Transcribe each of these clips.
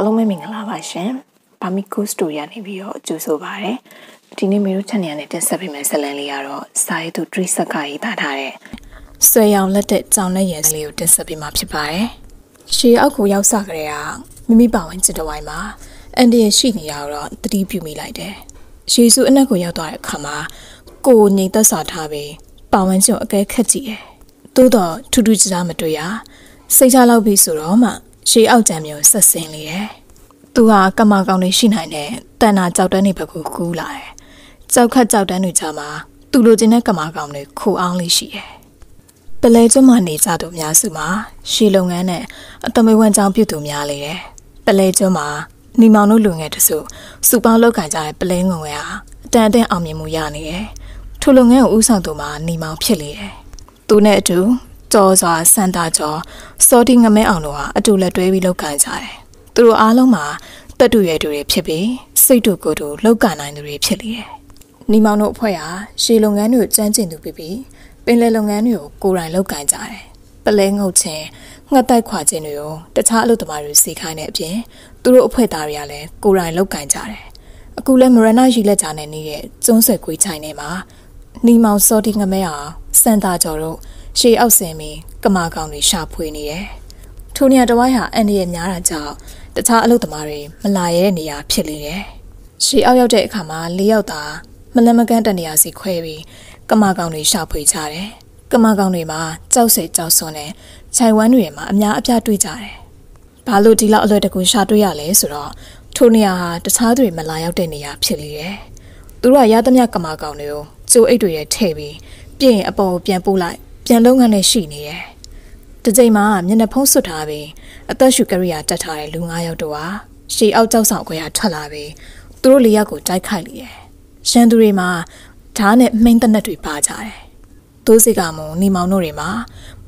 အားလုံးပဲမင်္ဂလာပါရှင်။ဘာမီကိုစတိုရီကနေပြီးတော့ကြိုဆိုပါရစေ။ဒီနေ့မေတို့ channel နဲ့တက်ဆက်ပေးမယ့်ဇာတ်လမ်းလေးကတော့စာရေးသူဒရိစကရေးသားထားတဲ့ဆွေရောင်လက်တဲ့ကြောင်လက်ရည်လေးကိုတက်ဆက်ပေးမှာဖြစ်ပါတယ်။ရှေးအောက်ကိုရောက်စကြတဲ့ကမိမိပါဝင်စစ်တဝိုင်းမှာအန်ဒီရရှိနေရတော့တတိပြုမိလိုက်တယ်။ရှေးစုအနက်ကိုရောက်သွားတဲ့အခါမှာကိုငိမ်သက်စွာထားပြီးပါဝင်ကျုံအကဲခက်ကြည့်တယ်။သို့တော့ထူးထူးခြားခြားမတွေ့ရစိတ်ချလောက်ပြီဆိုတော့မှ ရှေးအောက်ကြံမျိုးဆက်စင်းလေတယ်။သူဟာကမာကောင်တွေရှိနိုင်တဲ့တန်နာကြောက်တန်းတွေဘက်ကိုကူးလာတယ်။ကြောက်ခတ်ကြောက်တန်းတွေကြားမှာသူလိုချင်တဲ့ကမာကောင်တွေခိုအောင်လေးရှိတယ်။ပလဲကျွန်းမှာနေကြသူများစုမှာရှေးလုပ်ငန်းနဲ့အသမီးဝန်ကြောင်းပြုသူများလေတယ်။ပလဲကျွန်းမှာနီမောင်တို့လူငယ်တစုစုပေါင်းလောက်ကန်ကြတဲ့ပလဲငုံဝဲဟာအတန်အသင့်အောင်မြင်မှုရနေတယ်။ထိုလုပ်ငန်းကိုဥဆောင်သူမှာနီမောင်ဖြစ်လေတယ်။သူနဲ့အတူ ကြော်စွာစန်တာကျော်စော်တီငမဲအောင်တို့ဟာအတူလက်တွဲပြီးလောက်ကန်ကြတယ်။သူတို့အားလုံးမှာတက်တူရဲတူတွေဖြစ်ပြီးစိတ်တူကိုယ်တူလောက်ကန်နိုင်သူတွေဖြစ်လေတယ်။နီမောင်တို့အဖွဲ့ဟာရှေလုပ်ငန်းတွေကိုစမ်းကျင်သူဖြစ်ပြီးပင်လယ်လုပ်ငန်းတွေကိုကိုယ်တိုင်လောက်ကန်ကြတယ်။ပလဲငုတ်ချင်းငှက်တိုက်ခွာခြင်းတွေကိုတခြားအလုပ်သမားတွေစီခိုင်းတဲ့အပြင်သူတို့အဖွဲ့သားတွေကလည်းကိုယ်တိုင်လောက်ကန်ကြတယ်။အခုလဲမရဏရီလက်ကြနဲ့နေတဲ့ကျွန်းဆက်ကွေးချိုင်ထဲမှာနီမောင်စော်တီငမဲအောင်စန်တာကျော်တို့ ရှေးအောက်ဆင်ပြီးကမာကောင်တွေရှာဖွေနေတယ်။ထိုနေရာတဝိုင်းဟာအန်ဒီရဲ့များတာကြောင့်တခြားအလုပ်သမားတွေမလာရဲတဲ့နေရာဖြစ်လေတယ်။ရှေးအောက်ရောက်တဲ့အခါမှာ၄ယောက်သာမလမကန်းတနေရာစီခွဲပြီးကမာကောင်တွေရှာဖွေကြတယ်။ကမာကောင်တွေမှာကြောက်စိတ်ကြောက်စွန်းတဲ့ခြိုင်ဝမ်းတွေမှာအများအပြားတွေ့ကြတယ်။ဘာလို့ဒီလောက်အလွယ်တကူရှာတွေ့ရလဲဆိုတော့ထိုနေရာဟာတခြားသူတွေမလာရောက်တဲ့နေရာဖြစ်လေတယ်။သူတို့ကရသမျှကမာကောင်တွေကိုကျိုးအိတ်တွေရဲ့ထည့်ပြီးပြင်အပေါ်ပြန်ပို့လိုက် ပြန်လုံးကနဲ့ရှိနေတယ်။ဒီချိန်မှာမျက်နှာဖုံးဆွတ်ထားပြီးအသက်ရှူကရိယာတက်ထားတဲ့လူ၅ယောက်တို့ဟာရှေးအောက်ကြောက်ဆောင်ခွဲရထွက်လာပြီးသူတို့လေးယောက်ကိုတိုက်ခိုက်လေတယ်။ရန်သူတွေမှာဓာတ်နဲ့မိန်းတနက်တွေပါကြတယ်။သိုးစီကမုံနေမောင်တို့တွေမှာ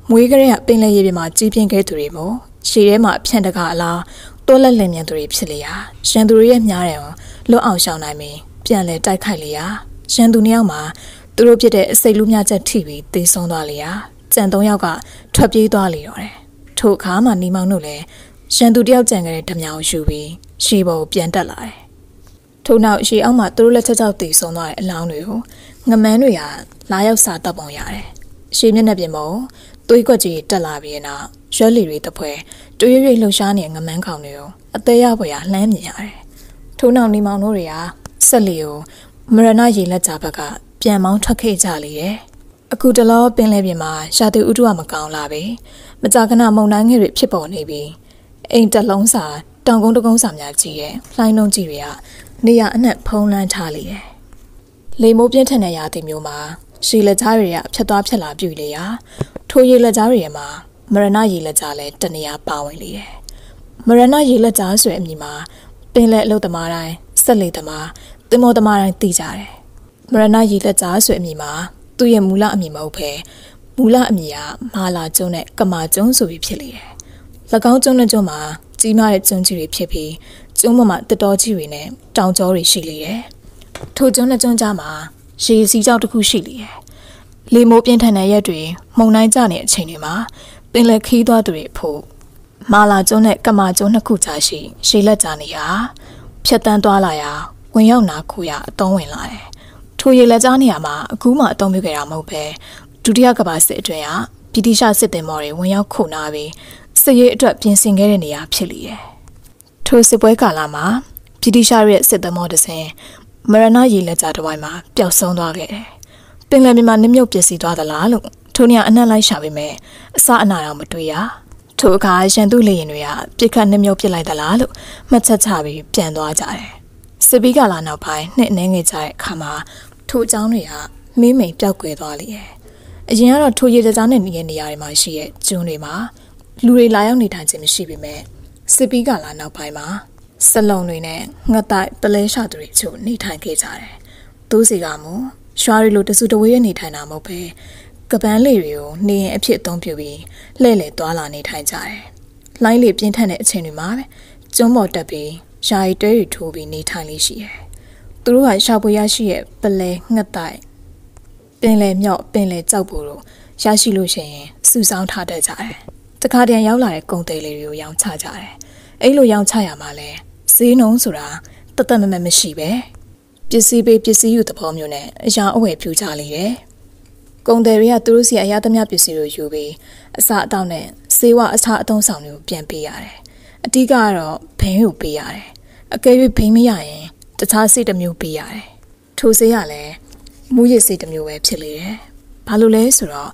မွေးကလေးကပင်လယ်ရေပြင်မှာကြီးပြင်းခဲ့သူတွေမို့ရှေးထဲမှာဖြန့်တကားအလားတိုးလက်လင်မြန်သူတွေဖြစ်လေရာရန်သူတွေရဲ့များတယ်အောင်လွတ်အောင်ရှောင်နိုင်ပြီးပြန်လဲတိုက်ခိုက်လေရာရန်သူနှစ်ယောက်မှာ သူတို့ပြစ်တဲ့အစိတ်လူးများချက်ထိပြီးသေဆုံးသွားလေရာကြံသုံးယောက်ကထွက်ပြေးသွားလေတော့တယ်ထို့အခါမှနေမောင်တို့လည်းရန်သူတယောက်ကြံခဲ့တဲ့ဓမြောင်ယူပြီးရှေးပေါ်ပြန်တက်လာတယ်ထို့နောက်ရှေးအောက်မှာသူတို့လက်ချက်ကြောက်သေဆုံးသွားတဲ့အလောင်းတွေကိုငမန်းတွေကလာရောက်စာတပ်ပုံရတယ်ရှေးမျက်နှာပြင်ပေါ်သွေးကွက်ကြီးတက်လာပြီးနောက်ရွက်လီတွေတပွဲတွေးရွေ့လှူရှားနေငမန်းခေါင်တွေကိုအသေးရပေါ်ရလှမ်းမြင်ရတယ်ထို့နောက်နေမောင်တို့တွေကဆက်လီကိုမရဏရေလက်ကြဘက်က ပြန်မောင်းထွက်ခဲ့ကြလေတယ်။အခုတလောပင်လယ်ပြင်မှာရှာသူဥတုကမကောင်းလာပြီ။မကြာခဏမုန်တိုင်းငယ်တွေဖြစ်ပေါ်နေပြီ။အိမ်တက်လုံးစာတောင်ကုန်းတကုန်းစာများကြီးရဲ့လှိုင်းလုံးကြီးတွေကနေရအနှက်ဖုံးလန်းထားလေတယ်။လေမိုးပြင်းထန်တဲ့ရာသီမျိုးမှာရှီလက်ကြားတွေကဖြတ်သွားဖြတ်လာပြူလေရာထိုရေလက်ကြားတွေမှာမရဏရေလက်ကြားလည်းတနေရာပါဝင်လေတယ်။မရဏရေလက်ကြားဆိုတဲ့အမည်မှာပင်လယ်အလုတ်သမားတိုင်းဆက်လေသမားတင်မောသမားတိုင်းသိကြတယ် မရဏရေလက်ကြားဆိုအမည်မှာသူ့ရဲ့မူလအမည်မဟုတ်ဘဲမူလအမည်ကမာလာကျွန်းနဲ့ကမာကျွန်းဆိုပြီးဖြစ်လေတယ်။၎င်းကျွန်းနဲ့ကျွန်းမှာကြီးမားတဲ့ကျွန်းကြီးတွေဖြစ်ပြီးကျွန်းပေါ်မှာတစ်တော်ကြီးတွေနဲ့တောင်ကျောတွေရှိလေတယ်။ထိုကျွန်းနဲ့ကျွန်းကြားမှာရေစီးကြောက်တစ်ခုရှိလေတယ်။လေမိုးပြင်းထန်တဲ့ရက်တွေမှုန်တိုင်းကျနေတဲ့အချိန်တွေမှာပင်လယ်ခီးသွားသူတွေဖို့မာလာကျွန်းနဲ့ကမာကျွန်းနှစ်ခုကြားရှိရေလက်ကြားနေရာဖြတ်တန်းသွားလာရာဝင်ရောက်နာခုရအတုံးဝင်လာတယ် ထိုရေလက်ကြားနေရာမှာအခုမှအသုံးပြုခဲ့တာမဟုတ်ပဲဒုတိယကမ္ဘာစစ်အတွင်းကဗြိတိရှစစ်သည်မော်တွေဝင်ရောက်ခုနာပြီးစစ်ရေးအတွက်ပြင်ဆင်ခဲ့တဲ့နေရာဖြစ်လေတယ်။ထိုစစ်ပွဲကာလမှာဗြိတိရှရဲ့စစ်သည်မော်တစ်စင်းမရဏရေလက်ကြားတစ်ဝိုင်းမှာပျောက်ဆုံးသွားခဲ့တယ်။ပင်လယ်ပြင်မှာနစ်မြုပ်ပျက်စီးသွားသလားလို့ထိုနေရာအနှံ့လိုက်ရှာပေမဲ့အစအနာတော့မတွေ့ရ။ထိုအခါရန်သူလေရင်တွေကပြစ်ခတ်နစ်မြုပ်ပစ်လိုက်သလားလို့မှတ်ချက်ချပြီးပြန်သွားကြတယ်။စစ်ဘီကလာနောက်ပိုင်းနှစ်နှဲငယ်ကြတဲ့အခါမှာ ထိုအကြောင်းတွေကမင်းမိန်ပျောက်ကွယ်သွားလေတယ်။အရင်ကတော့ထိုရေကြကြားနဲ့နေတဲ့နေရာတွေမှာရှိတဲ့ကျွန်းတွေမှာလူတွေလာရောက်နေထိုင်ခြင်းမရှိပေမဲ့စစ်ပီးကလာနောက်ပိုင်းမှာစလုံတွေနဲ့ငှက်တိုက်ပလဲရှာသူတွေချို့နေထိုင်ခဲ့ကြတယ်။သူစီကမူရွာတွေလိုတစုတဝေးရနေထိုင်တာမဟုတ်ပဲကပန်းလေးတွေကိုနေရင်အဖြစ်အသုံးပြုပြီးလှည့်လည်သွားလာနေထိုင်ကြတယ်။လိုင်းလေးပြင်းထန်တဲ့အချိန်တွေမှာပဲကျွန်းပေါ်တက်ပြီးယာယီတဲတွေထိုးပြီးနေထိုင်လေးရှိတယ် သူတို့ကရှာဖွေရရှိရဲ့ပလဲငှက်တိုက်ပင်လေမြော့ပင်လေကြောက်ဖို့တို့ရရှိလို့ရှိရင်စုဆောင်းထားတတ်ကြတယ်။တခါတည်းရောက်လာတဲ့ကုန်သေးလေးတွေကိုရောင်းချကြတယ်။အဲ့လိုရောင်းချရမှာလဲဈေးနှုန်းဆိုတာတသက်မမမရှိပဲပစ္စည်းပေးပစ္စည်းယူသဘောမျိုးနဲ့အရာအဝယ်ဖြူချလေတယ်ကုန်တယ်တွေကသူတို့စီအရာသမျှပစ္စည်းတွေယူပြီးအစာအသောက်နဲ့ဆေးဝါးအစာအသုံးဆောင်တွေကိုပြန်ပေးရတယ်အဓိကကတော့ဘိန်းကိုပေးရတယ်အကယ်၍ဘိန်းမရရင် တခြားဆေးတစ်မျိုးပေးရတယ်ထိုဆေးကလည်းမူရစ်ဆေးတစ်မျိုးပဲဖြစ်လေတယ်ဘာလို့လဲဆိုတော့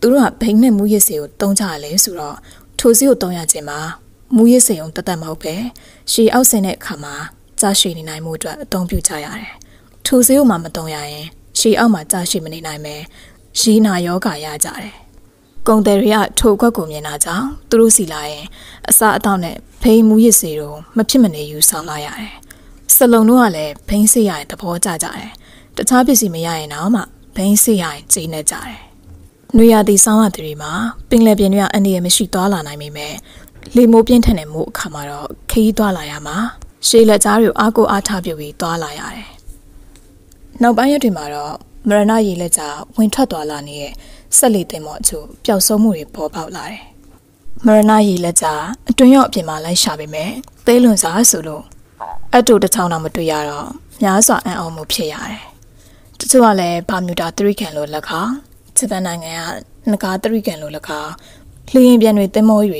သူတို့ကဘိန်းနဲ့မူရစ်ဆေးကိုတုံးကြရလဲဆိုတော့ထိုဆေးကိုတုံးရခြင်းမှာမူရစ်စေုံတသက်မဟုတ်ပဲရှည်အောက်ဆင်းတဲ့အခါမှာကြာရှည်နေနိုင်မှုအတွက်အသုံးပြုကြရတယ်။ထိုဆေးဥမှာမတုံရရင်ရှည်အောက်မှာကြာရှည်မနေနိုင်ပဲရီနာယောဂါရကြတယ်။ကုံတယ်တွေကထိုခွက်ကိုမြင်တာကြောင့်သူတို့စီလာရင်အစာအသောက်နဲ့ဖိမူရစ်စေတို့မဖြစ်မနေယူဆောင်လာရတယ်။ စလုံတို့ကလည်းဘိန်းစေးရရင်သဘောကျကြတယ်။တခြားပစ္စည်းမရရင်တော့မှဘိန်းစေးရရင်ကျင်းနေကြတယ်။နွေရာသီဆောင်းရတဲ့တွေမှာပင်လယ်ပြင်တွေကအန္တရာယ်မရှိသွားလာနိုင်မိမယ်လေမိုးပြင်းထန်တဲ့မိုးအခါမှာတော့ခရီးသွားလာရမှာရှေးလက်ကြားတွေကိုအားကိုအားထားပြုပြီးသွားလာရတယ်။နောက်ပိုင်းရက်တွေမှာတော့မရဏရေလက်ကြားဝင်ထွက်သွားလာနေတဲ့ဆက်လက်တင်မော့အချို့ပျောက်ဆုံးမှုတွေပေါ်ပေါက်လာတယ်။မရဏရေလက်ကြားအတွင်းရောက်အပြင်မှာလိုက်ရှာပေမဲ့သဲလွန်စားဆိုလို့ အတူတစ်ချောင်းတော့မတွေ့ရတော့များစွာအံ့ဩမှုဖြစ်ရတယ်။တချို့ကလည်းဘာမြူတာ3ကန်လို့လက်ခါဂျပန်နိုင်ငံကငကား3ကန်လို့လက်ခါလျင်ပြန်တွေတင်မော၍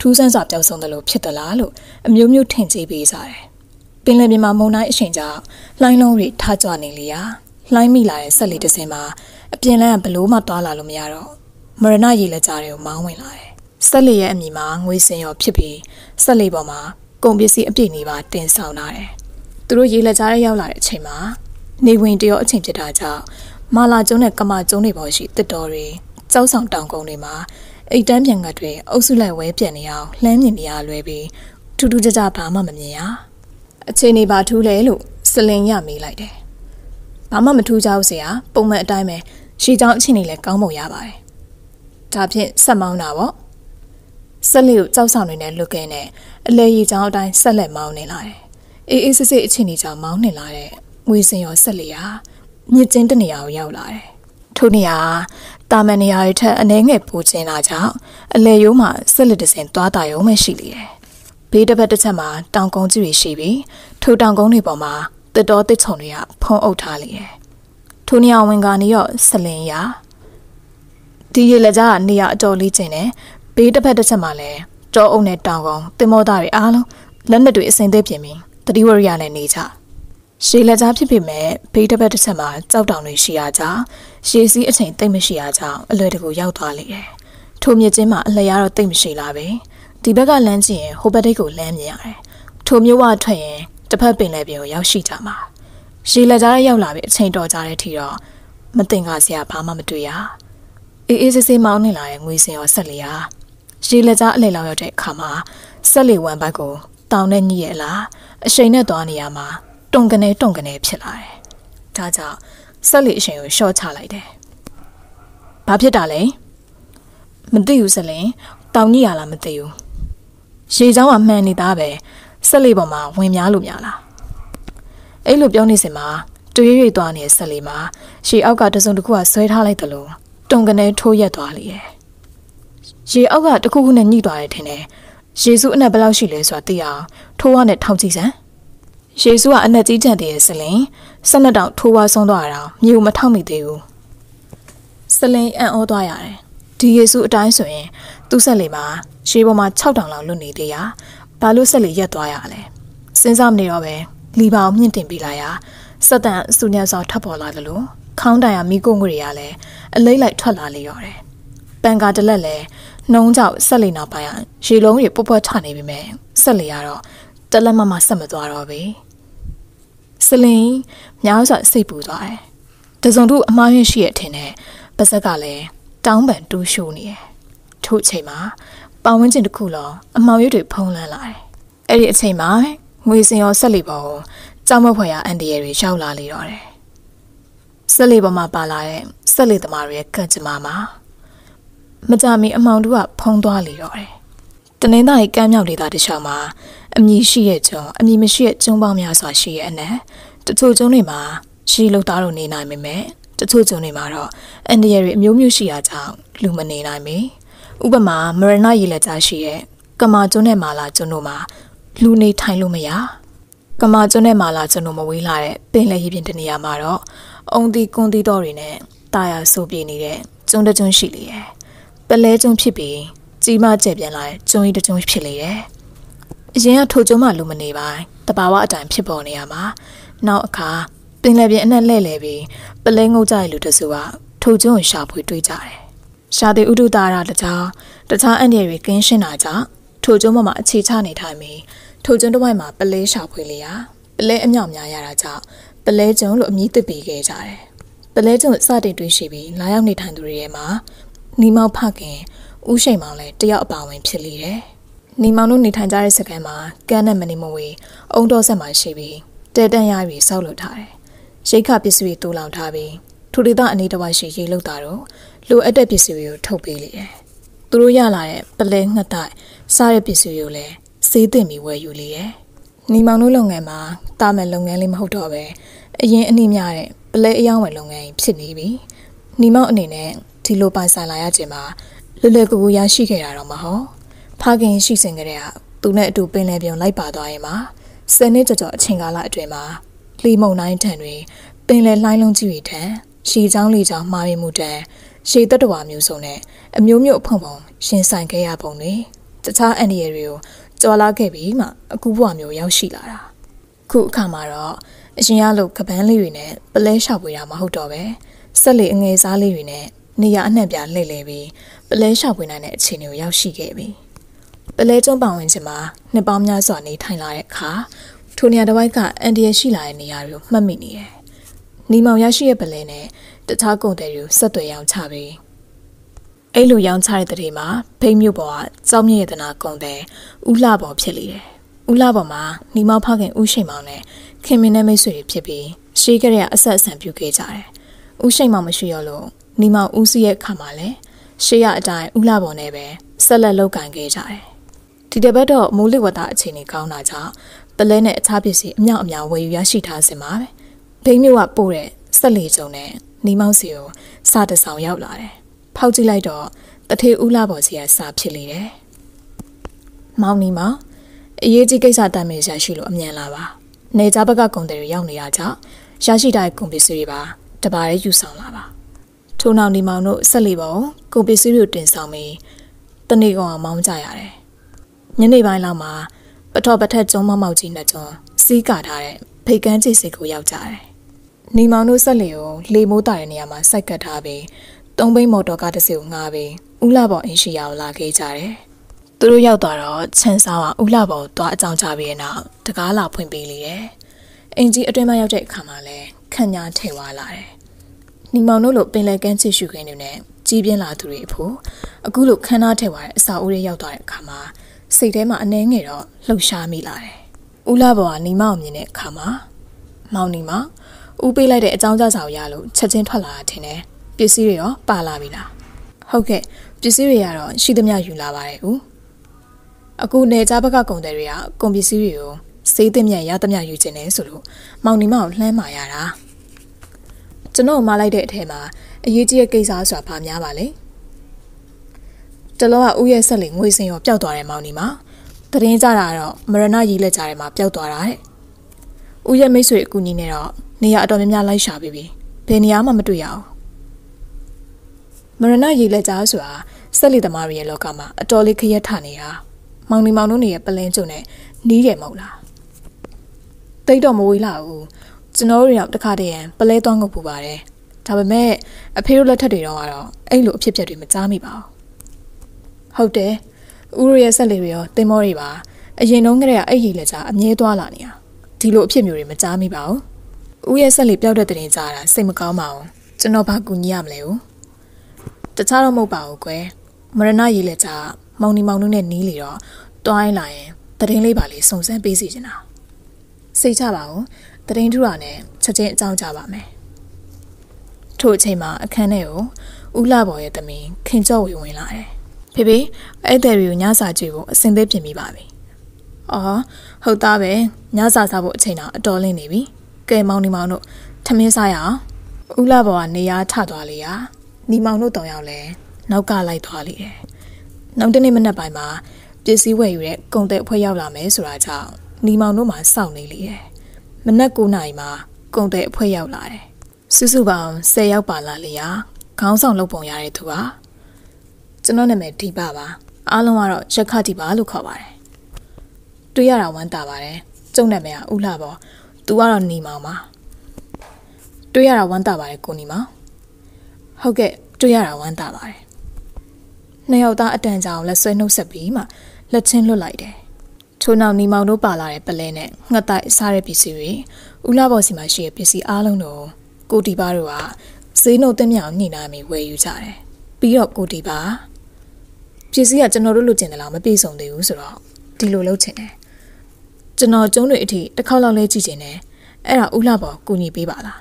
ထူးဆန်းစွာပျောက်ဆုံးတယ်လို့ဖြစ်သလားလို့အမျိုးမျိုးထင်ကြေးပေးကြတယ်။ပင်လယ်ပြင်မှာမုန်တိုင်းအရှိန်ကြောင့်လှိုင်းလုံးတွေထကြွနေလေရာလှိုင်းမိလာတဲ့ဆက်လီတစ်စင်းမှာအပြင်လမ်းကဘလို့မှသွားလာလို့မရတော့မရဏရေလက်ကြားတွေကိုမောင်းဝင်လာတယ်။ဆက်လီရဲ့အမိမှာငွေစင်ရောဖြစ်ပြီးဆက်လီပေါ်မှာ ကုန်ပစ္စည်းအပြည့်နေပါတင်ဆောင်လာတယ်။သူတို့ရေလက်ကြားထဲရောက်လာတဲ့အချိန်မှာနေဝင်တရောအချိန်ဖြစ်တာကြောင့်မာလာကျုံးနဲ့ကမာကျုံးတွေပေါ်ရှိတစ်တော်တွေကြောက်ဆောင်တောင်ကုန်းတွေမှာအိတ်တန်းပြန်ကတွေအုပ်စုလိုက်ဝဲပြန်နေအောင်လှမ်းမြင်နေရလွယ်ပြီးထူးထူးခြားခြားဘာမှမမြင်ရအချိန်နေပါထူးလဲလို့စလင်ရမေးလိုက်တယ်ဘာမှမထူးကြဘူးဆရာပုံမှန်အတိုင်းပဲရှီချောင်းအချိန်နေလဲကောင်းပုံရပါတယ်ဒါဖြင့်ဆက်မောင်းတာပေါ့ ဆက်လေးကိုကြောက်ဆောင်နေနဲ့လွတ်ခဲ့နဲ့အလဲရီချောင်းအတိုင်းဆက်လက်မောင်းနေလာတယ်အေးအေးစစ်စစ်အချိန်နေချောင်းမောင်းနေလာတဲ့ငွေစင်ရောဆက်လေးဟာမြစ်ကျင်းတနေရာကိုရောက်လာတယ်ထို့နေရာတာမန်နေရာတွေထက်အနှဲငယ်ပိုကျင်းလာကြောင်းအလဲရိုးမှာဆက်လက်တစင်သွားတာရုံပဲရှိလေတယ်။ဘေးတစ်ဖက်တစ်ချက်မှာတောင်ကုန်းကြီးတွေရှိပြီးထိုတောင်ကုန်းတွေပေါ်မှာတစ်တော်တစ်ချုံတွေကဖုံးအုပ်ထားလေတယ်။ထိုနေရာဝင်ကနေရောဆလင်ရာဒီရလက်ကြားကနေရာအတော်လေးကျင်းတယ်။ ဘေးတစ်ဖက်တစ်ချက်မှာလည်းတောအုပ်နဲ့တောင်ကုန်းတင်မောသားတွေအားလုံးလက်နက်တွေအစင်သေးပြင်ပြီးတတိဝရိယနဲ့နေကြ။ရှေးလက်ကြားဖြစ်ပေမဲ့ဘေးတစ်ပတ်တစ်ချက်မှာကြောက်တောင်တွေရှိရကြောင်းရှေးစည်းအချိန်တိတ်မရှိရကြောင်းအလွယ်တကူရောက်သွားလေတယ်။ထိုမြစ်ချင်းမှာအလျားတော့တိတ်မရှိလာပဲ။ဒီဘက်ကလမ်းကြည့်ရင်ဟိုဘက်တိတ်ကိုလမ်းမြင်ရတယ်။ထိုမျိုးဝထွက်ရင်တစ်ဖက်ပင်လယ်ပြင်ကိုရောက်ရှိကြမှာ။ရှေးလက်ကြားရောက်လာပြီးအချိန်တော်ကြတဲ့ထီတော့မတင်ကားစရာဘာမှမတွေ့ရ။အေးအေးဆေးဆေးမောင်းနေလာတဲ့ငွေစင်ရောဆက်လျာ ရှေးလက်ကြားအလေလောက်ရောက်တဲ့အခါမှာဆက်လီဝမ်ဘက်ကိုတောင်းနဲ့ညှိရလားအရှိန်နဲ့သွားနေရမှာတုံကနေတုံကနေဖြစ်လာတယ်။ဒါကြောင့်ဆက်လီအရှင်ကိုရှော့ချလိုက်တယ်။ဘာဖြစ်တာလဲ။မသိဘူးစလင်တောင်ကြီးရလားမသိဘူး။ရေချောင်းကမှန်နေတာပဲဆက်လီပေါ်မှာဝင်များလို့များလား။အဲ့လိုပြောနေစင်မှာတွေ့ရွေ့သွားနေတဲ့ဆက်လီမှာရှေအောက်ကတစုံတစ်ခုကဆွဲထားလိုက်တယ်လို့တုံကနေထိုးရက်သွားလေရဲ့။ ရေအောက်ကတခုခုနဲ့ညှိသွားတယ်ထင်တယ်။ယေစုအနက်ဘယ်လောက်ရှိလဲဆိုတာသိအောင်ထိုးရနဲ့ထောက်ကြည့်စမ်း။ယေရှုကအနက်ကြီးတန်တဲ့ဆလင်ဆက်နှစ်တောင်ထိုးဝါဆုံးသွားတာမြို့မထောက်မိသေးဘူးဆလင်အံ့ဩသွားရတယ်ဒီယေရှုအတိုင်းဆိုရင်သူ့ဆက်လေမှာရှေးပေါ်မှာ6တောင်လောက်လွတ်နေသေးရဘာလို့ဆက်လေရက်သွားရလဲစဉ်းစားမနေတော့ပဲလီပါအောင်မြင့်တင်ပြလာရစက်တန်စူညံစွာထပ်ပေါ်လာတယ်လို့ခေါင်းတိုင်ရမိကိုငွေတွေကလည်းအလိမ့်လိုက်ထွက်လာလေရောတယ်ပန်ကာတလက်လည်း နှုံးကြောက်ဆက်လေနောက်ပိုင်းရေလုံးတွေပုတ်ပွားချနေပြီမဲ့ဆက်လေရတော့တလက်မမဆက်မသွားတော့ဘူးစလင်များစွာစိတ်ပူသွားတယ်။တစုံတို့အမားရရှိရထင်တဲ့ပါဇက်ကလည်းတောင်းပန်တူးရှိုးနေတယ်။ထို့အချိန်မှာပဝန်းကျင်တစ်ခုလုံးအမောင်ရွတွေဖုံးလန်းလာတယ်။အဲ့ဒီအချိန်မှာငွေစင်ရောဆက်လီပေါ်ကိုကြောက်မက်ဖွယ်ရာအန်ဒီရတွေရောက်လာလေတော့တယ်။ဆက်လီပေါ်မှာပါလာတဲ့ဆက်လီသမားတွေရဲ့ကံကြမ္မာမှာ မကြမီအမောင်တို့ကဖုံးသွားလေတော့တယ်။တနင်္သာရီကမ်းမြောက်ဒေသတခြားမှာအမည်ရှိရဲ့ကျုံအမည်မရှိရဲ့ကျုံပေါင်းများစွာရှိရဲ့အနက်တချို့ကျုံတွေမှာရှိလို့သားတို့နေနိုင်ပေမဲ့တချို့ကျုံတွေမှာတော့အန်ဒီရတွေအမျိုးမျိုးရှိရာကြောင့်လူမနေနိုင်ပေဥပမာမရဏရေလက်ကြားရှိရဲ့ကမာကျုံနဲ့မာလာကျုံတို့မှာလူနေထိုင်လို့မရကမာကျွန်းနဲ့မာလာကျွန်းတို့မဝေးလာတဲ့ပင်လယ်ရေပြင်တနေရာမှာတော့အုံဒီကွန်ဒီတော်တွေနဲ့တာယာဆိုပြေနေတဲ့ကျွန်းတကျွန်းရှိလေတယ် ပလဲကျွန်းဖြစ်ပြီးကြီးမကျက်ပြန်လာတဲ့ကျွန်းကြီးတကျွန်းဖြစ်လေတယ်အရင်ကထိုကျွန်းမှလူမနေပိုင်းတဘာဝအတိုင်းဖြစ်ပေါ်နေရမှာနောက်အခါပင်လယ်ပြင်အနှက်လဲ့လဲပြီးပလဲငုတ်ကြတဲ့လူတစုကထိုကျွန်းကိုရှာဖွေတွေ့ကြတယ်ရှာတဲ့ဥဒုတာရတကြားတခြားအန်ဒီတွေကင်းရှင်းတာကြောင့်ထိုကျွန်းမှာအခြေချနေထိုင်ပြီးထိုကျွန်းတစ်ဝိုက်မှာပလဲရှာဖွေလေရာပလဲအမြောက်များရတာကြောင့်ပလဲကျွန်းလို့အမည်သစ်ပေးခဲ့ကြတယ်ပလဲကျွန်းစတင်တွေ့ရှိပြီးလာရောက်နေထိုင်သူတွေထဲမှာ နီမောက်ဖခင်ဦးရှိန်မောင်လည်းတယောက်အပါဝင်ဖြစ်လေတယ်နီမောင်တို့နေထိုင်ကြတဲ့စကန်မှာကန်းနဲ့မနေမဝေးအုံတော်ဆက်မှာရှိပြီးတဲတန့်ရပြီးစောက်လုပ်ထားတယ်ရိတ်ခပစ္စည်းတွေတူလောင်ထားပြီးထူဒေသအနေတစ်ဝိုက်ရှိရေလုတ်တာတော့လိုအပ်တဲ့ပစ္စည်းတွေကိုထုတ်ပေးလေတယ်။သူတို့ရလာတဲ့ပလဲငှက်တိုက်စားတဲ့ပစ္စည်းတွေကိုလည်းစေးတင်ပြီးဝယ်ယူလေတယ်။ညီမောင်တို့လုပ်ငန်းမှာတာမယ်လုပ်ငန်းလေးမဟုတ်တော့ပဲအရင်အနည်းများတဲ့ပလဲအယောင်းဝယ်လုပ်ငန်းဖြစ်နေပြီ။ညီမောင်အနေနဲ့ ဒီလိုပိုင်ဆိုင်လာရခြင်းမှာလွယ်လွယ်ကူကူရရှိခဲ့တာတော့မဟုတ်။ဖခင်ရှိစဉ်ကတည်းကသူနဲ့အတူပင်လယ်ပြုံလိုက်ပါသွားရင်မှာဆယ်နှစ်ကျော်ကျော်အချိန်ကာလအတွင်းမှာလီမုံနိုင်ထံတွေပင်လယ်လှိုင်းလုံးကြီးတွေထံရှီချောင်းလေးချောင်းမှားရမှုတံရှေတတဝါမျိုးစုံနဲ့အမျိုးမျိုးအဖုံဖုံရှင်ဆိုင်ခဲ့ရပုံတွေတခြားအန်ဒီရတွေကိုကြော်လာခဲ့ပြီးမှအခုဘဝမျိုးရောက်ရှိလာတာခုအခါမှာတော့အရင်ရလို့ကပန်းလေးတွေနဲ့ပလဲလျှောက်ပွေတာမဟုတ်တော့ပဲဆက်လေအငယ်စားလေးတွေနဲ့ နေရအနှံ့ပြလှည့်လည်ပြီးပလဲလျှောက်ပွေနိုင်တဲ့အခြေအနေကိုရောက်ရှိခဲ့ပြီပလဲကျုံပောင်ဝင်ချင်မှာနှစ်ပေါင်းများစွာနေထိုင်လာတဲ့အခါထိုနေရာတစ်ဝိုက်ကအန်ဒီရရှိလာတဲ့နေရာတွေကိုမှတ်မိနေတယ်။နီမောင်ရရှိရဲ့ပလဲနဲ့တခြားကုန်တွေကိုဆက်သွယ်ရောင်းချပြီးအဲ့လိုရောင်းချတဲ့တရေမှာဖိတ်မြို့ပေါ်ကစောင်းမြင့်ရတနာကုန်တဲ့ဥလှပေါ်ဖြစ်လေတယ်။ဥလှပေါ်မှာညီမဖခင်ဥရှိန်မောင်နဲ့ခင်မင်းနဲ့မိတ်ဆွေတွေဖြစ်ပြီးရှေးကလေးကအဆက်အဆံပြုခဲ့ကြတယ်။ဥရှိန်မောင်မရှိရလို့ ညီမဦးစီးရဲ့ခါမှာလည်းရှေးရအတိုင်းဥလှပေါ်နဲ့ပဲဆက်လက်လုပ်ကင်ခဲ့ကြတယ်။ဒီတပတ်တော့မိုးလေဝသအခြေအနေကောင်းတာကြောင့်ပလဲနဲ့အခြားပစ္စည်းအမြောက်အများဝယ်ယူရရှိထားစင်ပါပဲ။ဘိန်းမြို့ကပို့တဲ့ဆက်လေကျုံနဲ့နီမောက်စီကိုစတဆောင်ရောက်လာတယ်။ဖောက်ကြည့်လိုက်တော့တထေးဦးလာပေါ်စီကစာဖြစ်လေတယ်။မောင်နီမောင်အရေးကြီးကိစ္စတမ်းမေးရရှိလို့အမြန်လာပါ။နေကြဘက်ကကုန်တယ်ရောက်နေရကြောင့်ရရှိတဲ့ကုန်ပစ္စည်းတွေပါတပါးရဲယူဆောင်လာပါ။ ထို့နောက်နီမောင်တို့ဆက်လေပေါ်ကုန်ပစ္စည်းတွေတင်ဆောင်ပြီးတနေ့ကောင်အောင်မောင်းကြရတယ်။ညနေပိုင်းလောက်မှာပထော့ပထက်ကျုံးမမောက်ကြီးနဲ့ကျုံးစီးကာထားတဲ့ဖိတ်ကန်းကြီးစီကိုရောက်ကြတယ်။နေမောင်တို့ဆက်လေကိုလေမိုးတာတဲ့နေရာမှာစိုက်ကတ်ထားပြီးသုံးဘိန်းမော်တော်ကားတစ်စီးကိုငှားပြီးဥလာပေါ်အင်ရှိယာကိုလာခဲ့ကြတယ်။သူတို့ရောက်သွားတော့ချန်ဆောင်ကဥလာပေါ်သွားအကြောင်းချပြီးတဲ့နောက်တကားလာဖွင့်ပေးလေတယ်။အင်ကြီးအတွင်းမှာရောက်တဲ့အခါမှာလည်းခန့်ညာထဲဝါလာတယ်။ နေမောင်တို့လိုပင်လယ်ကမ်းချစ်ရှုခင်းနေနဲ့ကြီးပြင်းလာသူတွေအဖို့အခုလိုခန်းသားထဲဝါတဲ့အစာအိုးတွေရောက်သွားတဲ့အခါမှာစိတ်ထဲမှာအနှဲငယ်တော့လှုပ်ရှားမိလာတယ်။ဦးလာဘောကနီမောင်မြင်တဲ့အခါမှာမောင်နီမောင်ဦးပေးလိုက်တဲ့အကြောင်းကြားစာကိုရလို့ချက်ချင်းထွက်လာတာထင်တယ်။ပစ္စည်းတွေရောပါလာပြီလား။ဟုတ်ကဲ့ပစ္စည်းတွေကတော့ရှိသမျှယူလာပါတယ်ဦး။အခုနေကြဘက်ကကုန်တယ်တွေကကုန်ပစ္စည်းတွေကိုစေးသမျှရသမျှယူခြင်းနဲ့ဆိုလို့မောင်နီမောင်လှမ်းမာရတာ။ ကျွန်တော်မလိုက်တဲ့အထက်မှာအရေးကြီးတဲ့ကိစ္စဆိုတာဘာများပါလဲ။တလောကဦးရဲ့ဆက်လေငွေစင်ရောပျောက်သွားတယ်မောင်နီမှာတရင်ကြတာတော့မရဏရီလက်ကြထဲမှာပျောက်သွားတာတဲ့ဦးရဲ့မိတ်ဆွေအကူညီနဲ့တော့နေရာအတော်များများလိုက်ရှာပြီးပြီဘယ်နေရာမှမတွေ့ရအောင်မရဏရီလက်ကြားဆိုတာဆက်လေသမားတွေရဲ့လောကမှာအတော်လေးခရက်ထနေတာမောင်နီမောင်တို့နေရဲ့ပလင်းကျုံနဲ့နီးတယ်မဟုတ်လားတိတ်တော့မဝေးလာဘူး ကျွန်တော်တို့ရောက်တခါတည်းရန်ပလဲသွားငုတ်ပူပါတယ်ဒါပေမဲ့အဖေတို့လက်ထက်တွေတော့ကတော့အဲ့လိုအဖြစ်အပျက်တွေမကြားမိပါဘူးဟုတ်တယ်ဦးရရဲ့ဆက်လေတွေရောတင်မောတွေပါအရင်တုန်းကတည်းကအဲ့ရီလက်ကြားအမြဲသွားလာနေတာဒီလိုအဖြစ်မျိုးတွေမကြားမိပါဘူးဦးရဲ့ဆက်လေပျောက်တဲ့တင်ကြားတာစိတ်မကောင်းပါဘူးကျွန်တော်ဘာကူညီရမလဲဦးတခြားတော့မဟုတ်ပါဘူးကွယ်မရဏရီလက်ကြားမောင်နီမောင်တို့နဲ့နီးလေတော့တွိုင်းလာရင်တရင်လေးပါလေးစုံစမ်းပေးစီချင်တာစိတ်ချပါဦး တရင်ထူတာနဲ့ချက်ချင်းအကြောင်းကြပါမယ်ထို့အချိန်မှာအခန်းထဲကိုဦးလာဘော်ရဲ့သမီးခင်ကျော်ဝေဝင်လာတယ်ဖေဖေအဲ့တဲ့တွေကိုညစာကြည့်ဖို့အစင်သေးပြင်ပြီးပါပြီ။အော်ဟုတ်သားပဲညစာစားဖို့အချိန်တော့အတော်လင်းနေပြီ။ကဲမောင်နီမောင်တို့ထမင်းစားရအောင်။ဦးလာဘော်ကနေရာထသွားလေရ။နီမောင်တို့တောင်ရောက်လဲနောက်ကလိုက်သွားလေတယ်။နောက်တနေ့မနက်ပိုင်းမှာပစ္စည်းဝယ်ယူတဲ့ကုန်တဲ့အဖွဲ့ရောက်လာမယ်ဆိုတာကြောင့်နီမောင်တို့မှစောင့်နေလေတယ် မနက်9နာရီမှာကုန်တဲ့အဖွဲ့ရောက်လာတယ်စုစုပေါင်း10ယောက်ပါလာလေရာခေါင်းဆောင်လုပ်ပုံရတဲ့သူပါကျွန်တော်နာမည်ဒီပါပါအားလုံးကတော့ရက်ခဒီပါလို့ခေါ်ပါတယ်တွေ့ရတာဝမ်းသာပါတယ်ကျုံနာမည်ကဦးလှပေါ့သူကတော့နီမောင်ပါတွေ့ရတာဝမ်းသာပါတယ်ကိုနီမောင်ဟုတ်ကဲ့တွေ့ရတာဝမ်းသာပါတယ်နှစ်ယောက်သားအတန်ကြာအောင်လက်ဆွဲနှုတ်ဆက်ပြီးမှလက်ချင်းလွတ်လိုက်တယ် ထို့နောက်နီမောင်တို့ပါလာတဲ့ပလဲနဲ့ငှက်တိုက်စားတဲ့ပစ္စည်းတွေဦးလာဘော်စီမှာရှိတဲ့ပစ္စည်းအားလုံးတို့ကိုတီပါတို့ကဈေးနှုတ်တင်မြောင်ညှိနှိုင်းပြီးဝယ်ယူကြတယ်ပြီးတော့ကိုတီပါပစ္စည်းကကျွန်တော်တို့လိုချင်တယ်လားမပြေဆုံးသေးဘူးဆိုတော့ဒီလိုလုပ်ချင်တယ်ကျွန်တော်ကျုံးတွေအထိတစ်ခေါက်လောက်လဲကြည့်ချင်တယ်အဲ့ဒါဦးလာဘော်ကူညီပေးပါလား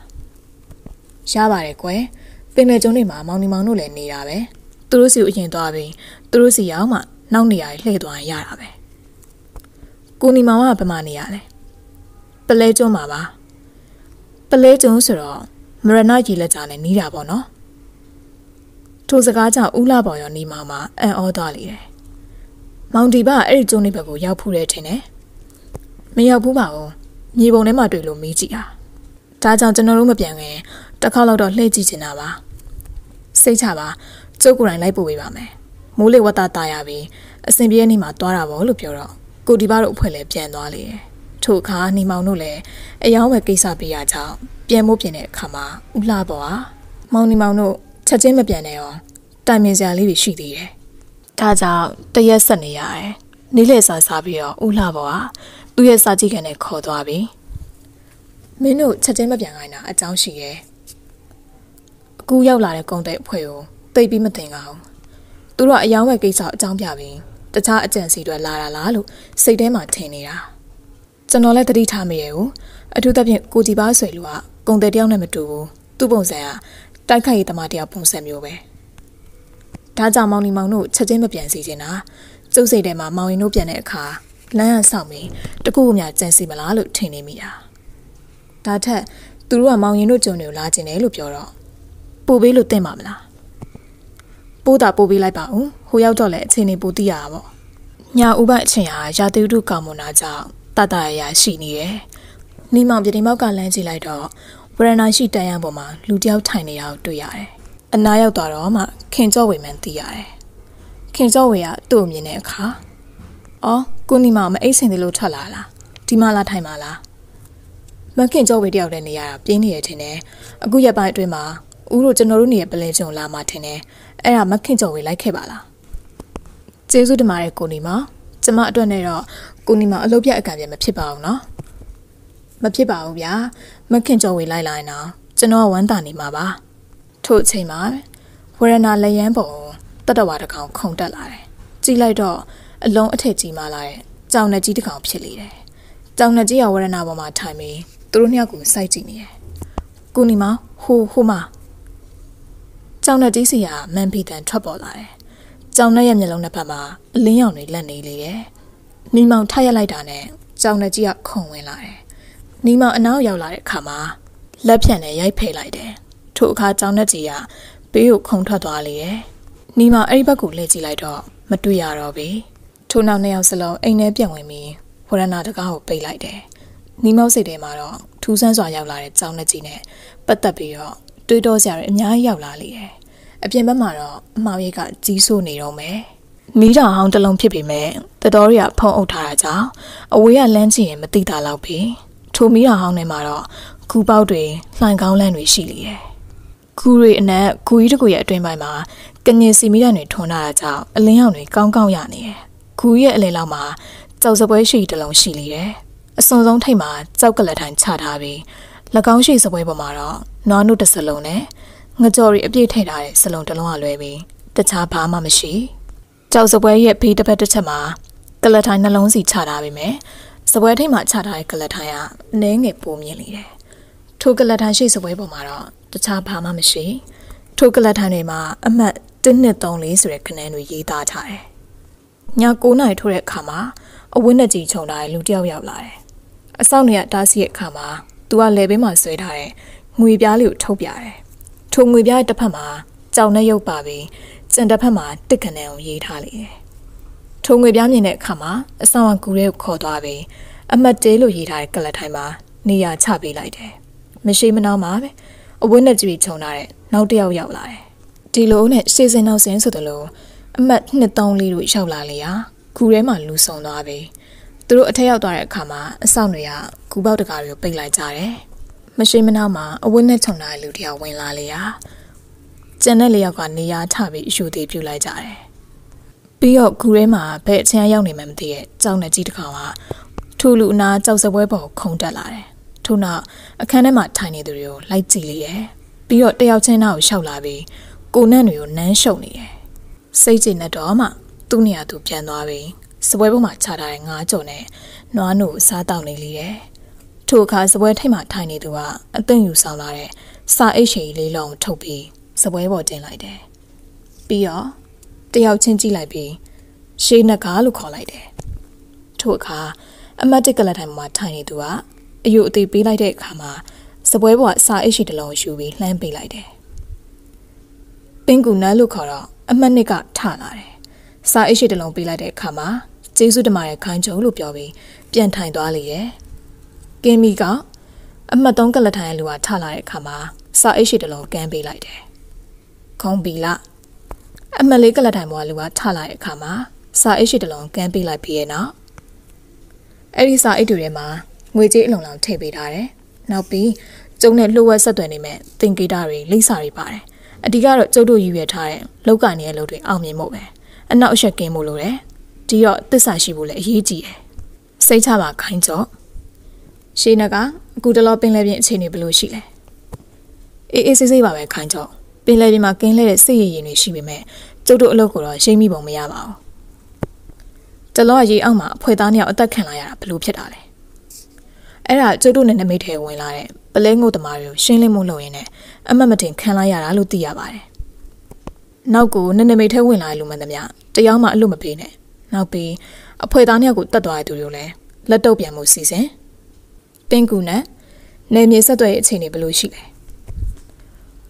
ရပါတယ်ကွယ်ပင်လယ်ကျုံးတွေမှာမောင်နီမောင်တို့လည်းနေတာပဲသူတို့စီကိုအရင်သွားပြီးသူတို့စီရောက်မှနောက်နေရာလှည့်သွားရတာပဲ ကိုနီမောင်ကဘယ်မှာနေရလဲပလဲကျွန်းမှာပါပလဲကျွန်းဆိုတော့မရဏကြီးလက်ကြနဲ့နီးတာပေါ့နော်ထိုစကားကြောင့်ဦးလာပေါ်ရောနီမောင်မှာအံ့ဩသွားလေတယ်မောင်ဒီဘအဲ့ဒီကျွန်းလေးဘက်ကိုရောက်ဖူးတယ်ထင်တယ်မရောက်ဘူးပါဘူးမြေပုံထဲမှာတွေ့လို့မေးကြည့်တာဒါကြောင့်ကျွန်တော်တို့မပြန်ခင်တစ်ခေါက်လောက်တော့လှည့်ကြည့်ချင်တာပါစိတ်ချပါကျုပ်ကိုယ်တိုင်လိုက်ပို့ပေးပါမယ်မိုးလေဝသတာရပြီးအစဉ်ပြေးနေမှာသွားတာပေါ့လို့ပြောတော့ ကိုဒီပါတို့အဖွဲ့လည်းပြန်သွားလေတယ်ထို့အခါနေမောင်တို့လည်းအယောင်းပဲကိစ္စပေးရကြောင်းပြန်မို့ပြင်တဲ့အခါမှာဦးလှပေါ်ဟာမောင်နေမောင်တို့ချက်ချင်းမပြန်နိုင်အောင်တိုင်ပင်စရာလေးတွေရှိသေးတယ်ဒါကြောင့်တရက်ဆက်နေရတယ်နေ့လေစာစားပြီးတော့ဦးလှပေါ်ဟာသူ့ရဲ့စာကြည့်ခံနဲ့ခေါ်သွားပြီမင်းတို့ချက်ချင်းမပြန်ခိုင်းတာအကြောင်းရှိရဲ့အခုရောက်လာတဲ့ကုန်းတဲ့အဖွဲ့ကိုသိပြီးမသိငါအောင်သူတို့ကအယောင်းဝယ်ကိစ္စအကြောင်းပြပြီး တခြားအကြံစီတွေလာတာလားလို့စိတ်ထဲမှာထင်နေတာကျွန်တော်လည်းတတိထားမရဘူးအထူးသဖြင့်ကိုကြည်ပါဆွေလူကကုံတဲ့တယောက်နဲ့မတူဘူးသူ့ပုံစံကတိုက်ခိုက်ရေးတမတယောက်ပုံစံမျိုးပဲဒါကြောင့်မောင်နီမောင်တို့ချက်ချင်းမပြန်စီချင်တာကျုပ်စိတ်ထဲမှာမောင်ရင်တို့ပြန်တဲ့အခါလမ်းရဆောက်ပြီးတကူအမြကြံစီမလားလို့ထင်နေမိတာဒါထက်သူတို့ကမောင်ရင်တို့ကြုံတွေကိုလာကျင်တယ်လို့ပြောတော့ပို့ပေးလို့တင်ပါမလားပို့တာပို့ပေးလိုက်ပါဦး ဟိုရောက်တော့လည်းအချိန်နေပို့သိရတာပေါ့ညာဥပအချိန်ဟာရာသီဥတုကောင်းမွန်တာကြောင့်တတရရရှိနေတယ်နီမောင်ပြတင်းမောက်ကလမ်းကြည့်လိုက်တော့ဝရဏရှိတန်ရံပေါ်မှာလူတယောက်ထိုင်နေတာကိုတွေ့ရတယ်အနာရောက်သွားတော့မှခင်ကျော်ဝေမှန်သိရတယ်ခင်ကျော်ဝေကသူ့အမြင်တဲ့အခါအော်ကိုနီမောင်မအိတ်ဆင်သေးလို့ထွက်လာလားဒီမှလာထိုင်ပါလားမခင်ကျော်ဝေတယောက်တည်းနေရတာပြင်းနေရတဲ့နဲ့အခုရက်ပိုင်းအတွင်းမှာဦးတို့ကျွန်တော်တို့နေရပလဲကြုံလာမှထင်တယ်အဲ့ဒါမခင်ကျော်ဝေလိုက်ခဲ့ပါလား ကျေးဇူးတင်ပါတယ်ကိုနီမောင်ကျမအတွက်နဲ့တော့ကိုနီမောင်အလုပ်ပြအကံပြမဖြစ်ပါဘူးနော်မဖြစ်ပါဘူးဗျာမခင်ကျော်ဝေလိုက်လာရင်တော့ကျွန်တော်ကဝမ်းသာနေမှာပါထို့အချိန်မှာဝရဏလက်ရန်ပုံတတဝါတစ်ကောင်ခုန်တက်လာတယ်ကြည့်လိုက်တော့အလုံးအထက်ကြီးမှလာတဲ့ကြောင်နှကြီးတစ်ကောင်ဖြစ်လေတယ်ကြောင်နှကြီးကဝရဏပေါ်မှာထိုင်ပြီးသူတို့နှစ်ယောက်ကိုစိုက်ကြည့်နေတယ်ကိုနီမောင်ဟိုဟိုမှာကြောင်နှကြီးစီကမန်ဖီတန်ထွက်ပေါ်လာတယ် ကြောင်နှရဲ့မျက်လုံးနှစ်ဖက်မှာအလင်းရောင်တွေလက်နေလေတယ်နီမောင်ထရက်လိုက်တာနဲ့ကြောင်နှကြီးကခုန်ဝင်လာတယ်နီမောင်အနောက်ရောက်လာတဲ့အခါမှာလက်ဖြန့်နဲ့ရိုက်ဖယ်လိုက်တယ်ထို့အခါကြောင်နှကြီးကဘေးကိုခုန်ထွက်သွားလေတယ်နီမောင်အဲ့ဒီဘက်ကိုလှည့်ကြည့်လိုက်တော့မတွေ့ရတော့ဘူးထို့နောက်နှစ်ယောက်စလုံးအိမ်ထဲပြန်ဝင်ပြီးဝရဏတကားကိုပိတ်လိုက်တယ်နီမောစိတ်ထဲမှာတော့ထူးဆန်းစွာရောက်လာတဲ့ကြောင်နှကြီးနဲ့ပတ်သက်ပြီးတော့တွေးတောစရာတွေအများကြီးရောက်လာလေတယ် အပြင်ဘက်မှာတော့အမောင်ရိတ်ကကြီးဆိုးနေတော့မယ်မီးတောင်ဟောင်းတစ်လုံးဖြစ်ပေမဲ့တတော်ရီကဖုံးအုပ်ထားတာကြောင့်အဝေးကလမ်းကြည့်ရင်မသိတာတော့ပြီထိုမီးတောင်ဟောင်းထဲမှာတော့ကူပေါက်တွေလှိုင်ကောင်းလန့်တွေရှိလေတယ်ကူတွေအနက်ကူကြီးတကူရဲ့အတွင်းပိုင်းမှာကငင်စီမီးတန်တွေထွန်းလာတာကြောင့်အလင်းရောင်တွေကောင်းကောင်းရနေတယ်ကူရဲ့အလယ်လောက်မှာကြောက်စပွဲရှိတစ်လုံးရှိလေတယ်အစွန်ဆုံးထိပ်မှာကြောက်ကလထိုင်ချထားပြီး၎င်းရှိစပွဲပေါ်မှာတော့နွားနုတစ်စလုံးနဲ့ ငကြော်ရီအပြည့်ထည့်ထားတဲ့စလုံးတစ်လုံးကလွဲပြီးတခြားဘာမှမရှိကြောက်စပွဲရဲ့ဘေးတစ်ဖက်တစ်ချက်မှာကလထိုင်နှလုံးစီချထားပြီးမယ်စပွဲထိပ်မှာချထားတဲ့ကလထိုင်ကအနှဲငယ်ပုံမြင်နေတယ်ထိုကလထိုင်ရှိစပွဲပေါ်မှာတော့တခြားဘာမှမရှိထိုကလထိုင်တွေမှာအမှတ်134ဆိုတဲ့ခနန်းတွေရေးသားထားတယ်ည9နာရီထိုးတဲ့အခါမှာအဝင်းနဲ့ကြီးခြုံထားတဲ့လူတစ်ယောက်ရောက်လာတယ်အဆောင်တွေကတားဆီးတဲ့အခါမှာသူကလေဘေးမှာဆွဲထားတဲ့ငွေပြားလေးကိုထုတ်ပြတယ် ထိုငွေပြားရဲ့တစ်ဖက်မှာကြောင်နဲ့ရုပ်ပါပြီးကျန်တစ်ဖက်မှာတစ်ခဏန်ကိုရေးထားလေတယ်ထုံငွေပြားမြင်တဲ့အခါမှာအဆောင်အကူရဲကိုခေါ်သွားပြီးအမတ်တဲလို့ရေးထားတဲ့ကလတ်ထိုင်မှာနေရာချပေးလိုက်တယ်မရှိမနှောင်းပါပဲအဝင်းနဲ့ကြွေခြုံထားတဲ့နောက်တစ်ယောက်ရောက်လာတယ်ဒီလိုနဲ့ရှေ့စင်နောက်စင်ဆိုသလိုအမတ်နှစ်သုံးလေးတို့ရောက်လာလေရာကူထဲမှာလူဆုံသွားပြီသူတို့အထက်ရောက်သွားတဲ့အခါမှာအဆောင်တွေကကူပေါက်တကာတွေကိုပိတ်လိုက်ကြတယ် မရှိမနှောင်းမှာအဝင်းနဲ့ခြုံထားတဲ့လူတယောက်ဝင်လာလေရာကျန်တဲ့လေးယောက်ကနေရာထပြီးအယူသေးပြုတ်လိုက်ကြတယ်ပြီးတော့ကူထဲမှာဘယ်အချင်းရောက်နေမှမသိရဲ့ကြောင်နဲ့ကြီးတစ်ကောင်ကထူလူအနာကြောက်စပွဲပေါ်ခုန်တက်လာတယ်ထို့နောက်အခန်းထဲမှာထိုင်နေသူတွေကိုလိုက်ကြည့်လိုက်တယ်ပြီးတော့တယောက်ချင်းသားကိုရှောက်လာပြီးကိုနဲ့တွေကိုနမ်းရှုပ်နေတယ်စိတ်ကြည်နေတော့မှသူ့နေရာသူပြန်သွားပြီးစပွဲပေါ်မှာခြားထားတဲ့ငါးကြော်နဲ့နွားနို့စားတောက်နေလေတယ် ထို့အခါစပွဲထိပ်မှာထိုင်နေသူကအသိဉယူဆောင်လာတဲ့စာအိတ်ရှည်လေးလုံးထုတ်ပြီးစပွဲပေါ်တင်လိုက်တယ်ပြီးတော့တယောက်ချင်းကြည့်လိုက်ပြီးရှေးနဂါလို့ခေါ်လိုက်တယ်ထို့အခါအမတ်တစ်ကလထိုင်မှာထိုင်နေသူကအယုအသေးပေးလိုက်တဲ့အခါမှာစပွဲပေါ်ကစာအိတ်ရှိတလုံးယူပြီးလှမ်းပေးလိုက်တယ်ပင်ကူနန်းလို့ခေါ်တော့အမတ်နှစ်ကထလာတယ်စာအိတ်ရှိတလုံးပေးလိုက်တဲ့အခါမှာကျေးဇူးတင်ပါတယ်ခိုင်းကြုံလို့ပြောပြီးပြန်ထိုင်သွားလေရဲ့ ကင်းမီကအမတ်သုံးကလထိုင်လူကထလာတဲ့အခါမှာစာအိတ်ရှိတလုံးကမ်းပေးလိုက်တယ်ခုံးပီလာအမလေးကလထိုင်ဘွားလူကထလာတဲ့အခါမှာစာအိတ်ရှိတလုံးကမ်းပေးလိုက်ပြီးရဲ့နောက်အဲ့ဒီစာအိတ်တွေထဲမှာငွေကြေးအလုံလောက်ထည့်ပေးထားတယ်။နောက်ပြီးကျုံနဲ့လှုပ်ဝက်ဆက်သွယ်နေမဲ့သင်္ကေတတွေလိပ်စာတွေပါတယ်။အဓိကတော့ကျုပ်တို့ရည်ရွယ်ထားတဲ့လောက်ကနေရဲ့လုပ်တွေအောင်မြင်ဖို့ပဲ။အနောက်အရှက်ကင်းဖို့လိုတယ်။ဒီတော့သစ္စာရှိဖို့လည်းအရေးကြီးတယ်။စိတ်ချပါခိုင်းကြော့။ ရှေးနကအခုတလောပင်လယ်ပြင်အခြေအနေဘယ်လိုရှိလဲ။အေးအေးဆေးဆေးပါပဲခိုင်းကြော့။ပင်လယ်ပြင်မှာကင်းလဲတဲ့စိတ်ရည်ရင်တွေရှိပေမဲ့ကျုပ်တို့အလုပ်ကိုတော့ရှိမိပုံမရပါဘူး။တလောရေအောက်မှာအဖွဲသားနှစ်ယောက်အသက်ခံလာရတာဘလို့ဖြစ်တာလဲအဲ့ဒါကျုပ်တို့နဲ့နမိတ်ထဲဝင်လာတဲ့ပလဲငုတ်သမားတွေကိုရှင်းလင်းမှုလုပ်ရင်းနဲ့အမတ်မတင်ခံလိုက်ရတာလို့သိရပါတယ်နောက်ကိုနနမိတ်ထဲဝင်လာတဲ့လူမှန်သမျှတယောက်မှအလို့မပေးနဲ့နောက်ပြီးအဖွဲသားနှစ်ယောက်ကိုတတ်သွားတဲ့သူတွေကိုလည်းလက်တော့ပြန်မှုစီစဉ် ပင်ကူနဲ့နေမြေဆက်သွယ်ရဲ့အခြေအနေဘယ်လိုရှိလဲ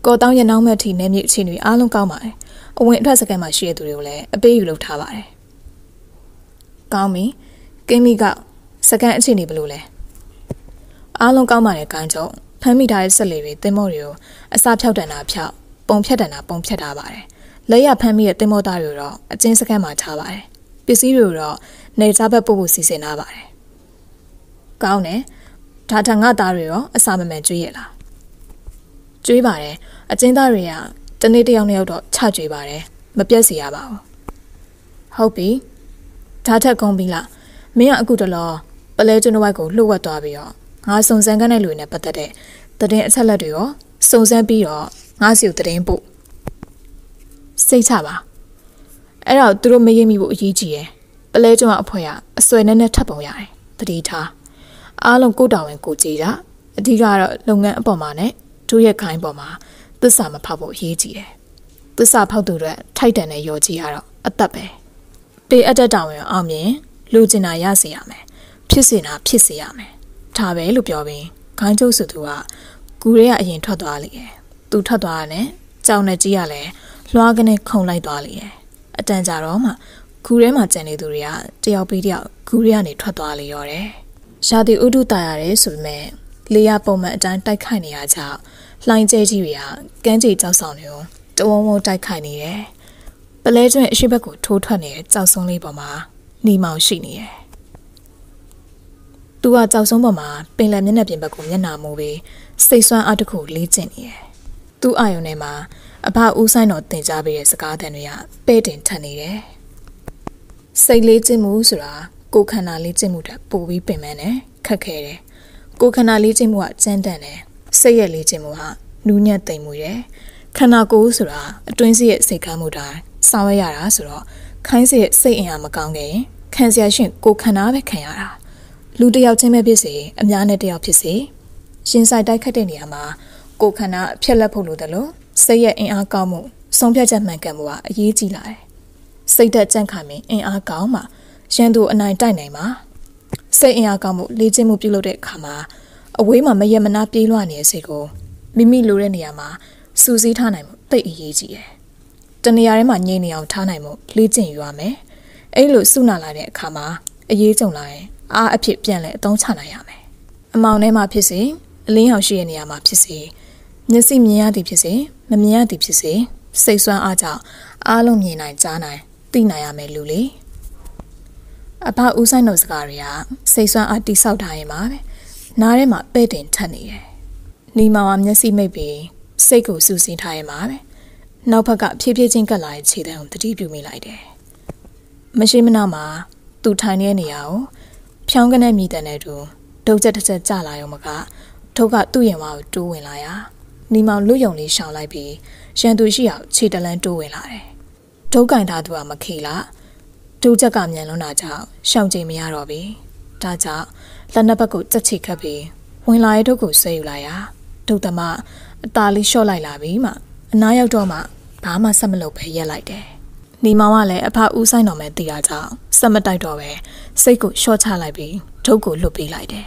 ကော်တောင်းရနောင်းမဲ့ထီနေမြေအခြေအနေအားလုံးကောင်းပါတယ်အဝင်အထွက်စကန်မှာရှိတဲ့သူတွေကိုလည်းအပေးယူလုပ်ထားပါတယ်ကောင်းပြီကင်းမီကစကန်အခြေအနေဘယ်လိုလဲအားလုံးကောင်းပါတယ်ကိုင်းချုပ်ဖမ်းမိထားတဲ့ဆက်လေတွေတင်မောတွေကိုအစာဖြောက်တန်တာဖြောက်ပုံဖြတ်တန်တာပုံဖြတ်ထားပါတယ်လက်ရဖမ်းမိတဲ့တင်မောသားတွေတော့အကျဉ်းစကန်မှာထားပါတယ်ပစ္စည်းတွေတော့နေစားဘက်ပို့ဖို့စီစဉ်ထားပါတယ်ကောင်းတယ် ဒါထငါသားတွေရောအစာမမှန်ကျွေးရလားကျွေးပါတယ်အကျဉ်းသားတွေကတနေ့တယောက်နှစ်ယောက်တော့ချကျွေးပါတယ်မပြတ်စီရပါဘူးဟုတ်ပြီဒါထက်ကုန်ပြီလားမင်းကအခုတလောပလဲကျွန်းဝိုက်ကိုလှုပ်ဝက်သွားပြီးတော့ငါစုံစမ်းခန်းတဲ့လူတွေနဲ့ပတ်သက်တဲ့သတင်းအချက်လက်တွေရောစုံစမ်းပြီးတော့ငါစီကိုသတင်းပို့စိတ်ချပါအဲ့တော့သူတို့မရိပ်မိဖို့အရေးကြီးရယ်ပလဲကျွန်းအဖွဲကအစွဲနဲ့နဲ့ထပ်ပုံရတယ်တတိထား အားလုံးကိုတာဝန်ကိုကြည်တာအဓိကတော့လုပ်ငန်းအပေါ်မှာနဲ့တို့ရဲ့ခိုင်းပေါ်မှာသစ္စာမဖောက်ဖို့အရေးကြီးတယ်သစ္စာဖောက်သူတွေထိုက်တန်တဲ့ယောကြီးကတော့အသက်ပဲပေးအပ်တဲ့တာဝန်အောင်မြင်လူကျင်တာရစေရမယ်ဖြစ်စေတာဖြစ်စေရမယ်ဒါပဲလို့ပြောပြီးခိုင်းကျုပ်ဆိုသူကကူရဲကအရင်ထွက်သွားလိမ့်ရဲ့သူထွက်သွားတယ်ကြောင်နဲ့ကြီးကလည်းလွှားကနေခုန်လိုက်သွားလိမ့်ရဲ့အတန်ကြာတော့မှဂူထဲမှာကြံနေသူတွေကတယောက်ပြီးတယောက်ဂူထဲကနေထွက်သွားလေရောတယ် ရာသီဥတုတာရတယ်ဆိုပေမဲ့လေယာပုံမှန်အတိုင်းတိုက်ခိုက်နေရကြောင့်လှိုင်းကျဲကြီးတွေကကမ်းခြေကြောက်ဆောင်တွေကိုတဝုံဝုံတိုက်ခိုက်နေတယ်ပလဲကျွန်းအရှိဘက်ကိုထိုးထွက်နေတဲ့ကြောက်ဆုံးလေးပေါ်မှာနှီမောင်ရှိနေတယ်သူကကြောက်ဆုံးပေါ်မှာပင်လယ်မျက်နှာပြင်ဘက်ကိုမျက်နှာမူပြီးစိတ်ဆွမ်းအားတစ်ခုလေးကျင်နေတယ်။သူ့အာယုန်ထဲမှာအဖဦးဆိုင်တော်တင်ကြားပေးတဲ့စကားသံတွေကပဲ့တင်ထန်နေတယ်။စိတ်လေးကျင်မှုဆိုတာ ကိုယ်ခန္ဓာလေးကျင်မှုတက်ပိုပြီးပင်ပန်းတယ်ခက်ခဲတယ်။ကိုယ်ခန္ဓာလေးကျင်မှုကကြမ်းတမ်းတယ်။စိတ်ရဲ့လေးကျင်မှုကနူးညံ့သိမ်မှုတယ်။ခန္ဓာကိုယ်ဆိုတာအတွင်းစီရဲ့စိတ်ကားမှုတိုင်းဆောင်ရွက်ရတာဆိုတော့ခိုင်းစီရဲ့စိတ်အင်အားမကောင်းခင်ခံစရာရှင်ကိုယ်ခန္ဓာပဲခံရတာ။လူတစ်ယောက်ချင်းပဲဖြစ်စေအများနဲ့တစ်ယောက်ဖြစ်စေရှင်ဆိုင်တိုက်ခတ်တဲ့နေရာမှာကိုယ်ခန္ဓာအဖြစ်လက်ဖို့လိုတယ်လို့စိတ်ရဲ့အင်အားကောင်းမှုဆုံးဖြတ်ချက်မှန်ကန်မှုကအရေးကြီးလာတယ်။စိတ်သက်ကြန့်ခိုင်မင်းအင်အားကောင်းမှ ရန်သူအနိုင်တိုက်နိုင်မှာစိတ်အင်အားကောင်းမှုလေ့ကျင့်မှုပြုလုပ်တဲ့အခါမှာအဝေးမှာမယမနာပြေးလွှားနေတဲ့စိတ်ကိုမိမိလိုတဲ့နေရာမှာစူးစီးထားနိုင်မှုသိအရေးကြီးတယ်။တနေရာထဲမှာငြိမ်နေအောင်ထားနိုင်မှုလေ့ကျင့်ယူရမယ်။အဲ့လိုစုနာလာတဲ့အခါမှာအရေးကြုံလာရင်အားအဖြစ်ပြန်လဲအသုံးချနိုင်ရမယ်အမောင်ထဲမှာဖြစ်စေအလင်းရောင်ရှိတဲ့နေရာမှာဖြစ်စေမျက်စိမြင်ရသည်ဖြစ်စေမမြင်ရသည်ဖြစ်စေစိတ်ဆွမ်းအားကြောင့်အားလုံးမြင်နိုင်ကြားနိုင်သိနိုင်ရမယ်လူလေ အဖဦးဆိုင်တို့စကားတွေကစိတ်ဆွမ်းအားတိဆောက်ထားရင်ပါပဲနားထဲမှာပဲ့တင်ထက်နေတယ်နီမောင်ကမျက်စိမိတ်ပြီးစိတ်ကိုစူးစင်းထားရင်ပါပဲနောက်ဘက်ကဖြည်းဖြည်းချင်းကပ်လာတဲ့ခြေတံကိုတတိပြုမိလိုက်တယ်မရှိမနာမှာသူထိုင်နေတဲ့နေရာကိုဖြောင်းကနေမိတဲ့နဲ့တူဒုတ်ချက်တစ်ချက်ကြလာရုံမကထုတ်ကသူ့ရင်ဝါကိုတိုးဝင်လာရာနီမောင်လွတ်ယုံလေးရှောင်လိုက်ပြီးရန်သူရှိအောင်ခြေတလန်းတိုးဝင်လာတယ်ဒုတ်ကင်ထားသူကမခေလားဒု တ်ချက်ကမြန်လွန်းတာကြောင့်ရှောင်ချိန်မရတော့ပြီဒါကြောင့်လက်နှစ်ဘက်ကိုကြက်ချိခတ်ပြီးဝင်လာတဲ့ဒုတ်ကိုဆွဲယူလိုက်ရာဒုတ်သမအตาလေးလျှော့လိုက်လာပြီးမှအနားရောက်တော့မှဘာမှဆက်မလုပ်ပဲရက်လိုက်တယ်။နီမောင်ကလည်းအဖဦးဆိုင်တော်မဲ့တီးတာကြောင့်ဆက်မတိုက်တော့ပဲစိတ်ကိုလျှော့ချလိုက်ပြီးဒုတ်ကိုလွတ်ပေးလိုက်တယ်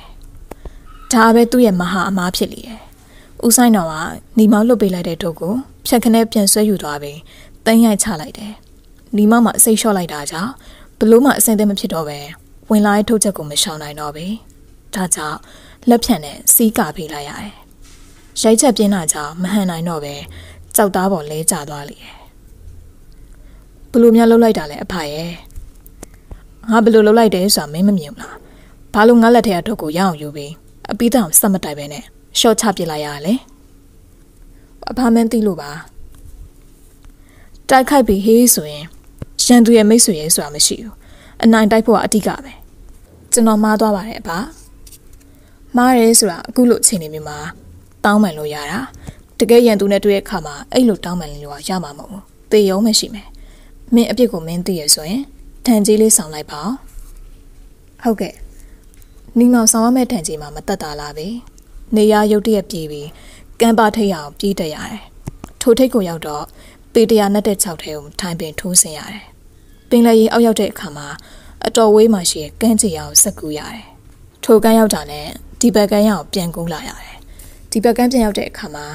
။ဒါပဲသူ့ရဲ့မဟာအမားဖြစ်လေတယ်။ဦးဆိုင်တော်ကနီမောင်လွတ်ပေးလိုက်တဲ့ဒုတ်ကိုဖြတ်ခနဲပြန်ဆွဲယူသွားပြီးတန်းရိုက်ချလိုက်တယ်။ နီမောင်မှစိတ်လျှော့လိုက်တာကြောင့်ဘလို့မှအဆင်သင့်မဖြစ်တော့ပဲဝင်လာတဲ့ထုတ်ချက်ကိုမရှောင်နိုင်တော့ပဲ။ဒါကြောင့်လက်ဖြန့်နဲ့စီးကာပေးလိုက်ရတယ်။ရိုက်ချက်ပြင်းတာကြောင့်မဟန်နိုင်တော့ပဲကြောက်သားပေါ်လဲကျသွားလိမ့်တယ်ဘလို့များလှုပ်လိုက်တာလဲအဖရဲ့ငါဘလို့လှုပ်လိုက်တယ်ဆိုတာမင်းမမြင်ဘူးလားဘာလို့ငါလက်ထဲကထုတ်ကိုရအောင်ယူပြီးအပီးတောင်စက်မတိုင်ပဲနဲ့ရှော့ချပစ်လိုက်ရလဲအဖမန်းသိလို့ပါတိုက်ခိုက်ပြီးဟေးဆိုရင် ရန်သူရဲ့မိတ်ဆွေရဲ့ဆိုတာမရှိဘူးအနိုင်တိုက်ဖို့ကအတိကပဲကျွန်တော်မှားသွားပါတယ်အဖမှားရဲဆိုတာအခုလိုအချိန်နေမျိုးမှာတောင်းပန်လို့ရတာတကယ်ရန်သူနဲ့တွေ့တဲ့အခါမှာအဲ့လိုတောင်းပန်လို့ရမှာမဟုတ်ဘူးသေရုံမရှိမယ်မင်းအပြစ်ကိုမင်းသိရဆိုရင်တန်ကြီးလေးဆောင်လိုက်ပါဟုတ်ကဲ့နီမောင်ဆောင်ရမယ့်တန်ကြီးမှာမတက်တာလားပဲနေရရုတ်တရက်ပြေးပြီးကမ်းပါထိတ်အောင်ပြေးတက်ရတယ်ထိုထိတ်ကိုရောက်တော့ ပေတရာနဲ့တဲ့6ထဲကိုထိုင်ပင်ထိုးဆင်းရတယ်ပင်လယ်ရေအောက်ရောက်တဲ့အခါမှာအတော်ဝေးမှရှိတဲ့ကမ်းခြေအောင်ဆက်ကူရတယ်ထိုကမ်းရောက်တာနဲ့ဒီဘက်ကမ်းရောက်ပြန်ကူးလာရတယ်ဒီဘက်ကမ်းပြန်ရောက်တဲ့အခါမှာ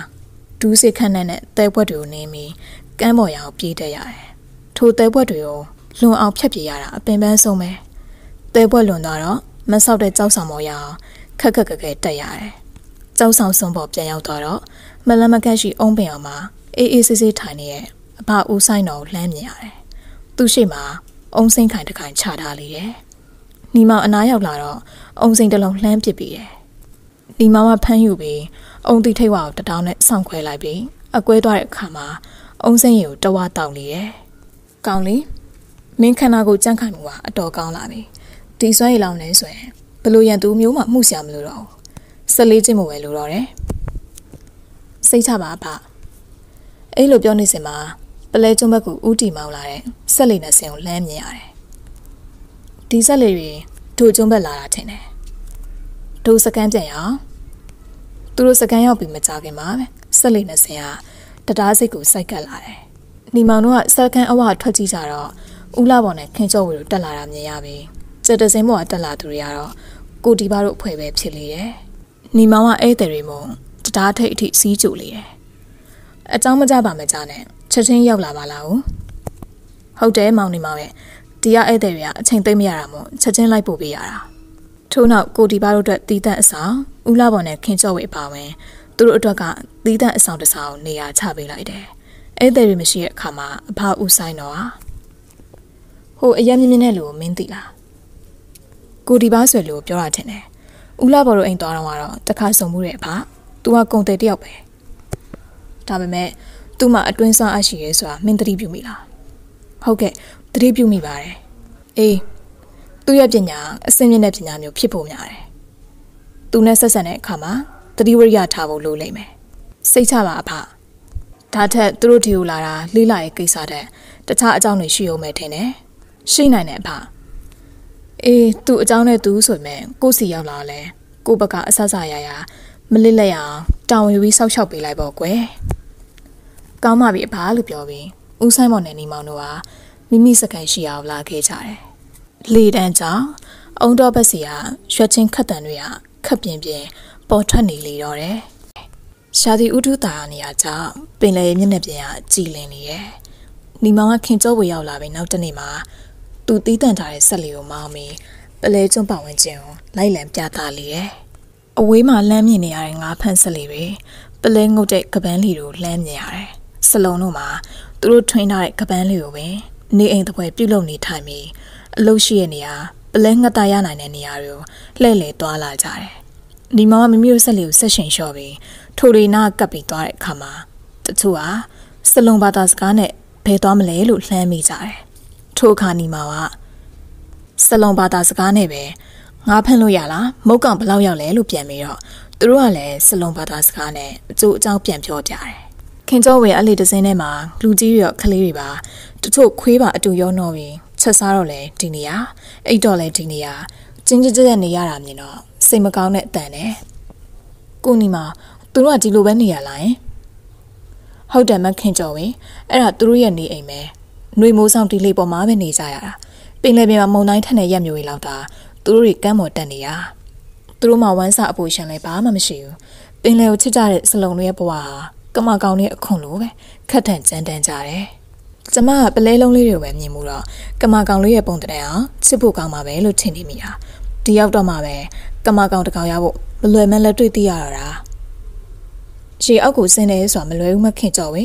ဒူးစစ်ခန့်နဲ့တဲဘွက်တွေကိုနင်းပြီးကမ်းပေါ်ရအောင်ပြေးတက်ရတယ်။ထိုတဲဘွက်တွေကိုလွန်အောင်ဖြတ်ပြေးရတာအပင်ပန်းဆုံးပဲ။တဲဘွက်လွန်သွားတော့မဆောက်တဲ့ကြောက်ဆောင်ပေါ်ရအောင်ခက်ခက်ခက်ခဲတက်ရတယ်။ကြောက်ဆောင်ဆုံးပေါ်ပြန်ရောက်တော့မလမကန့်ရှိအုံးပင်အောင်မှာ အေးအေးဆေးဆေးထိုင်နေရဲ့အဘဦးဆိုင်တော်လှမ်းမြင်ရတယ်။သူ့ရှိမှာအုံစိမ့်ခိုင်တစ်ခိုင်ချထားလေတယ်။နီမောင်အနားရောက်လာတော့အုံစိမ့်တစ်လုံးလှမ်းပစ်ပြီးတယ်။နီမောင်ကဖမ်းယူပြီးအုံတီထိတ်ဝါကိုတတောင်းနဲ့စောင့်ခွဲလိုက်ပြီးအကွဲသွားတဲ့အခါမှာအုံစိမ့်ရီကိုတဝါတောက်လေတယ်။ကောင်းလေမင်းခန္ဓာကိုကြန့်ခိုင်မှုကအတော်ကောင်းလာပြီ။ဒီစွမ်းရည်လောင်လဲဆိုရင်ဘလို့ရန်သူမျိုးမှမှုဆရာမလို့တော့ဆက်လေးချင်းမပဲလို့တော့တယ်။စိတ်ချပါဖ။ အဲ့လိုပြောနေစင်မှာပလဲကျုံဘက်ကိုဥတီမောင်းလာတဲ့ဆက်လေးနဲ့ဆင်ကိုလမ်းမြင်ရတယ်။ဒီဆက်လေးတွေတို့ကျုံဘက်လာတာထင်တယ်။တို့စကန်ပြန်ရအောင်သူတို့စကန်ရောက်ပြီးမကြခင်မှာဆက်လေးနဲ့ဆင်ကတတားစိတ်ကိုစိုက်ကပ်လာတယ်။နီမောင်တို့ကစကန်အဝထွက်ကြည့်ကြတော့ဦးလာပေါ်နဲ့ခင်းကျော်ဝေတို့တက်လာတာမြင်ရပြီ။ကျက်တစင်းပေါ်ကတက်လာသူတွေကတော့ကိုတီဘာတို့အဖွဲ့ပဲဖြစ်လေတယ်။နီမောင်ကအဲ့တဲ့တွေမို့တတားထိတ်အထိစီးကြိုလေတယ်။ အကြောင်းမကြပါမကြနဲ့ချက်ချင်းရောက်လာပါလား။ဟုတ်တယ်မောင်နေမောင်ရဲ့ဒီရဧည့်သည်တွေကအချိန်သိမ့်မရတာမို့ချက်ချင်းလိုက်ပို့ပေးရတာ။ထို့နောက်ကိုဒီပါတို့အတွက်တီးတန့်အစာဦးလာပေါ်နဲ့ခင်ကျော်ဝေအပါဝင်သူတို့အတွက်ကတီးတန့်အဆောင်တစ်ဆောင်နေရာချပေးလိုက်တယ်။ဧည့်သည်တွေမရှိတဲ့အခါမှာအဖအူဆိုင်တော့ဟာဟိုအရင်မြင်မြင်နဲ့လို့မင်းသိလား။ကိုဒီပါဆွယ်လို့ပြောတာထင်တယ်။ဦးလာပေါ်တို့အိမ်သွားတော့ကတော့တခါစုံမှုတဲ့အဖသူကကုန်တယ်တယောက်ပဲ။ ဒါပေမဲ့သူ့မှာအတွင်းစားအရှိရဲဆိုတာမင်းသတိပြုမိလားဟုတ်ကဲ့သတိပြုမိပါတယ်အေးသူ့ရဲ့ပညာအစင်းမြင့်တဲ့ပညာမျိုးဖြစ်ဖို့များတယ်သူနဲ့ဆက်ဆံတဲ့အခါမှာသတိဝရိယထားဖို့လိုလိမ့်မယ်စိတ်ချပါအဖဒါထက်သူတို့ဒီကိုလာတာလေးလာရဲ့ကိစ္စတဲ့တခြားအကြောင်းတွေရှိအောင်မယ်ထင်တယ်ရှိနိုင်တယ်အဖအေးသူ့အကြောင်းနဲ့သူဆိုပေမဲ့ကိုစီရောက်လာလဲကိုဘကအဆဆရရမလစ်လက်ရအောင်တာဝန်ယူပြီးစောက်ရှောက်ပေးလိုက်ပေါ့ကွယ် ကောင်းပါပြီအဖလို့ပြောပြီးဦးဆိုင်မောင်နဲ့နေမောင်တို့ဟာမိမိစကန်ရှိအောင်လာခဲ့ကြတယ်လေတန်းကြောင့်အုံတော်ဘက်စီကရွှက်ချင်းခတ်တန်တွေကခက်ပြင်းပြင်းပေါ်ထွက်နေလေတော့တယ်ရှာဒီဥထုတာနေရာကြောင့်ပင်လယ်မျက်နှာပြင်ကကြည်လင်နေရဲ့။နီမောင်ကခင်ကျော်ဝေရောက်လာပြီးနောက်တနေ့မှာသူတီးတန့်ထားတဲ့ဆက်လီကိုမောင်းပြီးပလဲကျွန်းပဝင်ခြင်းကိုလိုက်လံပြသလေတယ်။အဝေးမှာလမ်းမြင်နေရတဲ့ငါးဖန့်ဆက်လီတွေပလဲငုတ်တဲ့ကပန်းလီတို့လမ်းမြင်ရတယ်။ စလုံးတို့မှာသူတို့ထွင်းထားတဲ့ကပန်းလီကိုပဲနေအိမ်တစ်ပွဲပြုတ်လုံနေထိုင်ပြီးအလုရှိရဲ့နေရာပလဲငှက်သားရနိုင်တဲ့နေရာတွေကိုလှည့်လည်သွားလာကြတယ်။ဒီမောင်ကမိမိတို့ဆက်လီကိုဆက်ရှင်လျှော့ပြီးထိုရီနာကပ်ပြီးသွားတဲ့အခါမှာတချို့ဟာစလုံးဘာသာစကားနဲ့ဘယ်သွားမလဲလို့လှမ်းမိကြတယ်။ထိုအခါနီမာကစလုံးဘာသာစကားနဲ့ပဲငါဖန့်လို့ရလားမုတ်ကောင်ဘလောက်ရောက်လဲလို့ပြန်ပြီးတော့သူတို့ကလည်းစလုံးဘာသာစကားနဲ့အကျိုးအကြောင်းပြန်ပြောကြတယ်။ ခင်ကျော်ဝယ်အလေးတစင်းထဲမှာလူကြီးရောကလေးတွေပါတချို့ခွေးပါအတူရောနှောပြီးချက်စားတော့လဲဒီနေရာအိတ်တော့လဲဒီနေရာကျင်းကျကျနေရတာမြင်တော့စိတ်မကောင်းတဲ့အတန်နဲ့ကိုနီမှာသူတို့ကဒီလိုပဲနေရလားယင်ဟုတ်တယ်မခင်ကျော်ဝင်အဲ့ဒါသူတို့ရဲ့နေအိမ်ပဲနှွေမိုးဆောင်ဒီလေးပေါ်မှာပဲနေကြရတာပင်လယ်ပြင်မှာမုန်တိုင်းထက်တဲ့ရက်မျိုးကြီးလောက်တာသူတို့တွေကမ်းပေါ်တက်နေရသူတို့မှဝမ်းစာအပူရှင်လည်းဘာမှမရှိဘူးပင်လယ်ကိုချစ်ကြတဲ့စလုံတွေရဲ့ဘဝဟာ ကမကောင်တွေအခွန်လိုပဲခက်ထန်ကြမ်းတမ်းကြတယ်ကျမကပလဲလုံးလေးတွေပဲမြင်မှုတော့ကမကောင်လေးရဲ့ပုံတည်းအောင်ချစ်ဖို့ကောင်းပါပဲလို့ထင်နေမိတာဒီရောက်တော့မှပဲကမကောင်တကောင်ရဖို့မလွယ်မလက်တွေ့သိရတာရှေအောက်ကိုဆင်းတယ်ဆိုတာမလွယ်ဘူးမခင်ကြော်ဝေ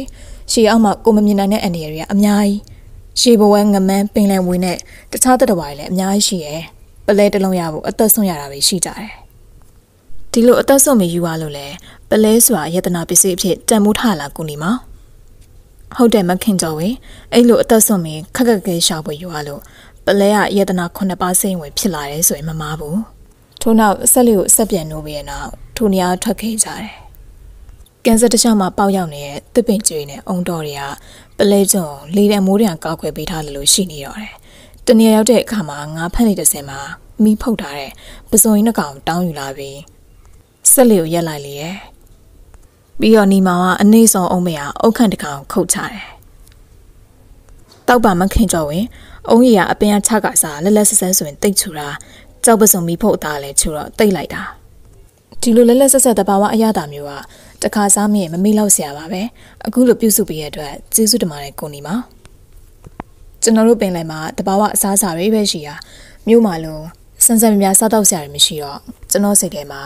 ရှေအောက်မှာကိုမမြင်နိုင်တဲ့အန်ဒီရကအများကြီးရှေဘဝငမန်းပင်လယ်ဝင်းနဲ့တခြားတတဝါတွေလည်းအများကြီးရှိရယ်ပလဲတလုံးရဖို့အသက်ဆုံးရတာပဲရှိကြတယ် ဒီလိုအသက်ဆုံးမယူရလို့လဲပလဲဆိုတာယတနာပစ္စည်းအဖြစ်တန်မိုးထားလာကူနေမှာဟုတ်တယ်မခင်ကြော်ဝေအဲ့လိုအသက်ဆုံးမင်းခက်ခက်ခဲရှာဖို့ယူရလို့ပလဲရယတနာ9ပါးစိမ့်ဝင်ဖြစ်လာတယ်ဆိုရင်မမားဘူးထို့နောက်ဆက်လေးကိုဆက်ပြန်နိုးပြီးနောက်ထိုနေရာထွက်ခဲ့ကြတယ်ကန်ဆာတခြားမှာပေါက်ရောက်နေတဲ့တစ်ပင်ကျွေးနဲ့အုံတော်တွေကပလဲကျုံလေတံမိုးတံကောက်ခွဲပေးထားလို့ရှိနေတော့တယ်။တနေရာရောက်တဲ့အခါမှာငါဖက်နေတဲ့စင်မှာမိဖုတ်ထားတဲ့ပစုံရင်းနှကောင်တောင်းယူလာပြီး ဆက်လေကိုရက်လိုက်လေရဲ့။ပြီးတော့နီမောင်ကအနည်းဆုံးအုံးမရအုတ်ခန့်တကောင်ခုတ်ချတယ်။တောက်ပါမခင်ကြော်ဝင်အုံးရအပင်အချကစားလက်လက်ဆဆန်းဆိုရင်တိတ်ချူတာကြောက်ပစုံမိဖုတ်သားလဲချူတော့တိတ်လိုက်တာ။ဒီလိုလက်လက်ဆက်ဆက်တဘာဝအရသာမျိုးကတခါစားမိရင်မမေ့လောက်စရာပါပဲအခုလိုပြုစုပေးရတဲ့အတွက်ကျေးဇူးတင်ပါတယ်ကိုနီမကျွန်တော်တို့ပင်လယ်မှာတဘာဝအစားအစာတွေပဲရှိတာမြို့မှာလို့စံစံမြများစားတော့စရာတွေမရှိတော့ကျွန်တော်စိတ်ထဲမှာ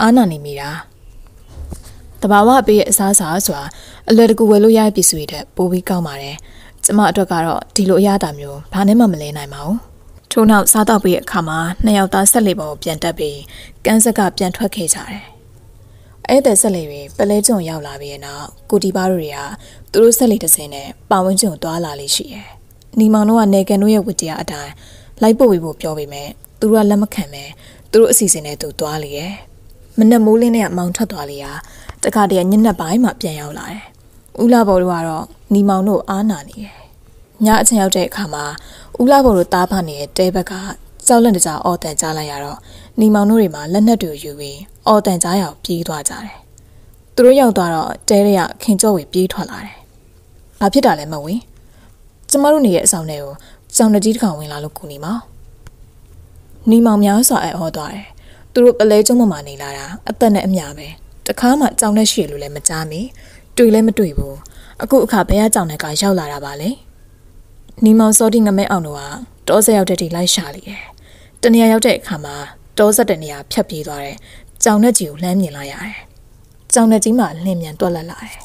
အားနာနေမိတာတဘာဝပေးရဲ့အစားအစာဆိုတာအလွယ်တကူဝယ်လို့ရတဲ့ပစ္စည်းတွေပိုပြီးကောင်းပါတယ်ကျမအတွက်ကတော့ဒီလိုအရသာမျိုးဘာနဲ့မှမလဲနိုင်ပါဘူးထို့နောက်စားတော့ပေးတဲ့အခါမှာနှစ်ယောက်သားဆက်လေပေါ်ပြန်တက်ပြီးကန်းဆက်ကပြန်ထွက်ခဲ့ကြတယ်အဲ့တဲ့ဆက်လေတွေပလဲကျုံရောက်လာပြီးနောက်ကိုတီပါတို့တွေကသူတို့ဆက်လေတစ်စင်းနဲ့ပါဝန်းကျုံသွားလာလေးရှိရယ်။နီမောင်တို့ကနေကန်တို့ရဲ့ဝတ္တရားအတိုင်းလိုက်ပို့ပြီးဖို့ပြောပေမဲ့သူတို့ကလက်မခံပဲသူတို့အစီအစဉ်နဲ့သူသွားလေရယ်။ မနက်မိုးလင်းနဲ့မောင်ထွက်သွားလေရာတခါတည်းညနေပိုင်းမှပြန်ရောက်လာတယ်။ဦးလာဘော်တို့ကတော့နီမောင်တို့အားနာနေတယ်။ညအချိန်ရောက်တဲ့အခါမှာဦးလာဘော်တို့တားဖနေတဲ့တဲဘက်ကကြောက်လန့်တကြားအော်တန်ကြားလိုက်ရတော့နီမောင်တို့တွေမှာလက်နက်တွေယူပြီးအော်တန်ကြားရောက်ပြေးသွားကြတယ်။သူတို့ရောက်သွားတော့တဲရရခင်ကျော်ဝေပြေးထွက်လာတယ်။ဘာဖြစ်တာလဲမဝင်း။ကျမတို့နေရဲ့အဆောင်ထဲကိုကြောင်တကြီးတစ်ကောင်ဝင်လာလို့ကူနေမှာ။နီမောင်များစွာအဟောသွားတယ်။ သူတို့ပလဲကျုံးမမှာနေလာတာအသက်နဲ့အမျှပဲ။တခါမှကြောင်နဲ့ရှည်လို့လည်းမကြားမိ။တွေ့လည်းမတွေ့ဘူး။အခုအခါဘဲကကြောင်နဲ့ကရောက်လာတာပါလေ။နီမောင်စောတိငမဲအောင်တို့ကတောဆက်ရောက်တဲ့ဒီလိုက်ရှာလိရဲ့။တနေရာရောက်တဲ့အခါမှာတောဆက်တဲ့နေရာဖြတ်ပြေးသွားတယ်။ကြောင်နဲ့ကြီးကိုလှမ်းမြင်လိုက်ရတယ်။ကြောင်နဲ့ကြီးမှလင်းမြန်တွက်လက်လာတယ်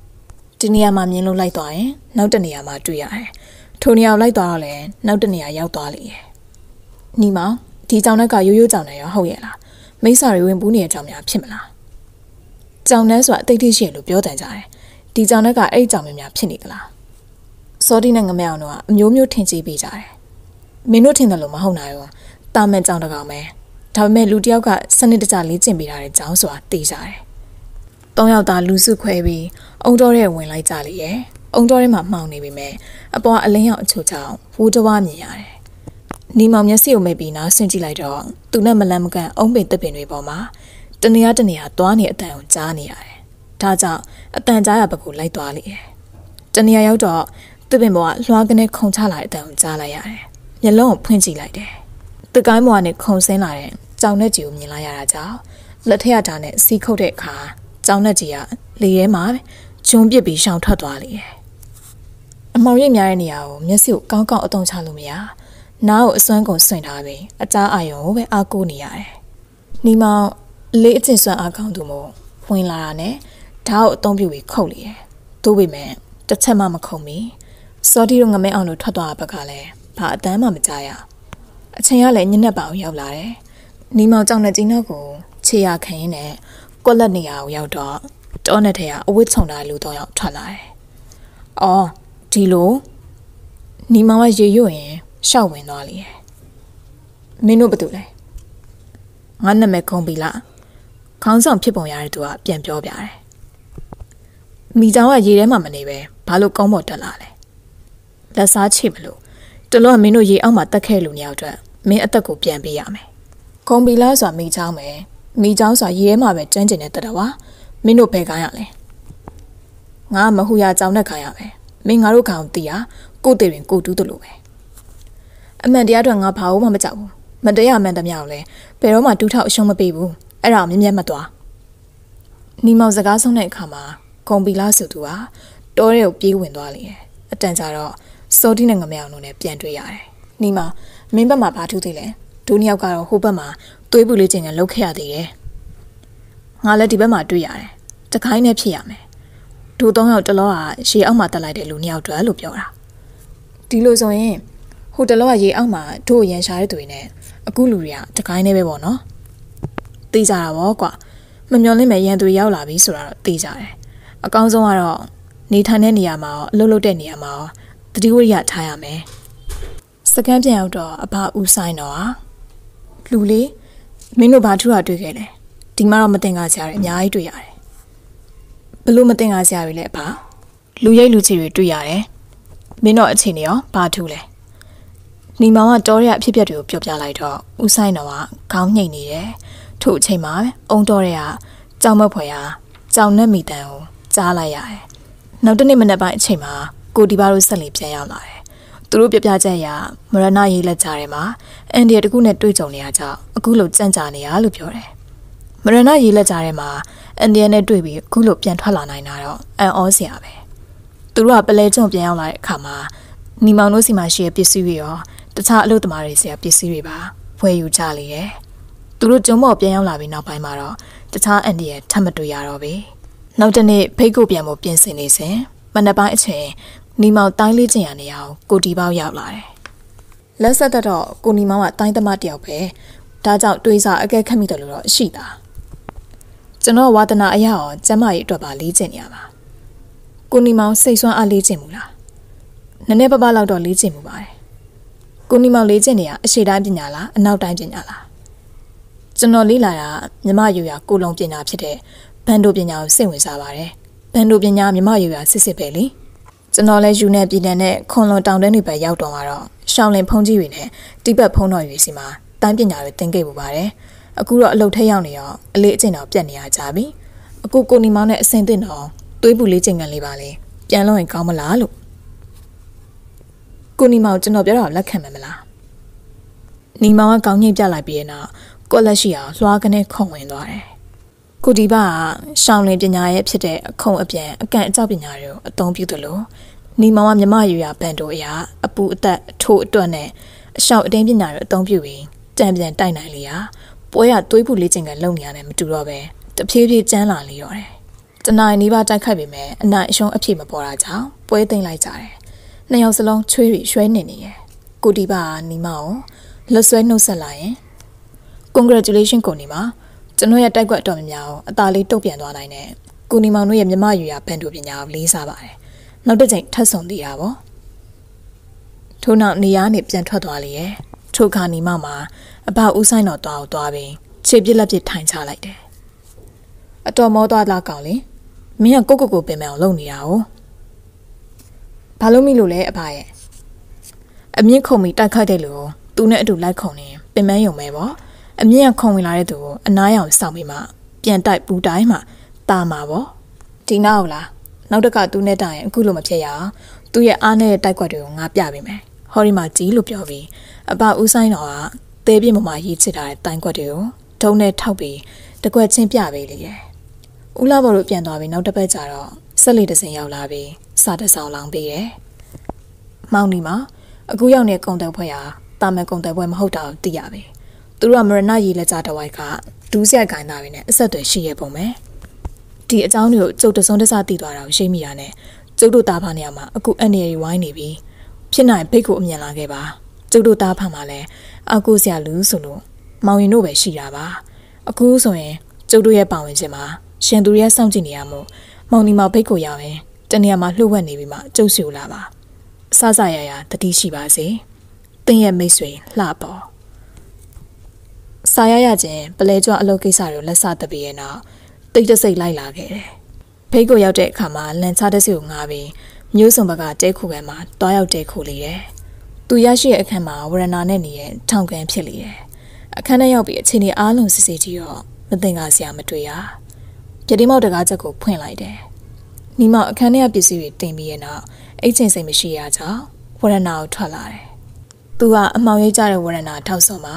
။ဒီနေရာမှာမြင်လို့လိုက်သွားရင်နောက်တနေရာမှာတွေ့ရတယ်။ထိုနေရာကိုလိုက်သွားတော့လည်းနောက်တနေရာရောက်သွားလိမ့်ရဲ့။ညီမ ဒီကြောင်နဲ့ကရိုးရိုးကြောင်နဲ့ရောဟုတ်ရဲ့လား။မိစ္ဆာတွေဝင်ပူးနေတဲ့ကြောင်များဖြစ်မလား။ကြောင်နဲ့ဆိုတာအသိသိရှိရလို့ပြောတန်ကြတယ်။ဒီကြောင်နဲ့ကအဲ့ကြောင်များဖြစ်နေသလား။စောဒီနဲ့ငမဲအောင်တော့အမျိုးမျိုးထင်ကြီးပေးကြတယ်။မင်းတို့ထင်တယ်လို့မဟုတ်နိုင်ဘူး။တာမန်ကြောင်တကောင်ပဲ။ဒါပေမဲ့လူတယောက်ကစနစ်တကျလေ့ကျင့်ပေးထားတဲ့ကြောင်ဆိုတာသိကြတယ်။သုံးယောက်သားလူစုခွဲပြီးအုံတော်ထဲဝင်လိုက်ကြလေရဲ့။အုံတော်ထဲမှာမှောင်နေပြီမဲ့အပေါ်အလင်းရောက်အချို့ကြောင့်ဝူတဝါမြင်ရတယ်။ နီမောင်မျက်စိကိုမိတ်ပြီးနားဆင်ကြည့်လိုက်တော့သူနဲ့မလန့်မကန်အုံပင်တစ်ပင်တွေပေါ်မှာတနေရာတနေရာသွားနေအတန်ကိုကြားနေရတယ်။ဒါကြောင့်အတန်ကြားရဘက်ကိုလိုက်သွားလေရဲ့။တနေရာရောက်တော့တစ်ပင်ပေါ်ကလွှားကနေခုန်ချလာတဲ့အတန်ကိုကြားလိုက်ရတယ်။မျက်လုံးကိုဖွင့်ကြည့်လိုက်တယ်။သူကိုင်းဘွားနဲ့ခုန်ဆင်းလာတဲ့ကြောင်နဲ့ကြီးကိုမြင်လိုက်ရတာကြောင့်လက်ထက်ရတာနဲ့စီးခုတ်တဲ့အခါကြောင်နဲ့ကြီးကလေထဲမှာဂျုံပစ်ပြီးရှောင်ထွက်သွားလေတယ်။အမောင်ရိပ်များတဲ့နေရာကိုမျက်စိကိုကောင်းကောင်းအတုံးချလို့မရ နားကိုအစွမ်းကုန်ဆွင့်ထားပြီးအသားအာယုံကိုပဲအားကိုးနေရတယ်။နီမောင်လေးအကျင့်စွမ်းအားကောင်းသူမို့ဝင်လာတာနဲ့ဓာတ်ကိုအသုံးပြုပြီးခုတ်လေတယ်။သို့ပေမဲ့တစ်ချက်မှမခုံမီစောတီတို့ငမဲအောင်လို့ထွက်သွားတာဘက်ကလည်းဘာအတန်းမှမကြရ။အချိန်ကလည်းညနေပါအောင်ရောက်လာတယ်။နီမောင်ကြောင့်နဲ့ကြီးနောက်ကိုခြေရခင်းနဲ့ကွက်လက်နေရာကိုရောက်တော့တောနဲ့ထဲကအဝတ်ချုံတာလူတော့ရောက်ထွက်လာတယ်။အော်ဒီလိုနီမောင်ကရေရွတ်ရင် ရှောက်ဝင်သွားလေ။မင်းတို့ဘာလုပ်လဲ။ငါနာမည်ခုံပြီလား။ခေါင်းဆောင်ဖြစ်ပုံရတဲ့သူကပြန်ပြောပြတယ်။မိချောင်းကရေထဲမှာမနေပဲဘာလို့ကောင်းပေါ်တက်လာလဲ။လက်စားချိမလို့တလို့မင်းတို့ရေအောက်မှာတက်ခဲ့လူနှစ်ယောက်အတွက်မင်းအသက်ကိုပြန်ပေးရမယ်။ခုံပြီလားဆိုတာမိချောင်းပဲ။မိချောင်းဆိုတာရေထဲမှာပဲကျန်းကျင်နေတတ်တာပါ။မင်းတို့ဘယ်ကားရလဲ။ငါမဟူရကြောင်နဲ့ခါရပဲ။မင်းငါတို့ကောင်တီးရကိုတေရင်ကိုတူးတလို့ပဲ အမှန်တရားတော့ငါဘာလို့မှမကြောက်ဘူးမတရားမှန်သမျှကိုလည်းဘယ်တော့မှတူးထောက်အရှုံးမပေးဘူးအဲ့ဒါမြင်မြတ်မသွားနီမောင်စကားဆုံးတဲ့အခါမှာဂုံပီလာဆိုသူကတောထဲကိုပြေးဝင်သွားလေတယ်အတန်ကြာတော့စောတိနဲ့ငမအောင်တို့နဲ့ပြန်တွေ့ရတယ်နီမောင်မင်းဘက်မှာဘာထူးသေးလဲဒူးနှစ်ယောက်ကတော့ဟိုဘက်မှာသွေးပူလေးချင်းကလှုပ်ခဲ့ရသေးတယ်ငါလည်းဒီဘက်မှာတွေ့ရတယ်တခိုင်းနဲ့ဖြစ်ရမယ်ဒူသုံးယောက်တလောကရေအောက်မှာတက်လိုက်တဲ့လူနှစ်ယောက်တွေ့လို့ပြောတာဒီလိုဆိုရင်ဟို တလောကရေအောက်မှာတို့ရန်ရှာတဲ့သူတွေနဲ့အခုလူတွေကတကိုင်းနေပဲပေါ့နော်သိကြတာပေါ့ကွာမမျောလင့်မဲ့ရန်သူရောက်လာပြီဆိုတာတော့သိကြတယ်အကောင်းဆုံးကတော့နေထိုင်တဲ့နေရာမှာရောအလုပ်လုပ်တဲ့နေရာမှာရောတတိဝရိယထားရမယ်စကန်ပြန်ရောက်တော့အဘဦးဆိုင်တော့ဟာလူလေးမင်းတို့ဘာထူတာတွေ့ခဲ့လဲဒီမှာတော့မတင်ကားကြရတယ်အများကြီးတွေ့ရတယ်ဘလို့မတင်ကားကြရလဲအဘလူရိတ်လူကြီးတွေတွေ့ရတယ်မင်းတို့အခြေအနေရောဘာထူလဲ နီမောင်ကတောရဲအဖြစ်အပျက်တွေကိုပြောပြလိုက်တော့ဦးဆိုင်တော်ကခေါင်းညှိနေတယ်ထို့အချိန်မှာအုံတော်ရဲကကြောင်မက်ဖွယ်ရာကြောင်နဲ့မိတန်ကိုကြားလိုက်ရတယ်နောက်တနေ့မနက်ပိုင်းအချိန်မှာကိုဒီဘာတို့ဆက်လီပြန်ရောက်လာတယ်သူတို့ပြပြချက်အရမရဏရေးလက်ကြထဲမှာအန်ဒီယာတခုနဲ့တွေ့ကြုံနေရကြောင်းအခုလိုကြံ့ကြာနေရလို့ပြောတယ်မရဏရေးလက်ကြထဲမှာအန်ဒီယာနဲ့တွေ့ပြီးအခုလိုပြန်ထွက်လာနိုင်တာတော့အန်ဩစရာပဲသူတို့ကပလဲကျုံပြန်ရောက်လာတဲ့အခါမှာညီမောင်တို့စီမှာရှိတဲ့ပစ္စည်းတွေရော တခြားအလုပ်သမားတွေစီကပစ္စည်းတွေပါဝယ်ယူကြလေတယ်။သူတို့ကျုံမော့ပြန်ရောက်လာပြီးနောက်ပိုင်းမှာတော့တခြားအန်ဒီရဲ့ထပ်မတွေ့ရတော့ဘူး။နောက်တနေ့ဖိတ်ကိုပြန်ဖို့ပြင်ဆင်နေစဉ်မနက်ပိုင်းအချိန်ညီမောင်တိုင်းလေးကျင်ရနေအောင်ကိုတီပေါက်ရောက်လာတယ်။လက်ဆက်တော့ကိုညီမောင်ကတိုင်းသမားတယောက်ပဲ။ဒါကြောင့်တွေးစားအကဲခတ်မိတယ်လို့တော့ရှိတာ။ကျွန်တော်ဝါသနာအရာအောင်ကျမကြီးအတွက်ပါလေးကျင်နေရပါကိုနီမောင်စိတ်ဆွမ်းအားလေးကျင်မူလားနည်းနည်းပပလောက်တော့လေးကျင်မူပါတယ် ကိုနီမောင်လေးကျင်နေရအရှိတိုင်းပညာလားအနောက်တိုင်းပညာလားကျွန်တော်လေးလာတာမြမယူရကိုလုံးပညာဖြစ်တဲ့ဘန်ဒိုပညာကိုစိတ်ဝင်စားပါတယ်ဘန်ဒိုပညာမြမယူရစစ်စစ်ပဲလေကျွန်တော်လဲယူနေပြည်နယ်နဲ့ခွန်လွန်တောင်တန်းတွေပဲရောက်တော့တော့ရှောင်းလင်ဖုံးကြီးတွေနဲ့တိပတ်ဖုံးတော်ရွေစီမှာတိုင်းပညာတွေသင်ခဲ့ပူပါတယ်အခုတော့အလုတ်ထက်ရောက်နေရောအလေးအကျင့်တော်ပြတ်နေရကြပြီအခုကိုနီမောင်နဲ့အစင်တင်တော့သွေးပူလေးချိန်ကန်လေးပါလေပြန်လို့ရင်ကောင်းမလားလို့ ကိုနီမောင်ကျွန်တော်ပြောတာလက်ခံမယ်မလားနီမောင်ကကောင်းငိမ့်ပြလိုက်ပြီးတဲ့နောက်ကိုလက်ရှိအောင်လွှားကနေခုံဝင်သွားတယ်ကိုဒီပါကရှောင်းလင်ပညာရဲ့ဖြစ်တဲ့အခုံအပြန်အကန့်အကြောက်ပညာတွေကိုအသုံးပြုတယ်လို့နီမောင်ကမြမယူရဘန်တို့အရာအပူအသက်အထိုးအတွက်နဲ့အရှောက်အတင်းပညာတွေအသုံးပြုပြီးတံပြန်တိုက်နိုင်လေရာပွဲရသွေးပူလေးချိန်ကလုံနေရတယ်မတူတော့ပဲတဖြည်းဖြည်းကျန်းလာလေရောတယ်တနင်္လာနေ့ပါတိုက်ခိုက်ပေမဲ့အနိုင်အရှုံးအဖြစ်မပေါ်တာကြောင့်ပွဲသိမ်းလိုက်ကြတယ်။ နှစ်ယောက်စလုံးချွေးရီရွှဲနေနေရဲ့။ကိုတီပါနီမအောင်လွတ်ဆွဲနှုတ်ဆက်လာရင် congratulation ကိုနီမကျွန်တော်ရဲ့တိုက်ကွက်အတော်များများအသာလေးတုတ်ပြန်သွားနိုင်တယ်။ကိုနီမောင်တို့ရဲ့မြမယူရဘန်တို့ပညာကိုလေးစားပါတယ်။နောက်တစ်ချိန်ထပ်ဆုံသေးတာပေါ့။ထို့နောက်နေရာနေပြန်ထွက်သွားလေရဲ့။ထိုခါနီမောင်မှာအဘဦးဆိုင်တော်သွားအောင်သွားပြီးခြေပြစ်လက်ပြစ်ထိုင်ချလိုက်တယ်အတော်မောသွားလားကောင်လေမင်းကကိုကိုကိုပင်မအောင်လုပ်နေတာ哦 ဘာလို့မိလို့လဲအဖရဲ့အမြင့်ခုံပြီးတိုက်ခိုက်တဲ့လူကိုသူနဲ့အတူလိုက်ခုံနေပင်မယုံမဲပေါ့အမြင့်ကခုံဝင်လာတဲ့သူကိုအနားရောင်စောင့်ပြီးမှပြန်တိုက်ပူတိုင်းမှတာမှာပေါ့ဒီနောက်လားနောက်တကသူနဲ့တိုင်အခုလိုမဖြစ်ရအောင်သူ့ရဲ့အားနဲ့တိုက်ကွက်တွေကိုငါပြပေးမယ်ဟောဒီမှာကြီးလို့ပြောပြီးအပဦးဆိုင်တော်ကသေးပြင်းပေါ်မှာရေးချစ်ထားတဲ့တိုင်ကွက်တွေကိုဒုံနဲ့ထောက်ပြီးတကွက်ချင်းပြပေးလေရဲ့ဦးလာဘော်တို့ပြန်သွားပြီးနောက်တစ်ပတ်ကြာတော့ ဆက်လီတစင်ရောက်လာပြီးစာတဆောင်လောင်ပေးတယ်။မောင်နီမှာအခုရောက်နေကုံတက်ဖွဲ့ဟာတာမန်ကုန်တယ်ပွဲမဟုတ်တာကိုသိရပြီသူတို့ကမရဏရေလက်ကြတဝိုက်ကဒူးဆက်ကိုင်းသားတွေနဲ့အဆက်အသွယ်ရှိရပုံပဲဒီအကြောင်းတွေကိုကျုပ်တစုံတစသိသွားတာကိုရှိမိရနဲ့ကျုပ်တို့တာဖာနေရာမှာအခုအနေရီဝိုင်းနေပြီဖြစ်နိုင်ဖိတ်ကိုအမြင်လာခဲ့ပါကျုပ်တို့တာဖာမှာလည်းအကူဆရာလူဆိုလို့မောင်ရင်တို့ပဲရှိတာပါအခုဆိုရင်ကျုပ်တို့ရဲ့ပါဝင်ခြင်းမှာရှင်သူရဲ့စောင့်ကြည့်နေရမို့ မောင်ဒီမောင်ဖိတ်ကိုရရင်တနေရာမှာလှုပ်ဝက်နေပြီးမှကျုပ်စီလာပါစစရရတတိရှိပါစေတင်းရဲ့မိတ်ဆွေလှပေါ်စာရရခြင်းပလဲကျွအလုပ်ကိစ္စတွေကိုလက်စတပီရဲ့နောက်တိတ်တဆိတ်လိုက်လာခဲ့တယ်ဖိတ်ကိုရောက်တဲ့အခါမှာလန်ချတဲ့စီကိုငားပြီးမျိုးစုံဘက်ကတဲခုကန်မှာတွားရောက်တဲခုလေတယ်သူရရှိတဲ့အခန်းမှာဝရဏာနဲ့နေတဲ့ထောင်ကန်ဖြစ်လေတယ်အခန်းထဲရောက်ပြီးအချိန်ကြီးအားလုံးစစ်စစ်ကြီးတော့မသိင်္ဂါစရာမတွေ့ရ ပြတိမောက်တကားချက်ကိုဖွင့်လိုက်တယ်နီမောက်အခန်းထဲကပစ္စည်းတွေတင်ပြီးရဲ့နောက်အိတ်ချင်စိတ်မရှိရကြောင်းဝရဏာကိုထွက်လာတယ်သူကအမှောင်ရိပ်ကြတဲ့ဝရဏာထောက်ဆောင်မှာ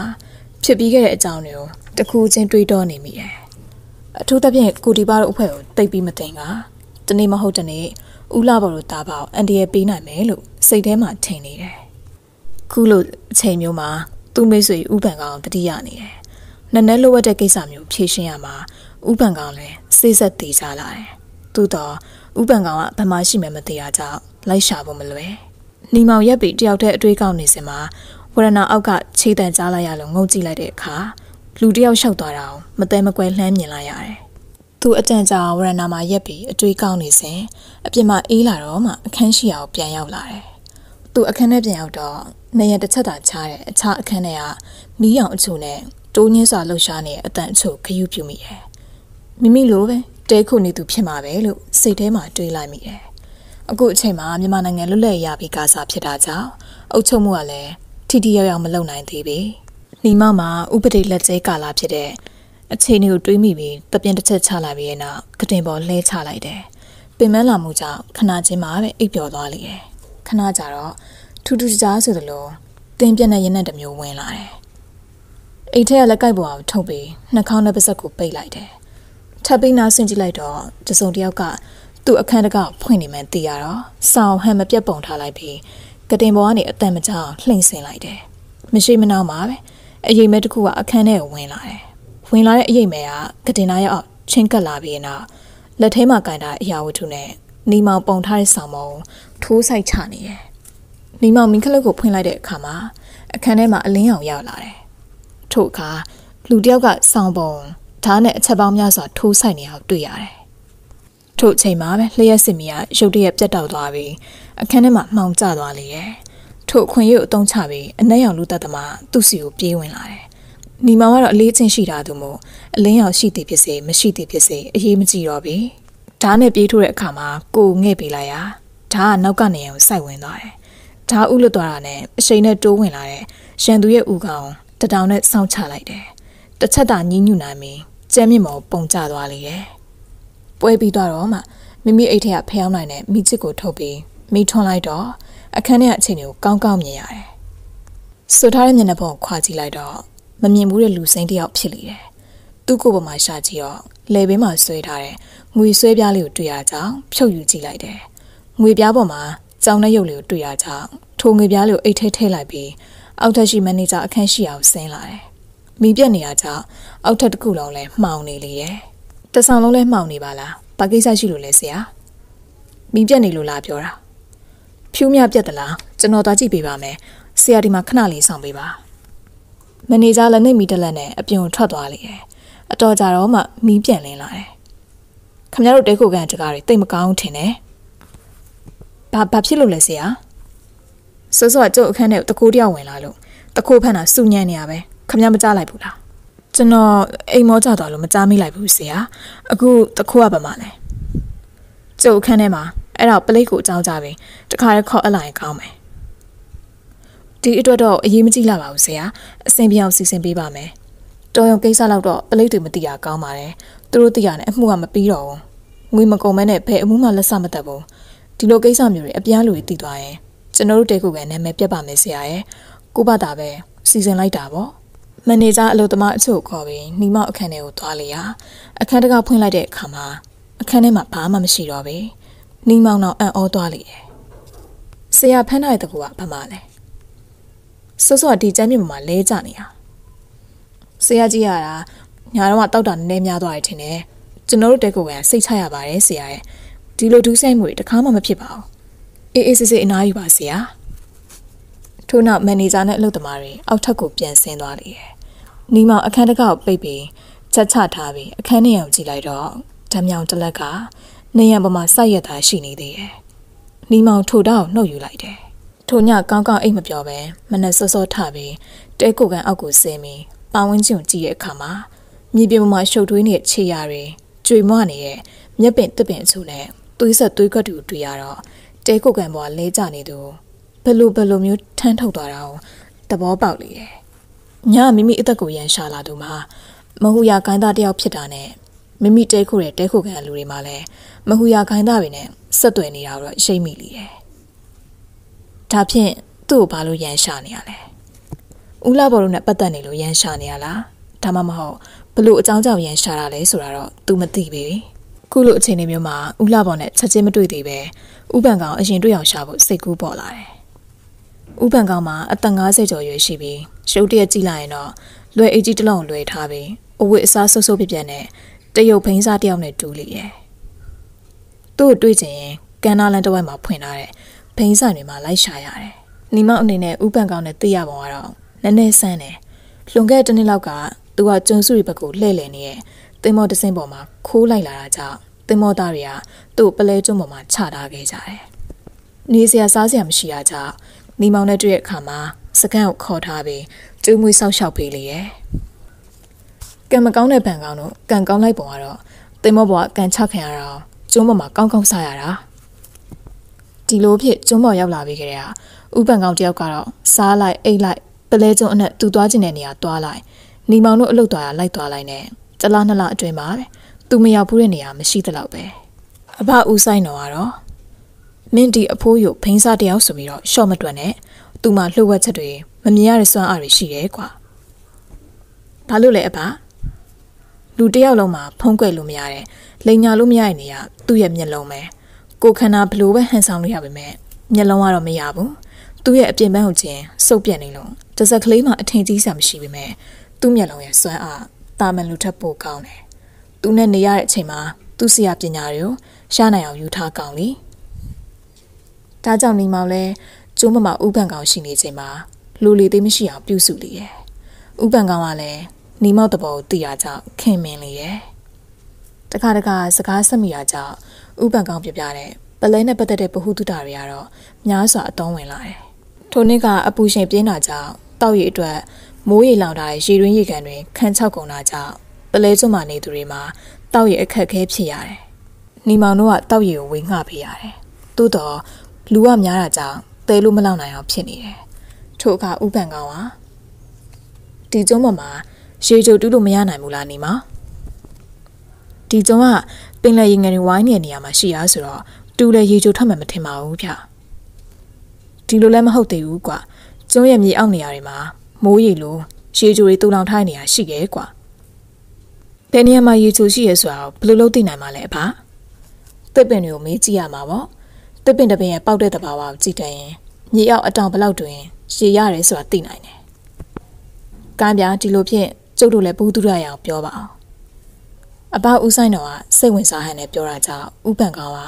ဖြစ်ပြီးခဲ့တဲ့အကြောင်းတွေကိုတခုချင်းတွေးတောနေမိတယ်အထူးသဖြင့်ကိုဒီပါတို့အဖွဲ့ကိုတိတ်ပြီးမသိင်ကတနေ့မဟုတ်တနေ့ဦးလာဘော်တို့တာပေါအန်ဒီရဲ့ပေးနိုင်မယ်လို့စိတ်ထဲမှာထင်နေတယ်ခုလိုအချိန်မျိုးမှာသူ့မိတ်ဆွေဥပန်ကောင်တတိယနေတယ်နည်းနည်းလိုအပ်တဲ့ကိစ္စမျိုးဖြေရှင်းရမှာဥပန်ကောင်လည်း စိတ်ဆက်သေးကြလာတယ်။သို့တော့ဥပန်ကောင်ကဘမှရှိမှမသိရကြောင်းလိုက်ရှာဖို့မလွယ်။နီမောင်ရက်ပြီးတယောက်တည်းအတွေးကောက်နေစင်မှာဝရဏအောက်ကခြေတံကြားလိုက်ရလို့ငုံကြည့်လိုက်တဲ့အခါလူတယောက်လျှောက်သွားတာကိုမတဲမကွဲလှမ်းမြင်လိုက်ရတယ်။သူအတန်ကြာဝရဏမှာရက်ပြီးအတွေးကောက်နေစဉ်အပြစ်မှအေးလာတော့မှအခန်းရှိအောင်ပြန်ရောက်လာတယ်။သူအခန်းထဲပြန်ရောက်တော့နေရတစ်ချက်သာချားတဲ့အခြားအခန်းထဲကမီးရောင်အချို့နဲ့တိုးညင်းစွာလှုပ်ရှားနေတဲ့အတန်အချို့ခယူးပြူမိတယ်။ မိမိလိုပဲတဲခုနေသူဖြစ်မှာပဲလို့စိတ်ထဲမှာတွေးလိုက်မိတယ်။အခုအချိန်မှာမြန်မာနိုင်ငံလွတ်လပ်ရပြီးကာစားဖြစ်တာကြောင့်အုပ်ချုပ်မှုကလည်းထိထိရောက်ရောက်မလုပ်နိုင်သေးပြီ။နီမောက်မှာဥပဒေလက်ကျဲကာလာဖြစ်တဲ့အခြေအနေကိုတွေးမိပြီးတပြင်းတစ်ချက်ချလိုက်ပြီးနောက်ကတင်ပေါ်လှဲချလိုက်တယ်။ပင်မလာမှုကြောင့်ခဏချင်းမှာပဲအိပ်ပျော်သွားလိမ့်တယ်။ခဏကြာတော့ထူးထူးခြားဆိုသလိုတင်းပြက်တဲ့ရနက်တစ်မျိုးဝင်လာတယ်အိတ်ထဲကလက်ကိုက်ပေါ်အောင်ထုတ်ပြီးနှာခေါင်းနဲ့ပါးစပ်ကိုပိတ်လိုက်တယ်။ ထပ်ပြီးနားဆင်ကြည့်လိုက်တော့တစုံတယောက်ကသူ့အခန်းတကဖွင့်နေမှန်းသိရတော့ဆောင်းဟန်မပြတ်ပုံထားလိုက်ပြီးကတင်ပေါ်ကနေအတန်မကြောင်လှိမ့်ဆင်လိုက်တယ်။မရှိမနှောင်းပါပဲ။အရေးမဲတစ်ခုကအခန်းထဲကိုဝင်လာတယ်။ဝင်လာတဲ့အရေးမဲကကတင်သားရောက်ချင်းကပ်လာပြီးနောက်လက်ထဲမှာကင်တာအရာဝတ္ထုနဲ့နီမောင်ပုံထားတဲ့ဆောင်းမုံထိုးဆိုင်ချနေတယ်။နီမောင်မင်းခလုတ်ကိုဖွင့်လိုက်တဲ့အခါမှာအခန်းထဲမှာအလင်းရောင်ရောက်လာတယ်ထို့အခါလူတယောက်ကစောင်းပုံ ဓာတ်နဲ့အချက်ပေါင်းများစွာထိုးဆိုင်နေအောင်တွေ့ရတယ်။ထို့အချိန်မှာပဲလျှက်စစ်မီကရုတ်တရက်ပြတ်တောက်သွားပြီးအခန်းထဲမှာမှောင်ကျသွားလေတယ်။ထို့အခွင့်အရေးကိုအသုံးချပြီးအနက်ရောင်လူသက်သမားသူ့စီကိုပြေးဝင်လာတယ်။ညီမောင်ကတော့အလေးချင်းရှိတာသူမို့အလင်းရောင်ရှိသည်ဖြစ်စေမရှိသည်ဖြစ်စေအရေးမကြီးတော့ပြီ။ဓာတ်နဲ့ပြေးထိုးတဲ့အခါမှာကိုငဲ့ပေးလိုက်ရဓာတ်ကနောက်ကနေအောင်စိုက်ဝင်သွားတယ်။ဓာတ်ဥလွတ်သွားတာနဲ့အရှိန်နဲ့တိုးဝင်လာတဲ့ရန်သူရဲ့ဥကောင်တတောင်နဲ့စောင့်ချလိုက်တယ်။တစ်ချက်သာညှဉ်းညူနိုင်ပြီး ကျဲမြင့်မော်ပုံကျသွားလေတယ်။ပွဲပြီးတော့မှမိမိအိတ်ထက်ကဖျောင်းနိုင်တဲ့မိချစ်ကိုထုတ်ပြီးမိထွန်းလိုက်တော့အခန်းထဲအချိန်ကိုကောင်းကောင်းမြင်ရတယ်။စွထားတဲ့မျက်နှာပုံခွာကြည့်လိုက်တော့မမြင်ဘူးတဲ့လူစိမ်းတယောက်ဖြစ်လေတယ်။သူ့ကိုယ်ပေါ်မှာရှာကြည့်တော့လေဘေးမှာဆွဲထားတဲ့ငွေဆွဲပြားလေးကိုတွေ့ရကြောင်းဖြုတ်ယူကြည့်လိုက်တယ်။ငွေပြားပေါ်မှာကြောင်တဲ့ရုပ်လေးကိုတွေ့ရကြောင်းထိုငွေပြားလေးကိုအိတ်ထဲထည့်လိုက်ပြီးအောက်ထပ်ရှိမန်နေဂျာအခန်းရှိအောင်ဆင်းလာတယ်။ မိပြက်နေရကြောင့်အောက်ထပ်တစ်ခုလုံးလဲမှောင်နေလေရဲ့။တဆောင်လုံးလဲမှောင်နေပါလား။ဘာကိစ္စရှိလို့လဲဆရာ။မိပြက်နေလို့လားပြောတာ။ဖြူးမြပြက်သလားကျွန်တော်သွားကြည့်ပေးပါမယ်။ဆရာဒီမှာခဏလေးဆောင်ပေးပါ။မန်နေဂျာလည်းနှိပ်မိတက်လက်နဲ့အပြင်ထွက်သွားလေရဲ့။အတော်ကြာတော့မှမီးပြန်လင်းလာတယ်။ခမရတို့တဲခုကန်တကားတွေတိတ်မကောင်းထင်တယ်။ဘာဘာဖြစ်လို့လဲဆရာ။စောစောကကျုပ်အခန်းထဲတကိုးတယောက်ဝင်လာလို့တကိုးဖက်တာစူညံ့နေရပဲ ခမမကြားလိုက်ဘူးလားကျွန်တော်အိမ်မောကြသွားလို့မကြားမိလိုက်ဘူးဆရာအခုတကိုးကဘာမှလဲကျုပ်အခန်းထဲမှာအဲ့တော့ပလိတ်ကိုအကြောင်းကြပြီတခါရဲခေါ်အလိုက်ကောင်းမယ်ဒီအတွက်တော့အရေးမကြီးလာပါဘူးဆရာအဆင်ပြေအောင်စီစဉ်ပေးပါမယ်တော်ရုံကိစ္စလောက်တော့ပလိတ်တွေမသိရကောင်းပါတယ်သူတို့သိရတယ်အမှုကမပြီးတော့ဘူးငွေမကုန်မဲနဲ့ဘယ်အမှုမှလက်စမတက်ဘူးဒီလိုကိစ္စမျိုးတွေအပြားလူတွေသိသွားရင်ကျွန်တော်တို့တဲခုပဲနာမည်ပြတ်ပါမယ်ဆရာရဲ့ကိုဘာသာပဲစီစဉ်လိုက်တာပေါ့ မန်နေဂျာအလုပ်သမားအချို့ခေါ်ပြီးနှီးမောက်အခန်းထဲကိုသွားလေရအခန်းတကာဖွင့်လိုက်တဲ့အခါမှာအခန်းထဲမှာဘာမှမရှိတော့ပဲနှီးမောက်တော့အံ့ဩသွားလေတယ်ဆရာဖမ်းထားတဲ့တကူကဘာမှလဲစောစောဒီကျမ်းမြေမှာလဲကြနေတာဆရာကြီးရတာညာတော့တောက်တာနည်းနည်းများသွားတယ်ထင်တယ်ကျွန်တော်တို့တက်ကိုကစိတ်ချရပါတယ်ဆရာရဲ့ဒီလိုဒူးဆိုင်မှုတွေတခါမှမဖြစ်ပါဘူးအေးအေးဆေးဆေးအနားယူပါဆရာထို့နောက်မန်နေဂျာနဲ့အလုပ်သမားတွေအောက်ထပ်ကိုပြန်ဆင်းသွားလေတယ် နီမောင်အခန်းတကောက်ပိတ်ပြီးချက်ချထားပြီးအခန်းထဲကိုကြည့်လိုက်တော့ဓမြောင်တစ်လက်ကနေရံပေါ်မှာစိုက်ရတာရှိနေသေးတယ်နီမောင်ထိုတော့နှုတ်ယူလိုက်တယ်ထိုညကောင်းကောင်းအိတ်မပြောပဲမနဲ့စောစောထပြီးတဲကိုကန်အောက်ကိုဆင်းပြီးပဝန်းကျင်ကြည့်တဲ့အခါမှာမြေပြင်ပေါ်မှာရှုပ်ထွေးနေတဲ့ခြေရာတွေကျွေမွနေတဲ့မျက်ပင်တစ်ပင်အစုနဲ့သွေးဆက်သွေးကွက်တူတွေ့ရတော့တဲကိုကန်ပေါ်လဲကျနေသူဘယ်လိုဘယ်လိုမျိုးထမ်းထုတ်သွားတာကိုသဘောပေါက်လေတယ်။ ညမိမိအသက်ကိုရန်ရှာလာသူမှာမဟူယာကိုင်းသားတယောက်ဖြစ်တာနဲ့မိမိတဲခုတဲ့တဲခုကန်လူတွေမှာလည်းမဟူယာကိုင်းသားတွေနဲ့ဆက်သွယ်နေတာတော့ရှိမိလိတယ်။ဒါဖြင့်သူ့ကိုဘာလို့ရန်ရှာနေရလဲ။ဦးလာဘော်တို့နဲ့ပတ်သက်နေလို့ရန်ရှာနေရလား။ဒါမှမဟုတ်ဘလို့အကြောင်းကြောင့်ရန်ရှာတာလဲဆိုတာတော့ तू မသိပေ။ခုလိုအချိန်မျိုးမှာဦးလာဘော်နဲ့ချက်ချင်းမတွေ့သေးပဲဥပန်ကောင်အရင်တွေ့အောင်ရှာဖို့စိတ်ကူးပေါ်လာတယ်။ ဥပန်ကောင်မှာအသက်50ကျော်ရွယ်ရှိပြီးရုပ်တရက်ကြည့်လိုက်ရင်တော့လွယ်အေးကြီးတစ်လုံးလွယ်ထားပြီးအဝတ်အစားဆုပ်ဆုပ်ပြပြနဲ့တရုတ်ဖိန်းစားတယောက်နဲ့တူလိရဲ့။သူ့ကိုတွေ့ချင်ရင်ကန်နာလန်တစ်ဝိုက်မှာဖွင့်ထားတဲ့ဖိန်းဆိုင်တွေမှာလိုက်ရှာရတယ်။နီမောင်အနေနဲ့ဥပန်ကောင်နဲ့သိရပုံကတော့နည်းနည်းဆန်းတယ်။လွန်ခဲ့တဲ့နှစ်လောက်ကသူကကျုံစုရီဘက်ကိုလှည့်လည်နေတဲ့တင်မောတစင်းပေါ်မှာခိုးလိုက်လာတာကြောင့်တင်မောသားတွေကသူ့ပလဲကျွန်းပေါ်မှာချထားခဲ့ကြတယ်။နေစရာစားစရာမရှိတာကြောင့် နီမောင်နဲ့တွေ့တဲ့အခါမှာစကန်ကိုခေါ်ထားပြီးကျူးမွေးဆောက်ရှောက်ပေးလေရဲ့ကံမကောင်းတဲ့ဗန်ကောင်တို့ကံကောင်းလိုက်ပုံကတော့တင်မောဘွားကံချခံရတာကျုံးပေါ်မှာကောင်းကောင်းစားရတာဒီလိုဖြစ်ကျုံးပေါ်ရောက်လာပြီးကြတဲ့ဟာဥပန်ကောင်တယောက်ကတော့စားလိုက်အိတ်လိုက်ပလဲကျုံအနက်သူသွားကျင်တဲ့နေရာသွားလိုက်နီမောင်တို့အလုတ်သွားရလိုက်သွားလိုက်နဲ့တလားနှစ်လအတွင်းမှာပဲသူမရောက်ဘူးတဲ့နေရာမရှိသလောက်ပဲအဘဦးဆိုင်တော်ကတော့ မင်းဒီအဖိုးရုပ်ဖိန်းစားတယောက်ဆိုပြီးတော့ရှော့မတွက်နဲ့သူ့မှာလှုပ်ဝက်ချက်တွေမမြင်ရတဲ့စွမ်းအားတွေရှိတယ်ကွာဘာလို့လဲအဖလူတယောက်လုံးမှာဖုံးကွယ်လို့မရတဲ့လိန်ညာလို့မရတဲ့နေရာသူ့ရဲ့မျက်လုံးပဲကိုခန္ဓာဘလို့ပဲဟန်ဆောင်လို့ရပါမယ်မျက်လုံးကတော့မရဘူးသူ့ရဲ့အပြင်ပန်းကိုချင်းစုပ်ပြက်နေလို့တစ်စက်ကလေးမှအထင်ကြီးစရာမရှိပါမယ်သူ့မျက်လုံးရဲ့စွမ်းအားတာမန်လူထက်ပိုကောင်းတယ်သူနဲ့နေရတဲ့အချိန်မှာသူ့ဆရာပညာတွေကိုရှားနိုင်အောင်ယူထားကောင်းလी ဒါကြောင့်နေမောင်လဲကျိုးမမဥပန်ကောင်ရှိနေချိန်မှာလူလီသေးမရှိအောင်ပြုစုလေရဲ့ဥပန်ကောင်ကလည်းနီမောက်တဘောကိုသိရကြောင်းခင်မင်လေရဲ့တခါတခါစကားဆက်မိတာကြောင့်ဥပန်ကောင်ပြပြတဲ့ပလဲနဲ့ပတ်သက်တဲ့ဗဟုသုတတွေကတော့များစွာအသုံးဝင်လာတယ်ထိုနေ့ကအပူရှင်ပြင်းတာကြောင့်တောက်ရည်အတွက်မိုးရေလောင်တာရေရင်းရေကန်တွေခန်းချောက်ကုန်တာကြောင့်ပလဲကျွန်းမှာနေသူတွေမှာတောက်ရည်အခက်ခဲဖြစ်ရတယ်နီမောင်တို့ကတောက်ရည်ကိုဝေငှပေးရတယ်သို့တော့ လူကများတာကြောင့်တဲလို့မလောက်နိုင်အောင်ဖြစ်နေတယ်။ထို့အခါဥပန်ကောင်ဟာဒီကျုံးပေါ်မှာရေကြိုတူးလို့မရနိုင်ဘူးလားနေမ။ဒီကျုံးကပင်လယ်ရေငယ်တွေဝိုင်းနေတဲ့နေရာမှာရှိရဆိုတော့တူးလေရေကြိုထွက်မှမထင်ပါဘူးဗျ။ဒီလိုလည်းမဟုတ်သေးဘူးကွာ။ကျုံးရဲ့မြေအောက်နေရာတွေမှာမိုးရေလိုရေကြိုတွေတူလောင်ထားနေရရှိရဲ့ကွာ။ဘယ်နေရာမှာရေချိုရှိရဲဆိုတာဘယ်လိုလုပ်သိနိုင်မှာလဲဗျ။တစ်ပင်တွေကိုမေးကြည့်ရမှာပေါ့။ တစ်ပင်တစ်ပင်ရဲ့ပေါက်တဲ့တဘာဝကိုကြည့်တဲ့ရင်မြေအောက်အတောင်ဘလောက်တွင်ရေရတယ်ဆိုတာသိနိုင်တယ်။ကမ်းပြဒီလိုဖြင့်ကျုပ်တို့လည်းဘူးသူရရအောင်ပြောပါအောင်။အဘဦးဆိုင်တော်ကစိတ်ဝင်စားဟန်နဲ့ပြောတာကြောင့်ဥပန်ကောင်က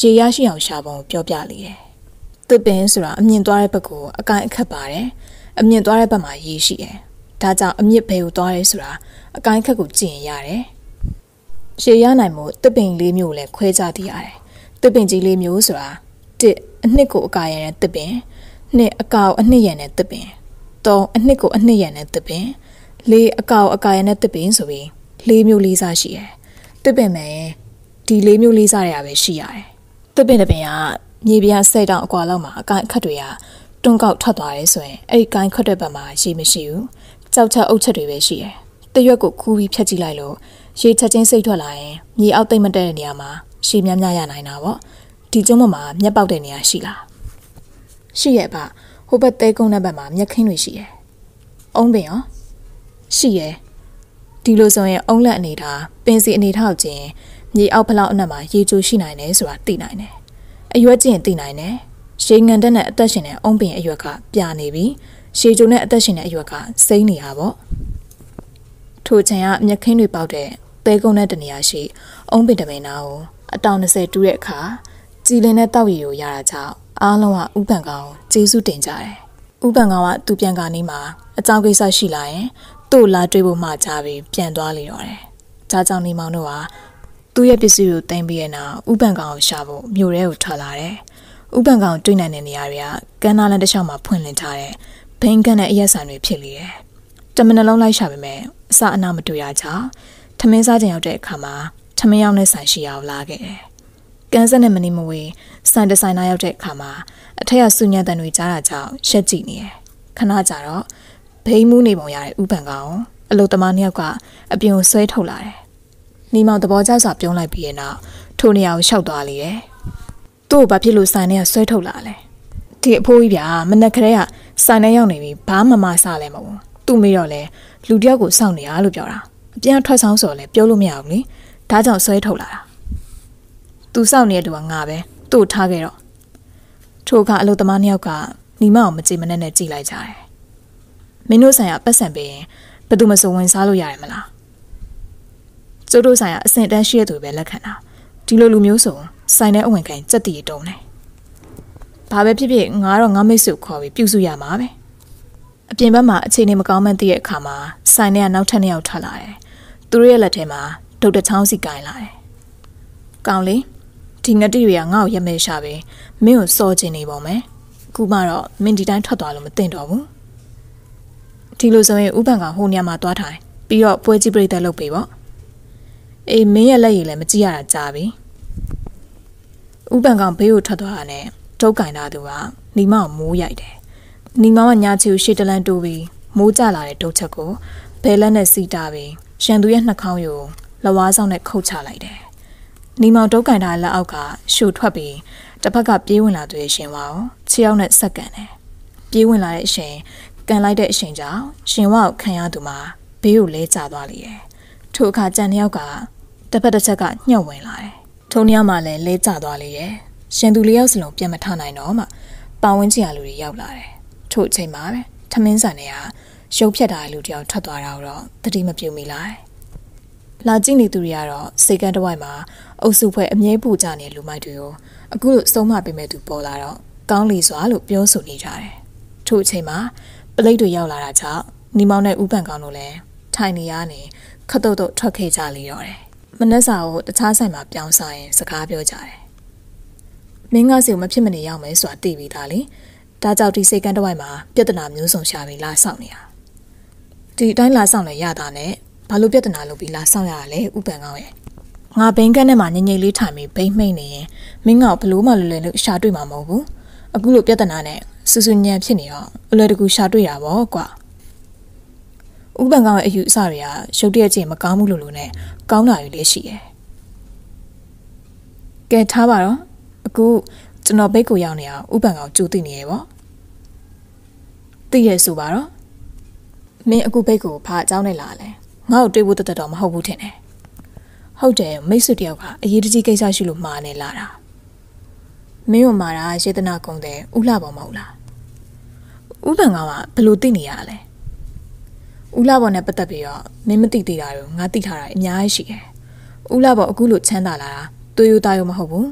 ရေရရှိအောင်ရှာပုံပြောပြလေတယ်။တစ်ပင်ဆိုတာအမြင့်သွားတဲ့ဘက်ကိုအကိုင်အခက်ပါတယ်။အမြင့်သွားတဲ့ဘက်မှာရေရှိတယ်။ဒါကြောင့်အမြင့်ဘယ်ကိုသွားရဲဆိုတာအကိုင်အခက်ကိုကြည့်ရင်ရတယ်။ရေရနိုင်မှုတစ်ပင်လေးမျိုးလည်းခွဲခြားသိရတယ် တစ်ပင်ကြီးလေးမျိုးဆိုတာတစ်အနှစ်ကိုအကာရံတဲ့တစ်ပင်နှစ်အကာကိုအနှစ်ရံတဲ့တစ်ပင်သုံးအနှစ်ကိုအနှစ်ရံတဲ့တစ်ပင်လေးအကာကိုအကာရံတဲ့တစ်ပင်ဆိုပြီးလေးမျိုးလေးစားရှိတယ်တစ်ပင်မယ်ဒီလေးမျိုးလေးစားရပဲရှိရတယ်တစ်ပင်တစ်ပင်ကမြေပြားစိတ်တောင်အကွာလောက်မှာအကိုင်အခက်တွေကတွန်းကောက်ထွက်သွားတယ်ဆိုရင်အဲ့ဒီကိုင်ခတ်တဲ့ဘက်မှာရေမရှိဘူးကြောက်ချက်အုပ်ချက်တွေပဲရှိတယ်တရွက်ကိုခူးပြီးဖြတ်ကြည့်လိုက်လို့ရေချက်ချင်းစိတ်ထွက်လာရင်မြေအောက်သိမ့်မတက်တဲ့နေရာမှာ ရှည်များများရနိုင်တာပေါ့ဒီကျုံးမမှာမျက်ပေါက်တဲ့နေရာရှိလားရှိရဲ့ဗျဟိုဘက်တဲကုန်းတဲ့ဘက်မှာမျက်ခင်းတွေရှိရဲ့အုံးပင်ရောရှိရဲ့ဒီလိုဆိုရင်အုံးလက်အနေထားပင်စီအနေထားချင်းမြေအောက်ဖလောက်အနက်မှာရေချိုရှိနိုင်တယ်ဆိုတာသိနိုင်တယ်အရွက်ကျင်သိနိုင်တယ်ရေငံတက်နဲ့အသက်ရှင်တဲ့အုံးပင်အရွက်ကပြနေပြီရှေကျုံနဲ့အသက်ရှင်တဲ့အရွက်ကစိမ့်နေတာပေါ့ထို့ချိန်ကမြက်ခင်းတွေပေါက်တဲ့သဲကုန်းတဲ့တနေရာရှိအုံးပင်တမင်နာကို အတောင်20တူးတဲ့အခါကြည်လင်တဲ့တောက်ရည်ကိုရတာကြောင့်အားလုံးကဥပန်ကောင်ကျေးဇူးတင်ကြတယ်ဥပန်ကောင်ကသူပြန်ကနေမှအကြောင်းကိစ္စရှိလာရင်သူ့လာတွေ့ဖို့မှကြားပြီးပြန်သွားလေတော့တယ်။ဒါကြောင့်နေမောင်တို့ကသူ့ရဲ့ပစ္စည်းကိုတင်ပြီးရနောက်ဥပန်ကောင်ကိုရှာဖို့မြို့ထဲကိုထွက်လာတယ်။ဥပန်ကောင်တွေ့နိုင်တဲ့နေရာတွေကကမ်းနားလမ်းတစ်လျှောက်မှာဖွင့်လှစ်ထားတဲ့ဘိန်းကန်တဲ့အရက်ဆန်တွေဖြစ်လေတယ်။တမန်နှလုံးလိုက်ရှာပေမဲ့အစအနာမတွေ့ရကြ။ထမင်းစားကြရောက်တဲ့အခါမှာ ထမင်းရောက်တဲ့ဆိုင်ရှိအောင်လာခဲ့တယ်။ကန်ဆက်နဲ့မနေမဝေးဆိုင်ဒီဇိုင်နာရောက်တဲ့အခါမှာအထက်ကစူညံတန်တွေကြားတာကြောင့်ရှက်ကြည့်နေတယ်။ခဏကြာတော့ဘိန်းမှုနေပုံရတဲ့ဥပန်ကောင်အလုသမားနှစ်ယောက်ကအပြင်ကိုဆွဲထုတ်လာတယ်။နီမောင်သဘောကျစွာပြုံးလိုက်ပြီးရဲ့နောက်ထိုနေရာကိုရှောက်သွားလေတယ်။သူ့ကိုဘာဖြစ်လို့ဆိုင်ထဲကဆွဲထုတ်လာလဲ။ဒီအဖိုးကြီးဗျာမနက်ကလေးကဆိုင်ထဲရောက်နေပြီးဘာမှမဆလဲမဟုတ်ဘူး။သူ့မေးတော့လေလူတယောက်ကိုစောင့်နေရလို့ပြောတာ။အပြန်ထွက်ဆောင်ဆိုလဲပြောလို့မရဘူးလေ။ ဒါကြောင့်ဆွဲထုတ်လာတာ။သူစောင့်နေတဲ့သူကငါပဲ။သူ့ထားခဲ့တော့ထို့ကအလုသမားနှစ်ယောက်ကနီမောင်မကြည့်မနဲ့နဲ့ကြည့်လိုက်ကြတယ်။မင်းတို့ဆိုင်ရာပတ်စံပေးရင်ဘယ်သူမှစဝင်စားလို့ရတယ်မလားကျိုးတို့ဆိုင်ရာအဆင့်တန်းရှိရသူပဲလက်ခံတာဒီလိုလူမျိုးဆိုဆိုင်တဲ့အဝင်ခံစက်တီတုံးတယ်ဘာပဲဖြစ်ဖြစ်ငါတော့ငါမိတ်ဆွေခေါ်ပြီးပြုစုရမှာပဲအပြင်ဘက်မှာအခြေအနေမကောင်းမှန်းသိတဲ့အခါမှာဆိုင်ထဲကနောက်ထပ်နှစ်ယောက်ထွက်လာတယ်သူတို့ရဲ့လက်ထဲမှာ ဒုတ်တချောင်းစီကိုင်လာတယ်ကောင်းလေဒီငတိတွေကငါ့ကိုရက်မဲရှာပဲမင်းကိုစောချင်နေပုံမယ်ခုမှတော့မင်းဒီတိုင်းထွက်သွားလို့မသိတော့ဘူးဒီလိုဆိုရင်ဥပန်ကဟိုညမှာသွားထိုင်ပြီးတော့ပွဲကြီးပြိသက်လုပ်ပေးပေါ့အေးမင်းရဲ့လက်ရည်လည်းမကြည့်ရတာကြာပြီဥပန်ကောင်ဘေးကိုထွက်သွားတာနဲ့တုတ်ကင်လာသူကနီမောင်မိုးရိုက်တယ်နီမောင်ကညာချီကိုရှေ့တလန်းတိုးပြီးမိုးကျလာတဲ့တုတ်ချက်ကိုဘဲလက်နဲ့စီတာပြီးရှန်သူရဲ့နှာခေါင်းကို လဝါးဆောင်နဲ့ခုတ်ချလိုက်တယ်နီမောင်တုတ်ကင်ထားလက်အောက်ကရှူထွက်ပြီးတစ်ဖက်ကပြေးဝင်လာသူရဲ့ရှင်ဝါကိုခြေရောက်နဲ့ဆက်ကန်တယ်ပြေးဝင်လာတဲ့အရှင်ကန်လိုက်တဲ့အချိန်ကြောင့်ရှင်ဝါကိုခံရသူမှာဘေးကိုလဲကျသွားလေတယ်။ထိုအခါကြံတယောက်ကတစ်ဖက်တစ်ချက်ကညှော့ဝင်လာတယ်။ထုံတယောက်မှလည်းလဲကျသွားလေရဲ့။ရှင်သူလေးယောက်စလုံးပြန်မထနိုင်တော့မှပါဝင်းချီရလူတွေရောက်လာတယ်။ထို့အချိန်မှာပဲထမင်းဆန်တွေကရုပ်ဖြတ်တာလူတယောက်ထွက်သွားတာတော့တတိမပြုံမိလိုက်။ လာကြည့်နေသူတွေကတော့စေကန်တဝိုက်မှာအုပ်စုဖွဲ့အမြဲပူကြနေလူမိုက်တွေကိုအခုလိုစုံမပေးမဲ့သူပေါ်လာတော့ကောင်းလီစွာလို့ပြောဆိုနေကြတယ်။ထို့အချိန်မှာပလိတ်တွေရောက်လာတာကြောင့်နီမောင်နဲ့ဥပန်ကောင်တို့လည်းထိုင်နေရနေခတ်တုတ်တုတ်ထွက်ခဲ့ကြလေတော့တယ်။မနှက်စာကိုတခြားဆိုင်မှာပြောင်းစားရင်စကားပြောကြတယ်။မင်းကစီကိုမဖြစ်မနေရောက်မယ်ဆိုတာသိပြီးသားလေ။ဒါကြောင့်ဒီစိတ်ကန်းတစ်ဝိုက်မှာပြဿနာမျိုးစုံရှာပြီးလာဆောင်နေတာ။ဒီအတိုင်းလာဆောင်လဲရတာနဲ့ ဘာလို့ပြဿနာလုပ်ပြီးလာဆောင်ရတာလဲဥပန်ကောင်ရဲ့။ငါဘိန်းကန်းထဲမှာငငိမ့်လေးထိုင်ပြီးဘိန်းမိတ်နေရင်မင်းကဘလို့မှလွယ်လွယ်လို့ရှာတွေ့မှာမဟုတ်ဘူး။အခုလိုပြဿနာနဲ့စူးစူးညံဖြစ်နေတော့အလွယ်တကူရှာတွေ့တာပေါ့ကွာဥပန်ကောင်ရဲ့အယူအဆတွေကရုပ်တရက်ချင်းမကောင်းဘူးလို့လို့နဲ့ကောင်းတာတွေလည်းရှိတယ်ကဲထားပါတော့အခုကျွန်တော်ဘိတ်ကိုရောက်နေအောင်ဥပန်ကောင်ကြိုးသိနေရပေါ့သိရဆိုပါတော့မင်းအခုဘိတ်ကိုဘာအကြောင်းနဲ့လာလဲ ငါ့ကိုတွေးဖို့တသက်တော့မဟုတ်ဘူးထင်တယ်ဟုတ်တယ်မိတ်ဆွေတယောက်ကအရေးတကြီးကိစ္စရှိလို့မှားနေလာတာမင်းတို့မှာတာရေတနာကုံတဲ့ဥလှပေါ်မဟုတ်လားဥပန်ကောင်ကဘလို့သိနေရလဲဦးလာဘော်နဲ့ပတ်သက်ပြီးတော့မင်းမသိသေးတာတော့ငါသိထားတာအများကြီးရှိတယ်ဦးလာဘော်အခုလိုချမ်းသာလာတာတူယူသားရောမဟုတ်ဘူး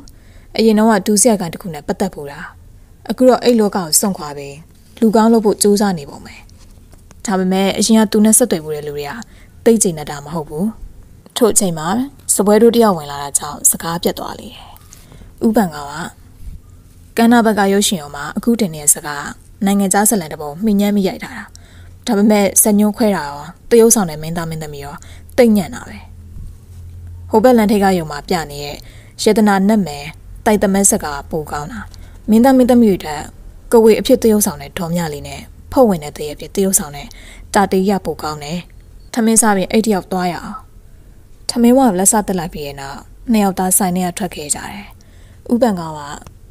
အရင်တော့ကဒူးဆက်ကန်တစ်ခုနဲ့ပတ်သက်ဖို့တာအခုတော့အဲ့လောကကိုစွန့်ခွာပြီးလူကောင်းလို့ဖို့စူးစမ်းနေပုံပဲဒါပေမဲ့အရင်ကသူနဲ့ဆက်သွယ်မှုတဲ့လူတွေက သိကျင်နေတာမဟုတ်ဘူးထို့အချိန်မှာစပွဲတို့တယောက်ဝင်လာတာကြောင့်စကားပြတ်သွားလေတယ်ဥပန်ကောင်ကကန္နာဘက်ကရုပ်ရှင်ရောမှာအခုတင်နေတဲ့စကားနိုင်ငံခြားဇလန်တပုံမှီညမ်းမိရိုက်ထားတာဒါပေမဲ့စညွန်းခွဲတာရောတရုပ်ဆောင်တဲ့မင်းသားမင်းသမီးရောတိတ်ညံ့တာပဲဟိုဘက်လန်ထိတ်ကယုံမှာပြနေတဲ့ယေတနာနက်မယ်တိုက်သမက်ဆက်ကပိုကောင်းတာမင်းသားမင်းသမီးတွေထက်ကဝေအဖြစ်တရုပ်ဆောင်တဲ့ဒေါ်မြလေးနဲ့ဖုတ်ဝင်တဲ့တရေဖြစ်တရုပ်ဆောင်တဲ့တာတေးရပိုကောင်းတယ် ထမင်းစားပြီးအဲ့တယောက်သွားရအောင်ထမင်းဝလက်စတက်လိုက်ပြီးရင်တော့နှစ်ယောက်သားဆိုင်ထဲကထွက်ခဲ့ကြတယ်ဥပန်ကောင်က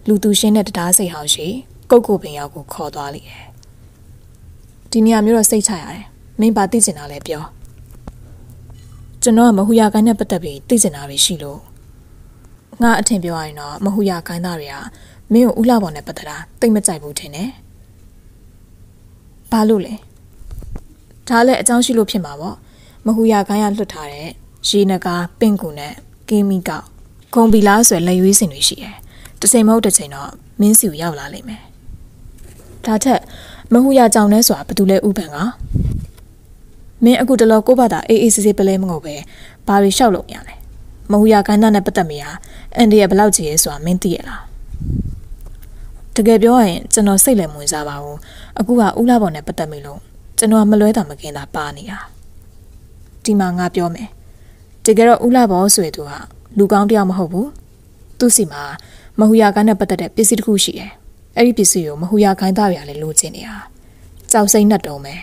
လူသူရှင်းတဲ့တရားစိတ်ဟောင်းရှိကုတ်ကိုပင်ရောက်ကိုခေါ်သွားလိမ့်တယ်ဒီနေရာမျိုးတော့စိတ်ချရတယ်မင်းဘာသိချင်တာလဲပြောကျွန်တော်ကမဟူရကိုင်းနဲ့ပတ်သက်ပြီးသိချင်တာတွေရှိလို့ငါအထင်ပြောရရင်တော့မဟူရကိုင်းသားတွေကမင်းကိုဥလာပေါ်နဲ့ပတ်သက်တာသိမကြိုက်ဘူးထင်တယ်ဘာလို့လဲ ဒါလည်းအကြောင်းရှိလို့ဖြစ်မှာပေါ့မဟူရခိုင်းရလွတ်ထားတဲ့ရေနကာပင့်ကူနဲ့ကင်းမီကောက်ဂုံဘီလားဆိုလက်ရွေးစင်တွေရှိတယ်တစ်ချိန်မဟုတ်တစ်ချိန်တော့မင်းစီကိုရောက်လာလိမ့်မယ်ဒါထက်မဟူရကြောင်လဲဆိုတာဘာတူလဲဥပန်ကမင်းအခုတလောကိုဘာသာအေးအေးဆေးဆေးပလဲမငုံပဲဘာတွေလျှောက်လို့ရလဲမဟူရကန်းသားနဲ့ပတ်သက်မရအန်ဒီရဲ့ဘလောက်ကြီးရဲဆိုတာမင်းသိရလားတကယ်ပြောရရင်ကျွန်တော်စိတ်လည်းမဝင်စားပါဘူးအခုကဥလာပေါ်နဲ့ပတ်သက်မိလို့ ကျွန်တော်မလွဲတာမကင်းတာပါနေတာဒီမှာငါပြောမယ်တကယ်တော့ဥလာပေါ်ဆိုရသူကလူကောင်းတယောက်မဟုတ်ဘူးသူ့စီမှာမဟူရကန်းနဲ့ပတ်သက်တဲ့ပစ္စည်းတစ်ခုရှိတယ်အဲ့ဒီပစ္စည်းကိုမဟူရခိုင်းသားရလည်းလိုချင်နေတာကြောက်စိမ့်နဲ့တုံးမယ်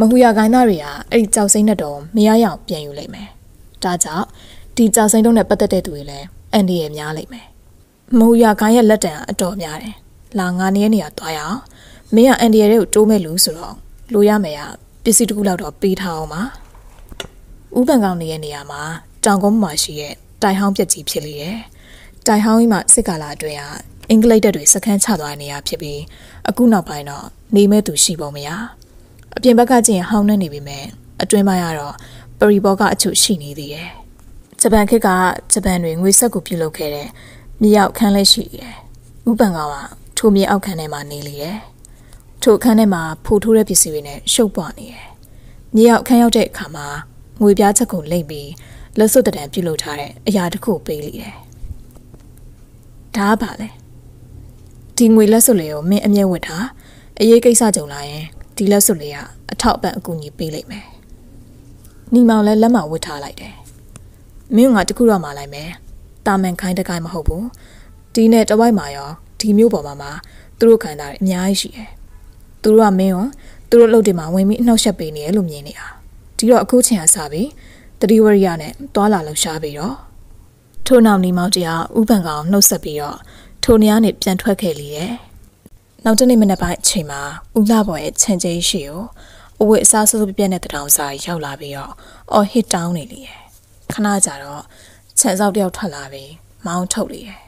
မဟူရခိုင်းသားတွေကအဲ့ဒီကြောက်စိမ့်နဲ့တုံးမရရအောင်ပြန်ယူလိုက်မယ်ဒါကြောင့်ဒီကြောက်စိမ့်တုံးနဲ့ပတ်သက်တဲ့သူတွေလည်းအန်ဒီရဲ့များလိမ့်မယ်မဟူရခိုင်းရဲ့လက်တံအတော်များတယ်လာငါနေရနေရသွားရအောင်မင်းကအန်ဒီရဲ့ကိုတိုးမဲ့လူဆိုတော့ လိုရမယ်ရပစ္စည်းတစ်ခုလောက်တော့ပေးထားအောင်ပါဥပန်ကောင်နေရဲ့နေရာမှာတောင်ကုန်းမှာရှိရဲ့တိုင်ဟောင်းပြက်ကြီးဖြစ်လေတယ်တိုင်ဟောင်းကြီးမှာစစ်ကာလာအတွင်းကအင်္ဂလိပ်တပ်တွေစခန်းချသွားတဲ့နေရာဖြစ်ပြီးအခုနောက်ပိုင်းတော့နေမဲ့သူရှိပုံမရအပြင်ဘက်ကကျင်ဟောင်းနေနေပြီမဲ့အတွင်းပိုင်းကတော့ပရီဘောကအချို့ရှိနေသေးတယ်ဂျပန်ခေတ်ကဂျပန်တွေငွေဆက်ကိုပြုလုပ်ခဲ့တဲ့မြေရောက်ခန်းလေးရှိတယ်ဥပန်ကောင်ကထိုမြေအောက်ခန်းထဲမှာနေလေတယ် ထိုအခန်းထဲမှာဖိုထိုးတဲ့ပစ္စည်းတွေနဲ့ရှုပ်ပွားနေတယ်မြေရောက်ခန်းရောက်တဲ့အခါမှာငွေပြားချက်ကိုလိမ့်ပြီးလက်စွပ်တံပြုလုပ်ထားတဲ့အရာတစ်ခုပေးလိတယ်ဒါကပါလေဒီငွေလက်စွပ်လေးကိုမင်းအမြဲဝတ်ထားအရေးကိစ္စကြုံလာရင်ဒီလက်စွပ်လေးကအထောက်အပံ့အကူအညီပေးလိုက်မယ်။ညီမောင်လည်းလက်မဝတ်ထားလိုက်တယ်။မင်းကတခုတော့မှလိုက်မယ်။တာမန်ခိုင်းတကိုင်းမဟုတ်ဘူး။ဒီနဲ့တဝိုက်မှာရောဒီမျိုးပေါ်မှာမှာသူတို့ခိုင်းတာအများကြီးရှိတယ်။ သူတို့ကမင်းရောသူတို့လှုပ်တယ်မှာဝင်ပြီးအနှောက်ယှက်ပေးနေရလို့မြင်နေတာ။ဒီတော့အခုချိန်ကစပြီးတတိဝရိယနဲ့တွာလာလှရှားပြီးတော့ထို့နောက်နီမောင်တရားဥပန်ကောင်နှုတ်ဆက်ပြီးတော့ထိုနေရာနဲ့ပြန်ထွက်ခဲ့လေတယ်။နောက်တနေ့မနက်ပိုင်းအချိန်မှာဦးလာပေါ်ရဲ့ခြံကျိရှိကိုအဝတ်အစားစိုးစိုးပြပြနဲ့တထောင်စာရောက်လာပြီးတော့အော်ဟစ်တောင်းနေလေတယ်။ခဏကြာတော့ခြံစောက်တယောက်ထွက်လာပြီးမောင်းထုတ်လေတယ်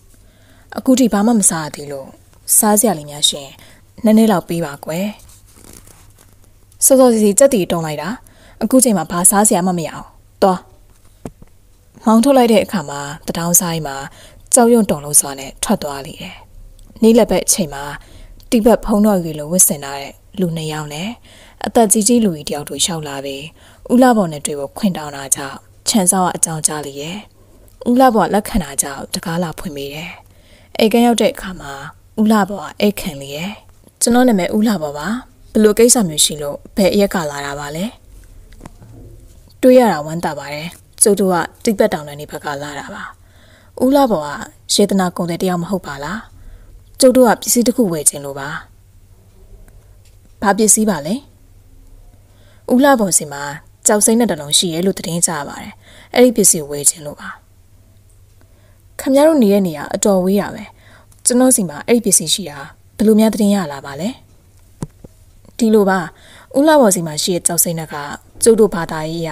။အခုထိဘာမှမစားသေးလို့စားစရာလေးများရှင် နည်းနည်းလောက်ပေးပါကွယ်။စောစောစီစီစက်တီတုံးလိုက်တာအခုချိန်မှာဘာစားစရာမှမရအောင်။သွားမောင်းထုတ်လိုက်တဲ့အခါမှာတထောင်ဆိုင်မှာကြောက်ရွံ့တုန်လို့စွာနဲ့ထွက်သွားလေတယ်။နေ့လက်ဘက်အချိန်မှာတိဘက်ဖုံးတော်ကြီးလိုဝစ်စင်ထားတဲ့လူနှစ်ယောက်နဲ့အသက်ကြီးကြီးလူကြီးတယောက်တို့ရှောက်လာပြီးဦးလာဘော်နဲ့တွေ့ဖို့ခွင့်တောင်းတာကြောင့်ခြံစောက်အကြောင်းကြားလေရဲ့။ဦးလာဘော်လက်ခံတာကြောင့်တကားလာဖွင့်ပေးတယ်။အိတ်ကန်းရောက်တဲ့အခါမှာဦးလာဘော်အိတ်ခံလေရဲ့။ ကျွန်တော်နာမည်ဦးလာဘော်ပါ။ဘလို့ကိစ္စမျိုးရှိလို့ဘယ်အရက်ကလာတာပါလဲ။တွေးရတာဝမ်းသာပါတယ်။ကျုပ်တို့ကတိပတ်တောင်တန်းနေဘက်ကလာတာပါ။ဦးလာဘော်ကရေတနာကုန်တဲ့တယောက်မဟုတ်ပါလား။ကျုပ်တို့ကပစ္စည်းတစ်ခုဝယ်ခြင်းလို့ပါ။ဘာပစ္စည်းပါလဲ။ဦးလာဘော်စီမှာကြောက်စိမ့်တဲ့တလုံးရှိရဲလို့သတင်းကြရပါတယ်။အဲ့ဒီပစ္စည်းဝယ်ခြင်းလို့ပါ။ခမရတို့နေတဲ့နေရာအတော်ဝေးရပဲ။ကျွန်တော်စီမှာအဲ့ဒီပစ္စည်းရှိတာ ဘယ်လိုများသတင်းရလာပါလဲ။ဒီလိုပါ။ဦးလာဘော်စီမှာရှိတဲ့ကြောက်စိမ့်တဲ့ကကျုပ်တို့ဘာသာရေးရ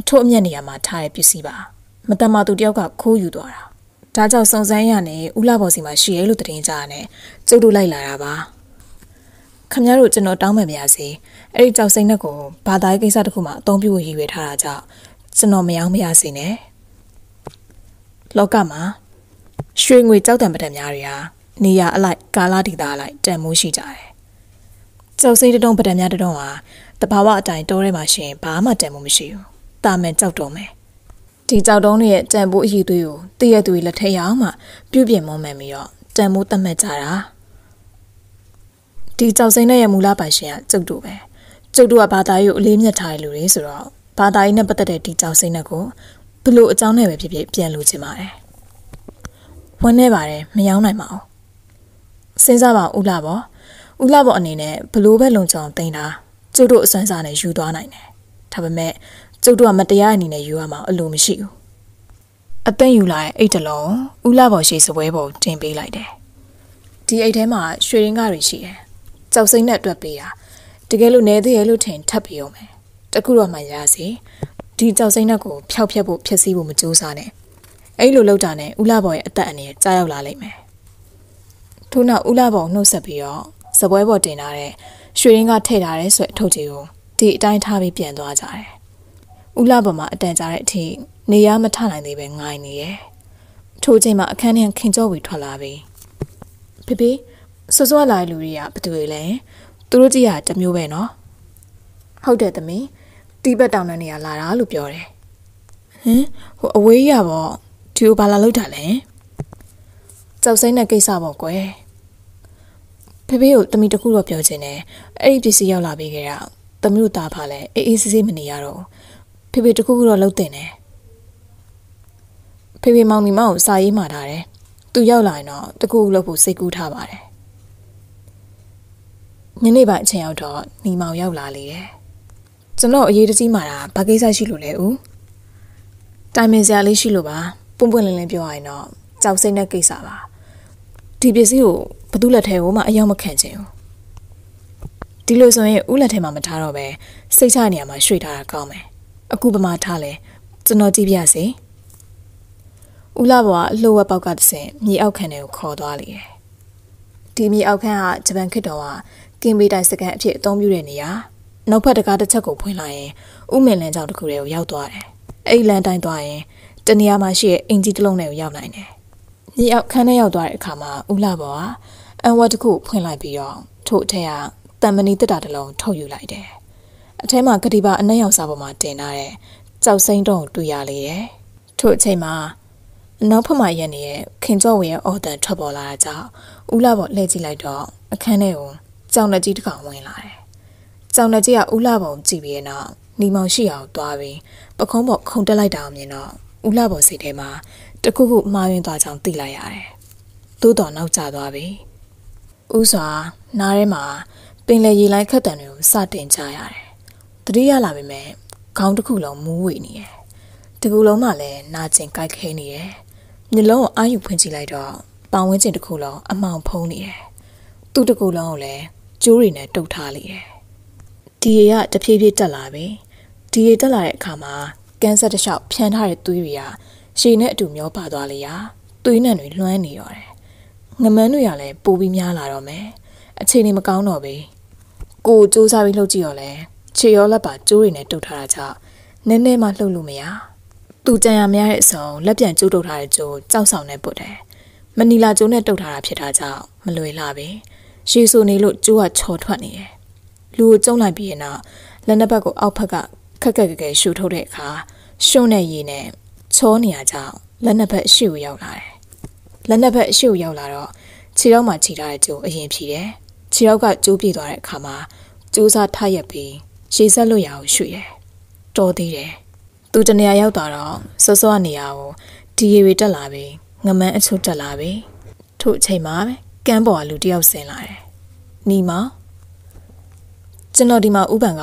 အထွတ်အမြတ်နေရာမှာထားတဲ့ပစ္စည်းပါမတမသူတယောက်ကခိုးယူသွားတာဒါကြောင့်စုံစမ်းရနဲ့ဦးလာဘော်စီမှာရှိရဲလို့တင်ကြရတယ်ကျုပ်တို့လိုက်လာတာပါခမရတို့ကျွန်တော်တောင်းပန်ပါရစေအဲ့ဒီကြောက်စိမ့်နဲ့ကိုဘာသာရေးကိစ္စတခုမှအသုံးပြုရည်ရွယ်ထားတာကြောင့်ကျွန်တော်မယောင်းမရစေနဲ့လောကမှာရွှေငွေကြောက်တံပဒံများတွေဟာ နေရအလိုက်ကာလာဒေတာအလိုက်တန်မိုးရှိကြတယ်ကြောက်စိမ့်တုံးပဒံများတုံးဟာတဘာဝအတိုင်းတိုးထဲမှာရှင်ဘာမှတန်မိုးမရှိဘူးတာမန်ကြောက်တော့မယ်ဒီကြောက်တုံးရဲ့တန်ဖိုးအည်သွေးကိုတည့်ရသူလက်ထက်ရအောင်မှပြုပြင်မွမ်းမံပြီးတော့တန်ဖိုးသတ်မှတ်ကြတာဒီကြောက်စိမ့်တဲ့ရဲ့မူလပိုင်ရှင်ကကျုပ်တို့ပဲကျုပ်တို့ကဘာသာရေးကိုအလေးမြတ်ထားရလူတွေဆိုတော့ဘာသာရေးနဲ့ပတ်သက်တဲ့ဒီကြောက်စိမ့်တဲ့ကိုဘလို့အကြောင်းနဲ့ပဲဖြစ်ဖြစ်ပြန်လို့ချင်ပါတယ်ဝန်းနေပါတယ်မယောင်းနိုင်ပါဘူး စဉ်းစားပါဦးလာပေါ့ဦးလာပေါ့အနေနဲ့ဘလို့ပဲလုံချောင်တင်တာကျုပ်တို့အစွမ်းစားနဲ့ယူသွားနိုင်တယ်ဒါပေမဲ့ကျုပ်တို့ကမတရားအနေနဲ့ယူရမှာအလိုမရှိဘူးအသိယူလာတဲ့အိတ်တလုံးဦးလာပေါ်ရှိစပွဲပေါ်တင်ပေးလိုက်တယ်ဒီအိတ်ထဲမှာရွှေရင်းကားတွေရှိတယ်ကြောက်စိမ့်နဲ့အတွက်ပေးတာတကယ်လို့နေသေးရဲ့လို့ထင်ထပ်ပြီးအောင်မယ်တခုတော့မှရစီဒီကြောက်စိမ့်နဲ့ကိုဖျောက်ဖျက်ဖို့ဖျက်ဆီးဖို့မကြိုးစားနဲ့အဲ့လိုလောက်တာနဲ့ဦးလာပေါ်ရဲ့အသက်အန္တရာယ်ကြားရောက်လာလိမ့်မယ် ထို့နောက်ဦးလာပေါ်နှုတ်ဆက်ပြီးတော့စပွဲပေါ်တင်ထားတဲ့ရွှေရင်းကထည့်ထားတဲ့ဆွဲထုတ်ကြီးကိုဒီအတိုင်းထားပြီးပြန်သွားကြတယ်။ဦးလာပေါ်မှာအတန်ကြာတဲ့အထိနေရမထနိုင်သေးပဲငိုင်းနေရဲ့။ထိုချိန်မှာအခန်းထဲခင်ကြောဝီထွက်လာပြီ။ဖေဖေစောစောလာတဲ့လူတွေကဘယ်သူတွေလဲ။သူတို့ကြီးကတမျိုးပဲနော်။ဟုတ်တယ်သမီးတီးဘက်တောင်တဲ့နေရာလာတာလို့ပြောတယ်။ဟင်ဟိုအဝေးရပေါ့ဒီကိုဘာလာလောက်တာလဲ။ကြောက်စိမ့်တဲ့ကိစ္စပေါ့ကွယ်။ ဖေဖေကိုတမီတခုတော့ပြောချင်တယ်အဲ့ဒီပစ္စည်းရောက်လာပြီးကြတာတမီတို့သားဖာလဲအေးအေးဆေးဆေးမနေရတော့ဖေဖေတခုခုတော့လှုပ်တင်တယ်ဖေဖေမောင်မီမောင်ကိုစာရေးမှထားတယ်သူရောက်လာရင်တော့တခုခုလှုပ်ဖို့စိတ်ကူးထားပါတယ်ညနေပိုင်းအချိန်ရောက်တော့ညီမောင်ရောက်လာလေတယ်ကျွန်တော်အရေးတကြီးမှတာဘာကိစ္စရှိလို့လဲဦးတိုင်ပင်စရာလေးရှိလို့ပါပွန့်ပွန့်လင်းလင်းပြောရရင်တော့ကြောက်စိမ့်တဲ့ကိစ္စပါဒီပစ္စည်းကို ဘသူလက်ထဲကိုမှအယောက်မခံချင်ဘူးဒီလိုဆိုရင်ဦးလက်ထဲမှာမထားတော့ပဲစိတ်ချနေရာမှာရွှေ့ထားတာကောင်းမယ်အခုပမာထားလဲကျွန်တော်ကြည့်ပြစေဦးလာဘွားအလှဝက်ပေါက်ကတဆင်မြေအောက်ခံတွေကိုခေါ်သွားလေတယ်ဒီမြေအောက်ခန်းကဂျပန်ခေတ်တော်ကကင်ဘေတိုင်စကန်အဖြစ်အသုံးပြုတဲ့နေရာနောက်ဖက်တကားတစ်ချက်ကိုဖွင့်လိုက်ရင်ဥမင်လန်ကြောင်တစ်ခုတည်းကိုရောက်သွားတယ်အဲ့လန်တိုင်းသွားရင်တနေရာမှာရှိတဲ့အင်ဂျီတစ်လုံးနဲ့ကိုရောက်နိုင်တယ်မြေအောက်ခန်းထဲရောက်သွားတဲ့အခါမှာဦးလာဘွား အန်ဝတ်တစ်ခုဖွင့်လိုက်ပြီးတော့ထို့အထက်ကတံမဏီတက်တာတစ်လုံးထုတ်ယူလိုက်တယ်အထဲမှာကတိပါအနက်ရောက်စားပေါ်မှာတင်ထားတဲ့ကြောက်စိမ့်တုံးတွေ့ရလေတယ်ထို့အချိန်မှာနောက်ဖက်မှာရက်နေတဲ့ခင်ကျော်ဝင်းရဲ့အော်တန်ထွက်ပေါ်လာတာကြောင့်ဦးလာပေါ်လှည့်ကြည့်လိုက်တော့အခန်းထဲကိုကြောင်လက်ကြီးတစ်ကောင်ဝင်လာတယ်ကြောင်လက်ကြီးကဦးလာပေါ်ကြည့်ပြီးတော့နီမောင်ရှိအောင်သွားပြီးပခုံးပေါ်ခုန်တက်လိုက်တာအောင်မြင်တော့ဦးလာပေါ်စိတ်ထဲမှာတခုခုမှားယွင်းသွားကြောင်းသိလိုက်ရတယ်သို့တော်နောက်ကျသွားပြီ ဦးစွာနားထဲမှာပင်လယ်ရေလိုင်းခတ်တံတွေကိုစတင်ကြရတယ်တတိယလာပေမဲ့ခေါင်းတစ်ခုလုံးမူးဝေနေတယ်။ဒီကူလုံးမှလည်းနာကျင်ကြိုက်ခဲနေတယ်။မျက်လုံးကိုအာယူဖွင့်ကြည့်လိုက်တော့ပန်ဝန်းကျင်တစ်ခုလုံးအမောင်ဖုံးနေတယ်။သူ့တစ်ခုလုံးကိုလည်းကျိုးတွေနဲ့တုပ်ထားလိတယ်။ဒီရေကတဖြည်းဖြည်းတက်လာပြီ။ဒီရေတက်လာတဲ့အခါမှာကန်ဆာတစ်လျှောက်ဖြန်းထားတဲ့သွေးတွေကရှည်နဲ့အတူမျောပါသွားလေရာသွေးနံတွေလွှမ်းနေရောတယ်။ ငမန်းတွေကလည်းပိုပြီးများလာတော့မယ်။အခြေအနေမကောင်းတော့ဘူး။ကိုစူးစမ်းပြီးလှုပ်ကြည့်ရောလဲခြေရောလက်ပါကျိုးတွေနဲ့တုပ်ထားတာကြောင့်နည်းနည်းမှလှုပ်လို့မရသူကြံရမရတဲ့အစုံလက်ပြန်ကျိုးတုပ်ထားတဲ့ကျိုးကြောက်ဆောင်နဲ့ပုတ်တယ်မနီလာကျိုးနဲ့တုပ်ထားတာဖြစ်တာကြောင့်မလွယ်လာပဲရှေးဆူနေလို့ကျိုးကချော်ထွက်နေတယ်လူကိုကျုံလိုက်ပြီးရင်တော့လက်နှစ်ဘက်ကိုအောက်ဘက်ကခက်ခက်ကဲရှူထုတ်တဲ့အခါရှုံးတဲ့ရည်နဲ့ချောနေရကြောင့်လက်နှစ်ဘက်အရှိကိုရောက်လာတယ် လက်နှစ်ဘက်အရှိကိုရောက်လာတော့ခြေတော့မှခြေထားတဲ့ကျိုးအရင်ဖြီးတယ်ခြေတော့ကကျိုးပြေးသွားတဲ့အခါမှာကျိုးစားထရက်ပြီးရှေ့ဆက်လို့ရအောင်ရွှေ့တယ်။တော်သေးတယ်။သူတနေရာရောက်သွားတော့စောစောကနေရာကိုဒီရီတွေတက်လာပြီငမန်းအချို့တက်လာပြီထို့အချိန်မှာပဲကမ်းပေါ်ကလူတယောက်ဆင်းလာတယ်။နီမောင်ကျွန်တော်ဒီမှာဥပန်က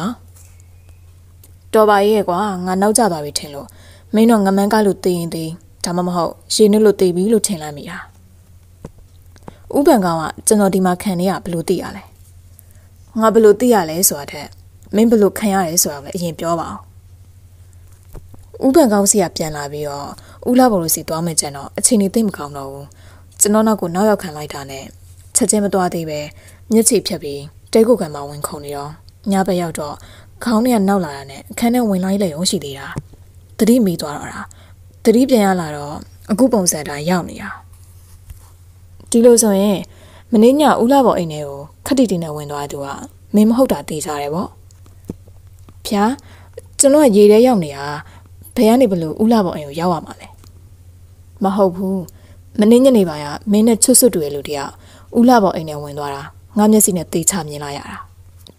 တော်ပါရဲ့ကွာငါနောက်ကျသွားပြီထင်လို့မင်းတို့ငမန်းကလို့သိရင်သိ ဒါမှမဟုတ်ရှင်းနုလို့သိပြီလို့ထင်လိုက်မိတာဥပန်ကောင်ကကျွန်တော်ဒီမှာခံနေရဘလို့သိရလဲငါဘလို့သိရလဲဆိုတာထက်မင်းဘလို့ခံရတယ်ဆိုတာလည်းအရင်ပြောပါအောင်ဥပန်ကောင်းစီကပြန်လာပြီးတော့ဦးလာဘော်လို့စီသွားမယ်ကြံတော့အချိန်နေသိမ့်မကောင်းတော့ဘူးကျွန်တော်နောက်ကိုနောက်ရောက်ခံလိုက်တာနဲ့ချက်ချင်းမသွားသေးပဲမျက်ခြေဖြတ်ပြီးတဲကုတ်ကံမှာဝင်ခုန်နေတော့ညဘက်ရောက်တော့ခေါင်းထဲကနောက်လာတာနဲ့အခန်းထဲဝင်လိုက်လေရုံရှိသေးတာတတိမိသွားတော့တာ တတိပြန်ရလာတော့အခုပုံစံတိုင်းရောက်နေတာဒီလိုဆိုရင်မင်းညဦးလာဘော်အိမ်ထဲကိုခက်တီတီနဲ့ဝင်သွားသူကမင်းမဟုတ်တာသိကြတယ်ပေါ့ဖျားကျွန်တော်ကရေထဲရောက်နေတာဘယ်ကနေဘလို့ဥလာပေါ်အိမ်ကိုရောက်ရမှာလဲမဟုတ်ဘူးမင်းညနေပါရမင်းနဲ့ချွတ်ဆွတ်တွေ့လို့တယောက်ဥလာပေါ်အိမ်ထဲဝင်သွားတာငါမျက်စိနဲ့သေချမြင်လိုက်ရတာ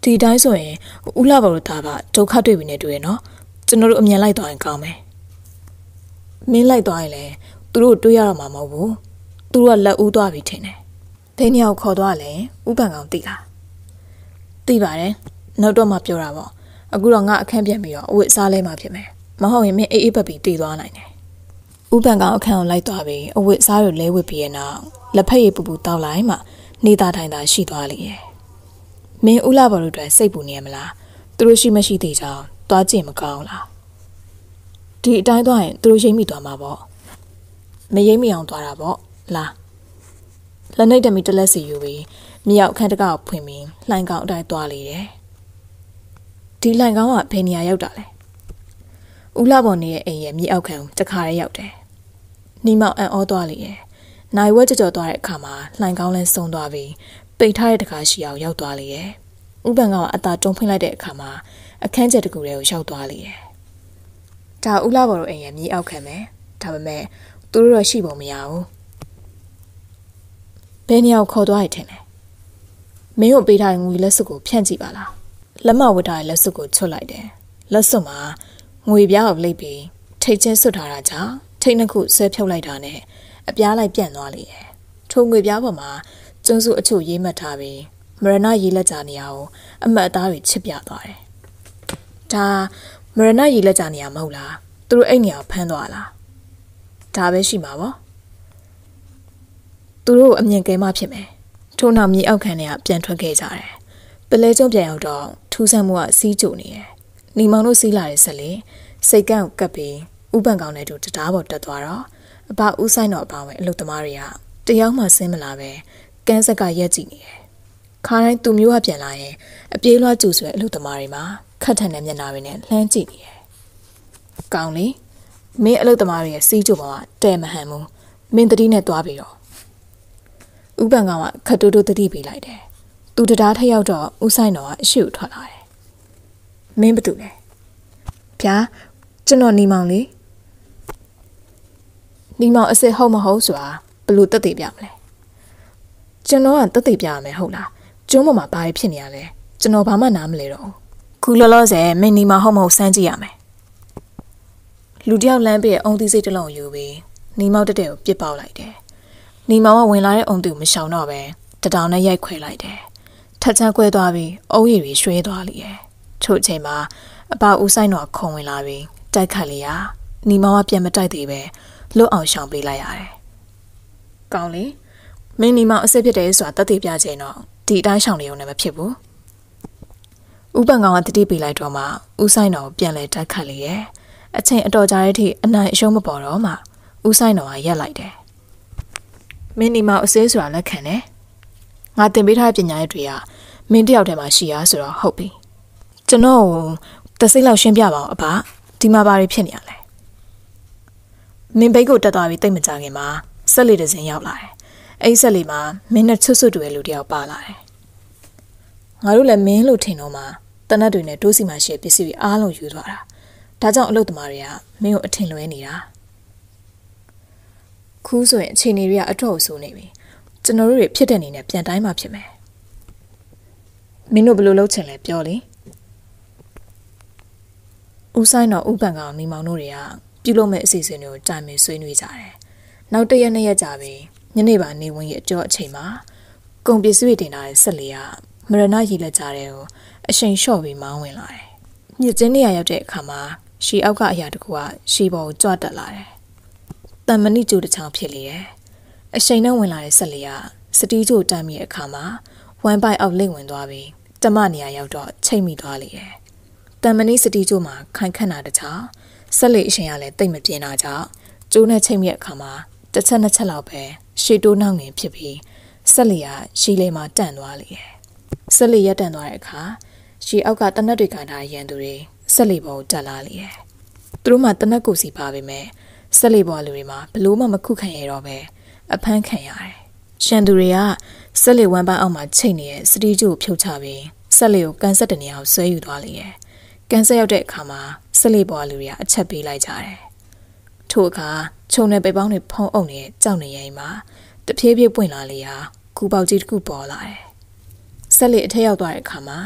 ဒီတိုင်းဆိုရင်ဥလာပေါ်တို့သားကဒုက္ခတွေ့ပြီနဲ့တွေ့ရနော်ကျွန်တော်တို့အမြန်လိုက်သွားရင်ကောင်းမယ် မင်းလိုက်သွားရင်လည်းသူတို့တွေ့ရတော့မှာမဟုတ်ဘူးသူတို့ကလက်ဦးသွားပြီထင်တယ်ဘယ်နေရာကိုခေါ်သွားလဲဥပန်ကောင်သိလားသိပါတယ်နောက်တော့မှပြောတာပေါ့အခုတော့ငါအခန်းပြန်ပြီးတော့အဝတ်စားလဲမှဖြစ်မယ်မဟုတ်ရင်မင်းအေးအေးပတ်ပြီးတည်သွားနိုင်တယ်ဥပန်ကောင်အခန်းကိုလိုက်သွားပြီးအဝတ်စားကိုလဲဝစ်ပြီးရဲ့နောက်လက်ဖက်ရည်ပူပူတောက်လိုက်မှနေသားထိုင်သာရှိသွားလိမ့်ရဲ့မင်းဥလာဘော်တို့အတွက်စိတ်ပူနေရမလားသူတို့ရှိမရှိသေးကြောင်သွားကြည့်မကောင်းလား ဒီအတိုင်းသွားရင်သူတို့ရိမ့်မိသွားမှာပေါ့မရိမ့်မိအောင်သွားတာပေါ့လားလက်နှိပ်တမီတလက်စီယူပြီးမြေရောက်ခန်းတကောက်ဖွင့်ပြီးလှိုင်ကောင်းအတိုင်းသွားလေတယ်ဒီလှိုင်ကောင်းကဘယ်နေရာရောက်တာလဲဦးလာပေါ်နေရဲ့အိမ်ရဲ့မြေအောက်ခံတခါရဲရောက်တယ်နီမောင်အံ့ဩသွားလေတယ်နိုင်ဝက်ကြကြော်သွားတဲ့အခါမှာလှိုင်ကောင်းလဲဆုံးသွားပြီးပိတ်ထားတဲ့တကားရှိအောင်ရောက်သွားလေတယ်ဥပန်ကအသာတုံးဖွင့်လိုက်တဲ့အခါမှာအခန်းကျက်တကူတွေကိုရောက်သွားလေတယ် ဒါဦးလာဘော်တို့အိမ်ရဲ့မြေအောက်ခံပဲဒါပေမဲ့သူတို့တော့ရှိပုံမရဘူးဘယ်နေရာကိုခေါ်သွားရထင်လဲမင်းကိုပေးထားတဲ့ငွေလက်စွပ်ကိုဖြန့်ကြည့်ပါလားလက်မဝတ်ထားတဲ့လက်စွပ်ကိုချွတ်လိုက်တယ်လက်စွပ်မှာငွေပြားကိုလိပ်ပြီးထိတ်ချင်းဆွတ်ထားတာကြောင့်ထိတ်နှစ်ခုဆွဲဖြုတ်လိုက်တာနဲ့အပြားလိုက်ပြန့်သွားလေတယ်ထိုငွေပြားပေါ်မှာကျွန်းစုအချို့ရေးမှတ်ထားပြီးမရဏရေးလက်ကြနေရအောင်အမတ်အသားတွေချစ်ပြသွားတယ်ဒါ မရဏရေးလက်ကြနေရမဟုတ်လားသူတို့အဲ့နေရာဖမ်းသွားလားဒါပဲရှိမှာပေါ့သူတို့အမြင်ကဲမှဖြစ်မယ်ထို့နောက်မြေအောက်ခံတွေကပြန်ထွက်ခဲ့ကြတယ်ပလဲကျုံပြန်ရောက်တော့ထူးဆန်းမှုကစီးကြိုနေတယ်နီမောင်တို့စီးလာတဲ့ဆက်လေစိတ်ကန့်ကိုကပ်ပြီးဥပန်ကောင်နဲ့တူတရားပေါ်တက်သွားတော့အဘဦးဆိုင်တော်အပါဝင်အလုပ်သမားတွေကတယောက်မှဆင်းမလာပဲကန်းဆက်ကရက်ကြည့်နေတယ်ခါတိုင်းသူမျိုးကပြန်လာရင်အပြေးလွှားကျူဆွဲအလုပ်သမားတွေမှာ ခတ်ထန်တဲ့မျက်နှာတွေနဲ့လှမ်းကြည့်နေတယ်။ကောင်းလေမင်းအလုပ်သမားတွေရဲ့စီးကြိုပေါ်ကတဲမဟန်ဘူးမင်းတတိနဲ့သွားပြီးတော့ဥပန်ကောင်ကခတ်တိုးတိုးတတိပေးလိုက်တယ်။သူတရားထရောက်တော့ဦးဆိုင်တော်ကအရှိ့ထွက်လာတယ်။မင်းဘာတူလဲ။ဗျာကျွန်တော်နေမောင်လေနေမောင်အစ်စ်ဟုတ်မဟုတ်ဆိုတာဘလို့တက်သေးပြမလဲ။ကျွန်တော်ကတက်သေးပြရမယ်ဟုတ်လား။ကျုံးပေါ်မှာဘာဖြစ်နေရလဲ။ကျွန်တော်ဘာမှနားမလဲတော့ဘူး။ ခုလောလောဆယ်မင်းနေမောင်ဟုတ်မဟုတ်စမ်းကြည့်ရမယ်။လူတယောက်လမ်းပြီးအုံသီးစိတ်တစ်လုံးယူပြီးနေမောင်တက်တဲ့ကိုပြစ်ပေါက်လိုက်တယ်။နေမောင်ကဝင်လာတဲ့အုံသူမရှောင်တော့ပဲတတောင်နဲ့ရိုက်ခွဲလိုက်တယ်။ထက်ချမ်းကွဲသွားပြီးအုံးရည်တွေရွှဲသွားလိရဲ့။ထို့အချိန်မှာအပဦးဆိုင်တော်ခုံဝင်လာပြီးတိုက်ခတ်လေရာနီမောင်ကပြန်မတိုက်သေးပဲလွတ်အောင်ရှောင်ပေးလိုက်ရတယ်။ကောင်းလေမင်းနီမောင်အစ်စ်ဖြစ်တယ်ဆိုတာတတ်သိပြခြင်းတော့ဒီအတိုင်းရှောင်နေုံနဲ့မဖြစ်ဘူး။ ဥပန်ကောင်ကတတိပေးလိုက်တော့မှဦးဆိုင်တော်ပြန်လဲတိုက်ခတ်လေရဲ့။အချိန်အတော်ကြာတဲ့အထိအနိုင်အရှုံးမပေါ်တော့မှဦးဆိုင်တော်ကရက်လိုက်တယ်။မင်းနီမောင်အစ်စ်ဆိုတာလက်ခံတယ်။ငါတင်ပေးထားတဲ့ပညာရည်တွေကမင်းတယောက်တည်းမှာရှိရဆိုတော့ဟုတ်ပြီ။ကျွန်တော်တစိမ့်လောက်ရှင်းပြပါအောင်အဘဒီမှာဘာတွေဖြစ်နေရလဲမင်းဘိတ်ကိုတက်သွားပြီးတိတ်မကြခင်မှာဆက်လေးတစ်စင်းရောက်လာတယ်အဲ့ဆက်လေးမှာမင်းနဲ့ချွတ်ဆွတ်တွေလူတယောက်ပါလာတယ်ငါတို့လည်းမင်းလို့ထင်တော့မှတ နတ်တွေနဲ့တိုးစီမှာရှေ့ပစ္စည်းတွေအားလုံးယူသွားတာဒါကြောင့်အလုပ်သမားတွေကမင်းကိုအထင်လွဲနေတာခူးဆိုရင်အခြေအနေတွေကအတော့ဆိုးနေပြီကျွန်တော်တို့တွေဖြစ်တဲ့အနေနဲ့ပြန်တိုင်းမှဖြစ်မယ်မင်းတို့ဘယ်လိုလုပ်ချင်လဲပြောလေဦးဆိုင်တော်ဥပန်ကောင်မိမောင်တို့တွေကပြုလုပ်မဲ့အစီအစဉ်တွေကိုတိုင်ပင်ဆွေးနွေးကြတယ်။နောက်တရက်နှစ်ရက်ကြာပြီးညနေပိုင်းနေဝင်ရဲ့အကျော်အချိန်မှာကုန်ပစ္စည်းတွေတင်လာတဲ့ဆက်လေးကမရဏရီလက်ကြတဲ့ကို အရှိန်လျှော့ပြီးမောင်းဝင်လာတယ်။မြစ်ကျင်းနေရရောက်တဲ့အခါမှာရှီအောက်ကအရာတကူကရှီပေါ်ကိုကြွတက်လာတယ်။တန်မဏိကျိုးတစ်ချောင်းဖြစ်လေတယ်။အရှိန်နဲ့ဝင်လာတဲ့ဆက်လေးကစတီးကျိုးတမ်းမိတဲ့အခါမှာဝမ်ပိုက်အောက်လိမ့်ဝင်သွားပြီးတမနေရာရောက်တော့ချိတ်မိသွားလေတယ်။တန်မဏိစတီကျိုးမှာခိုင်ခန့်တာတခြားဆက်လက်အရှင်ကလည်းတိတ်မပြင်းတာကြောင့်ကျိုးနဲ့ချိန်မြက်အခါမှာတစ်ချက်နှစ်ချက်လောက်ပဲရှေတိုးနောက်ငင်ဖြစ်ပြီးဆက်လျာရှီလေးမှာတန့်သွားလေတယ်။ဆက်လျရက်တန့်သွားတဲ့အခါ ရှီအောက်ကတနက်တွေကန်ထားရန်သူတွေဆက်လီပေါ်ကိုတက်လာလေတယ်။သူတို့မှတနက်ကိုစီပါပေမဲ့ဆက်လီပေါ်လူတွေမှာဘလို့မှမခုခံရတော့ပဲအဖမ်းခံရတယ်။ရှန်သူတွေကဆက်လီဝမ်ပန်းအောက်မှာချိန်နေတဲ့စတီကျိုးဖြုတ်ချပြီးဆက်လီကိုကန်ဆက်တနေအောင်ဆွဲယူသွားလေတယ်ကန်ဆက်ရောက်တဲ့အခါမှာဆက်လေးပေါ်လူတွေကအချက်ပေးလိုက်ကြတယ်။ထို့အခါခြုံတဲ့ပေပေါင်းတွေဖုံးအုပ်နေတဲ့ကြောက်နေရင်မှာတဖြည်းဖြည်းပွင့်လာလေရာကူပေါက်ကြီးတစ်ခုပေါ်လာတယ်။ဆက်လေးအထက်ရောက်သွားတဲ့အခါမှာ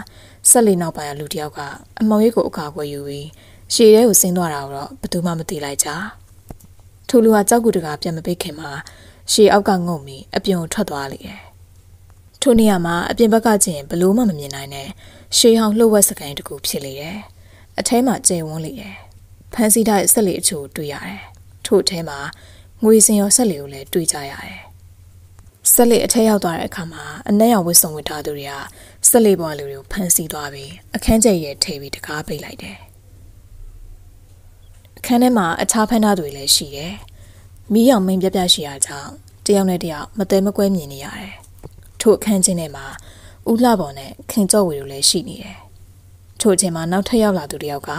ဆက်လေးနောက်ပိုင်းကလူတယောက်ကအမောင်ရိပ်ကိုအကာအကွယ်ယူပြီးရှည်ထဲကိုဆင်းသွားတာတော့ဘယ်သူမှမသိလိုက်ကြ။ထိုလူကကြောက်ကူတကာပြန်မပိတ်ခင်မှာရှည်အောက်ကငုံပြီးအပြုံထွက်သွားလေတယ်။ထိုနေရာမှာအပြင်ဘက်ကကျင်ဘလို့မှမမြင်နိုင်တဲ့ရှေးဟောင်းလှုပ်ဝက်စကန်တကူဖြစ်လေတယ်။အထဲမှာကျယ်ဝန်းလေတယ်။ဖန်စီထားတဲ့ဆက်လေအချို့တွေ့ရတယ်။ထို့အထဲမှာငွေစင်ရောဆက်လေကိုလည်းတွေ့ကြရတယ်။ ဆက်လေအထဲရောက်သွားတဲ့အခါမှာအနက်ရောင်ဝတ်စုံဝတ်ထားသူတွေကဆက်လေပေါ်လူတွေကိုဖန်စီသွားပြီးအခန်းကျယ်ရဲ့ထဲပြီးတကားပိတ်လိုက်တယ်။အခန်းထဲမှာအခြားဖန်သားတွေလည်းရှိတယ်။မီးရောင်မင်းပြပြရှိရကြောင်းတယောက်နဲ့တယောက်မသေးမကွဲမြင်နေရတယ်။ထို့အခန်းချင်းထဲမှာဦးလှပေါ်နဲ့ခင်ကျော်ဝေတို့လည်းရှိနေတယ်ထို့အချိန်မှာနောက်ထပ်ရောက်လာသူတယောက်က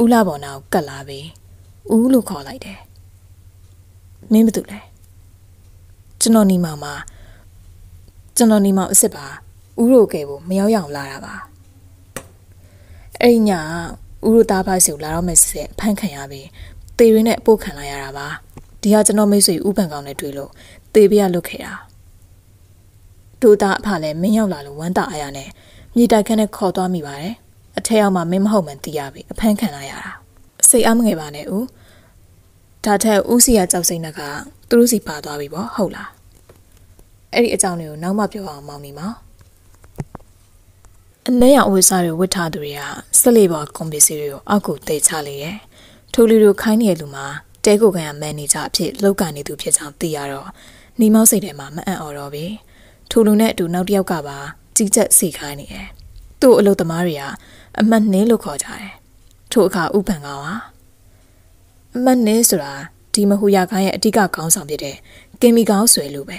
ဦးလှပေါ်နောက်ကတ်လာပြီးဦးလို့ခေါ်လိုက်တယ်မင်းဘာတူလဲ ကျွန်တော်ညီမမှာကျွန်တော်ညီမအစ်စ်ပါဦးရိုကဲကိုမရောက်ရအောင်လာတာပါအဲ့ညဦးရိုသားဖစီကိုလာတော့မယ်ဆက်ဖန်ခံရပြီးတေရင်းနဲ့အပို့ခံလိုက်ရတာပါဒီကကျွန်တော်မိတ်ဆွေဦးပန်ကောင်နဲ့တွေ့လို့တေပြရလွတ်ခဲ့တာဒူသားအဖလည်းမင်းရောက်လာလို့ဝမ်းသာအားရနဲ့မြေတိုက်ခန်းနဲ့ခေါ်သွားမိပါတယ်အထက်ရောက်မှမင်းမဟုတ်မှန်သိရပြီအဖမ်းခံလိုက်ရတာစိတ်အားမငယ်ပါနဲ့ဦး ဒါထက်ဦးစီကကြောက်စိတ်နဲ့ကသူတို့စီပါသွားပြီပေါ့ဟုတ်လားအဲ့ဒီအကြောင်းတွေကိုနောက်မှပြောအောင်မောင်နေမှာအလဲရအဝိစားတွေဝတ်ထားသူတွေကဆက်လေးပေါ်ကွန်ပစ္စည်းတွေကိုအောက်ကိုတိတ်ချလေတယ်ထိုလူတို့ခိုင်းနေတဲ့လူမှာတဲကိုကန်ကမန်နေဂျာအဖြစ်လောက်ကနေသူဖြစ်ကြောင်းသိရတော့နီမောက်စိတ်ထဲမှာမအံ့ဩတော့ပြီထိုလူနဲ့အတူနောက်တစ်ယောက်ကပါကြီးကြက်စီခိုင်းနေတယ်သူ့အလုပ်သမားတွေကအမတ်နှင်းလို့ခေါ်ကြတယ်ထို့အခါဥပန်ကောင်ဟာ အမတ်နှင်းဆိုတာဒီမဟူရခိုင်းရဲ့အဓိကခေါင်းဆောင်ဖြစ်တဲ့ကင်မီကောင်းဆွဲလို့ပဲ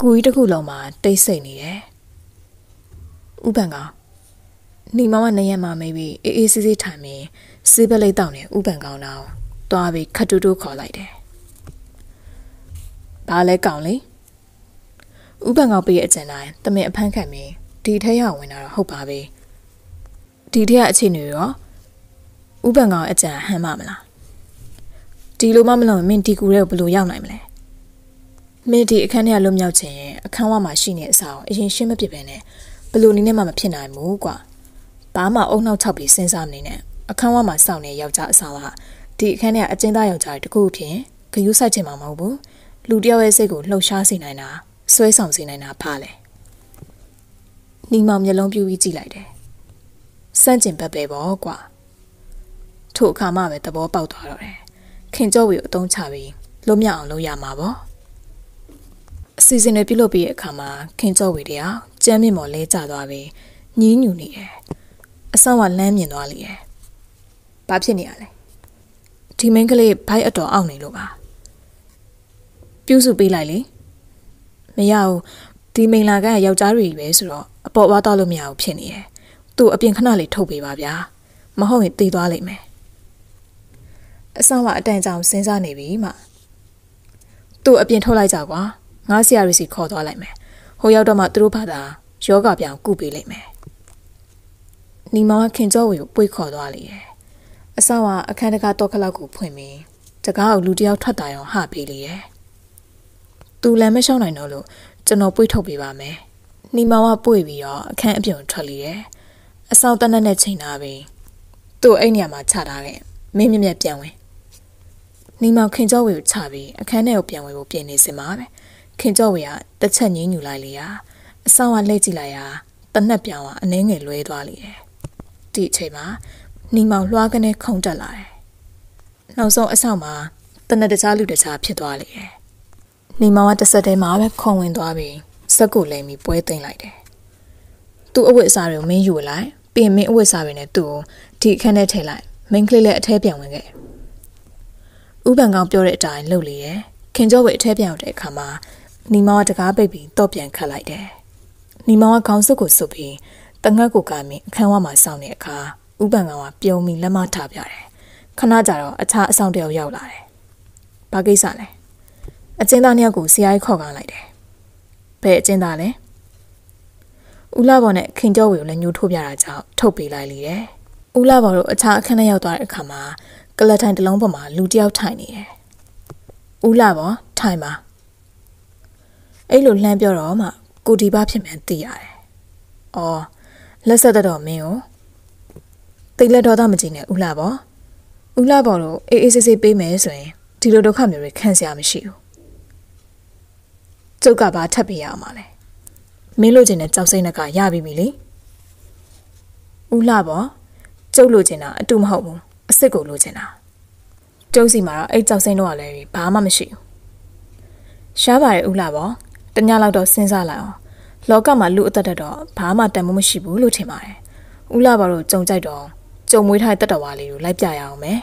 ကူကြီးတစ်ခုလုံးမှာတိတ်ဆိတ်နေတယ်ဥပန်ကောင်နေမမနေရမှာမေးပြီးအေးအေးဆေးဆေးထိုင်ပြီးစေးပလိတ်တောင်းနေဥပန်ကောင်တော့တွားပြီးခတ်တူတူခေါ်လိုက်တယ်။ဘာလဲကောင်လေဥပန်ကောင်ပေးရဲ့အကျဉ်းတိုင်းတမင်အဖမ်းခံပြီးဒီထက်ရဝင်တာတော့ဟုတ်ပါပြီ။ဒီထက်အခြေအနေရောဥပန်ကောင်အကြံဟမ်းမမလား ဒီလိုမှမလုပ်မင်းဒီကူရဲကိုဘယ်လိုရောက်နိုင်မလဲမင်းဒီအခန်းထဲကလွတ်မြောက်ခြင်းရဲ့အခန်းဝမှာရှိနေတဲ့အစားအရင်ရှင်းမပြစ်ပဲနဲ့ဘယ်လိုနည်းနဲ့မှမဖြစ်နိုင်ဘူးကွာဘာမှအုံနောက်ချောက်ပြီးစဉ်းစားမနေနဲ့အခန်းဝမှာစောင့်နေယောက်ျားအစားကဒီအခန်းထဲကအကျဉ်းသားယောက်ျားတကူဖြင့်ဂယုစိုက်ချင်မှာမဟုတ်ဘူးလူတယောက်ရဲ့စိတ်ကိုလှုပ်ရှားစေနိုင်တာဆွဲဆောင်စေနိုင်တာဖားလေနီမောင်မျက်လုံးပြူပြီးကြည့်လိုက်တယ်စန့်ကျင်ဘက်ပဲပေါ့ကွာထို့အခါမှပဲသဘောပေါက်သွားတော့တယ် ခင်ကျော်ဝေကိုအတုံးချပြီးလွတ်မြောက်အောင်လုပ်ရမှာပေါ့အစီအစဉ်တွေပြုလုပ်ပြီးတဲ့အခါမှာခင်ကျော်ဝေတယောက်ကျမ်းမြင့်မော်လဲကျသွားပြီးညင်းညူနေတယ်အဆောင်ကလမ်းမြင်သွားလိမ့်တယ်ဘာဖြစ်နေရလဲဒီမင်းကလေးဘိုက်အတော်အောင့်နေလို့ပါပြုစုပေးလိုက်လေမရဘူးဒီမိန်လာကယောက်ျားတွေပဲဆိုတော့အပေါ်ဝါတော့လို့မရဘူးဖြစ်နေတယ်သူ့အပြင်ခဏလေးထုတ်ပေးပါဗျာမဟုတ်ရင်တေးသွားလိမ့်မယ် အဆောင်ကအတန်ကြောင်စဉ်းစားနေပြီမှသူ့အပြင်ထုတ်လိုက်ကြကွာငါးဆရာရီစီခေါ်သွားလိုက်မယ်ဟိုရောက်တော့မှသူတို့ဘာသာယောဂပြောင်ကုပေးလိုက်မယ်နီမောင်ကခင်ကျော်ဝေကိုပွေခေါ်သွားလေတယ်အဆောင်ကအခန်းတကာတော့ခလောက်ကိုဖွင့်ပြီးတကားကိုလူတယောက်ထွက်တာရောဟပေးလေတယ်သူလည်းမရှောင်းနိုင်တော့လို့ကျွန်တော်ပွေထုတ်ပေးပါမယ်နီမောင်ကပွေပြီးတော့အခန်းအပြုံထွက်လေတယ်အဆောင်တနက်နဲ့ချိန်ထားပြီးသူ့အိမ်နေရာမှာချထားခဲ့မင်းမြမြပြန်ဝင် နီမောင်ခင်ကျော်ဝေကိုချပြီးအခန်းထဲကိုပြန်ဝင်ဖို့ပြင်နေစင်ပါပဲခင်ကျော်ဝေကတစ်ချက်ငင်းညူလိုက်လေရာအဆောင်ကလှည့်ကြည့်လိုက်ရာတနက်ပြောင်ကအနှဲငယ်လွဲသွားလေတယ်ဒီအချိန်မှာနီမောင်လွှားကနေခုန်တက်လာတယ်နောက်ဆုံးအဆောင်မှာတနက်တခြားလူတခြားဖြစ်သွားလေတယ်နီမောင်ကတစ်ဆက်တည်းမှာပဲခုန်ဝင်သွားပြီးစက်ကိုလိမ်ပြီးပွဲသိမ့်လိုက်တယ်သူ့အဝတ်အစားတွေကိုမင်းယူလိုက်ပြင်မင်းအဝတ်အစားတွေနဲ့သူ့ကိုဒီအခန်းထဲထည့်လိုက်မင်းကလေးလည်းအထဲပြန်ဝင်ခဲ့ ဥပန်ကောင်ပြောတဲ့အတိုင်းလှုပ်လေတယ်ခင်ကျော်ဝေအထဲပြန်ရောက်တဲ့အခါမှာနီမောင်ကတကားပိတ်ပြီးတော့ပြန်ခတ်လိုက်တယ်နီမောင်ကခေါင်းစွပ်ကိုစွပ်ပြီးတငတ်ကိုကမင်းအခန်းဝမှာစောင့်နေအခါဥပန်ကောင်ကပြုံးပြီးလက်မထားပြတယ်ခဏကြာတော့အခြားအဆောင်တယောက်ရောက်လာတယ်ဘာကိစ္စလဲအကျဉ်းသားနှစ်ယောက်ကိုဆရာကြီးခေါ်ကောင်းလိုက်တယ်ဘယ်အကျဉ်းသားလဲဦးလာဘော်နဲ့ခင်ကျော်ဝေကိုလည်းညှိုးထိုးပြတာကြောင့်ထုတ်ပေးလိုက်လေတယ်ဦးလာဘော်တို့အခြားအခန်းထဲရောက်သွားတဲ့အခါမှာ ကလထိုင်တစ်လုံးပေါ်မှာလူတစ်ယောက်ထိုင်နေတယ်ဦးလာဘော်ထိုင်ပါအဲ့လိုလှမ်းပြောတော့မှကိုဒီပါဖြစ်မှန်းသိရတယ်။အော်လက်ဆက်တော့မင်းကိုတိတ်လက်တော်သားမကြည့်နဲ့ဦးလာပေါ့။ဦးလာပေါ့လို့အေးအေးဆေးဆေးပေးမယ်ဆိုရင်ဒီလိုဒုက္ခမျိုးတွေခံစရာမရှိဘူး။ကျုပ်ကဘာထပ်ပေးရအောင်မလဲ။မင်းလိုချင်တဲ့ကြောက်စိမ့်နဲ့ကရပြီပြီလေ။ဦးလာပေါ့ကျုပ်လိုချင်တာအတူမဟုတ်ဘူး အစ်စ်ကိုလိုချင်တာ။ကျုပ်စီမှာတော့အဲ့ကြောက်စိမ့်တော့လည်းဘာမှမရှိဘူး။ရှားပါတယ်ဦးလာပေါ့တညလောက်တော့စဉ်းစားလိုက်အောင်လောကမှာလူအသက်တော့ဘာမှတန်မိုးမရှိဘူးလို့ထင်ပါတယ်။ဦးလာပါတော့ကြုံကြိုက်တော့ကြုံမွေးထားတဲ့တက်တော်ဝါလေးကိုလိုက်ပြရအောင်မယ်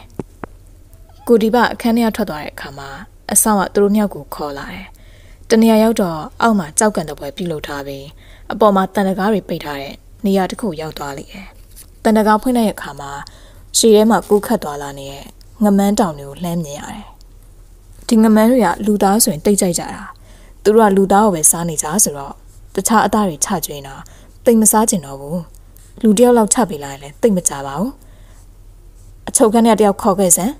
။ကိုဒီပအခန်းထဲထွက်သွားတဲ့အခါမှာအဆောင်ကသူတို့မြောက်ကိုခေါ်လာတယ်။တတနေရာရောက်တော့အောက်မှာကြောက်ကန်တဲ့ပွဲပြုတ်လုထားပြီးအပေါ်မှာတန်တကားတွေပိတ်ထားတဲ့နေရာတစ်ခုရောက်သွားလိမ့်တယ်။တန်တကားဖွင့်တဲ့အခါမှာ ရှည်ထဲမှာကူးခတ်သွားလာနေတဲ့ငမန်းတောင်တွေကိုလှမ်းမြင်ရတယ်။ဒီငမန်းတွေကလူသားဆိုရင်တိတ်ကြိုက်ကြတာ။သူတို့ကလူသားကိုပဲစားနေကြဆိုတော့တခြားအသားတွေချကျွင်းတာတိတ်မစားကျင်တော့ဘူး။လူတယောက်လောက်ချပေးလိုက်ရင်လည်းတိတ်မကြပါဘူး။အချုပ်ခန်းထဲတယောက်ခေါ်ခဲ့စမ်း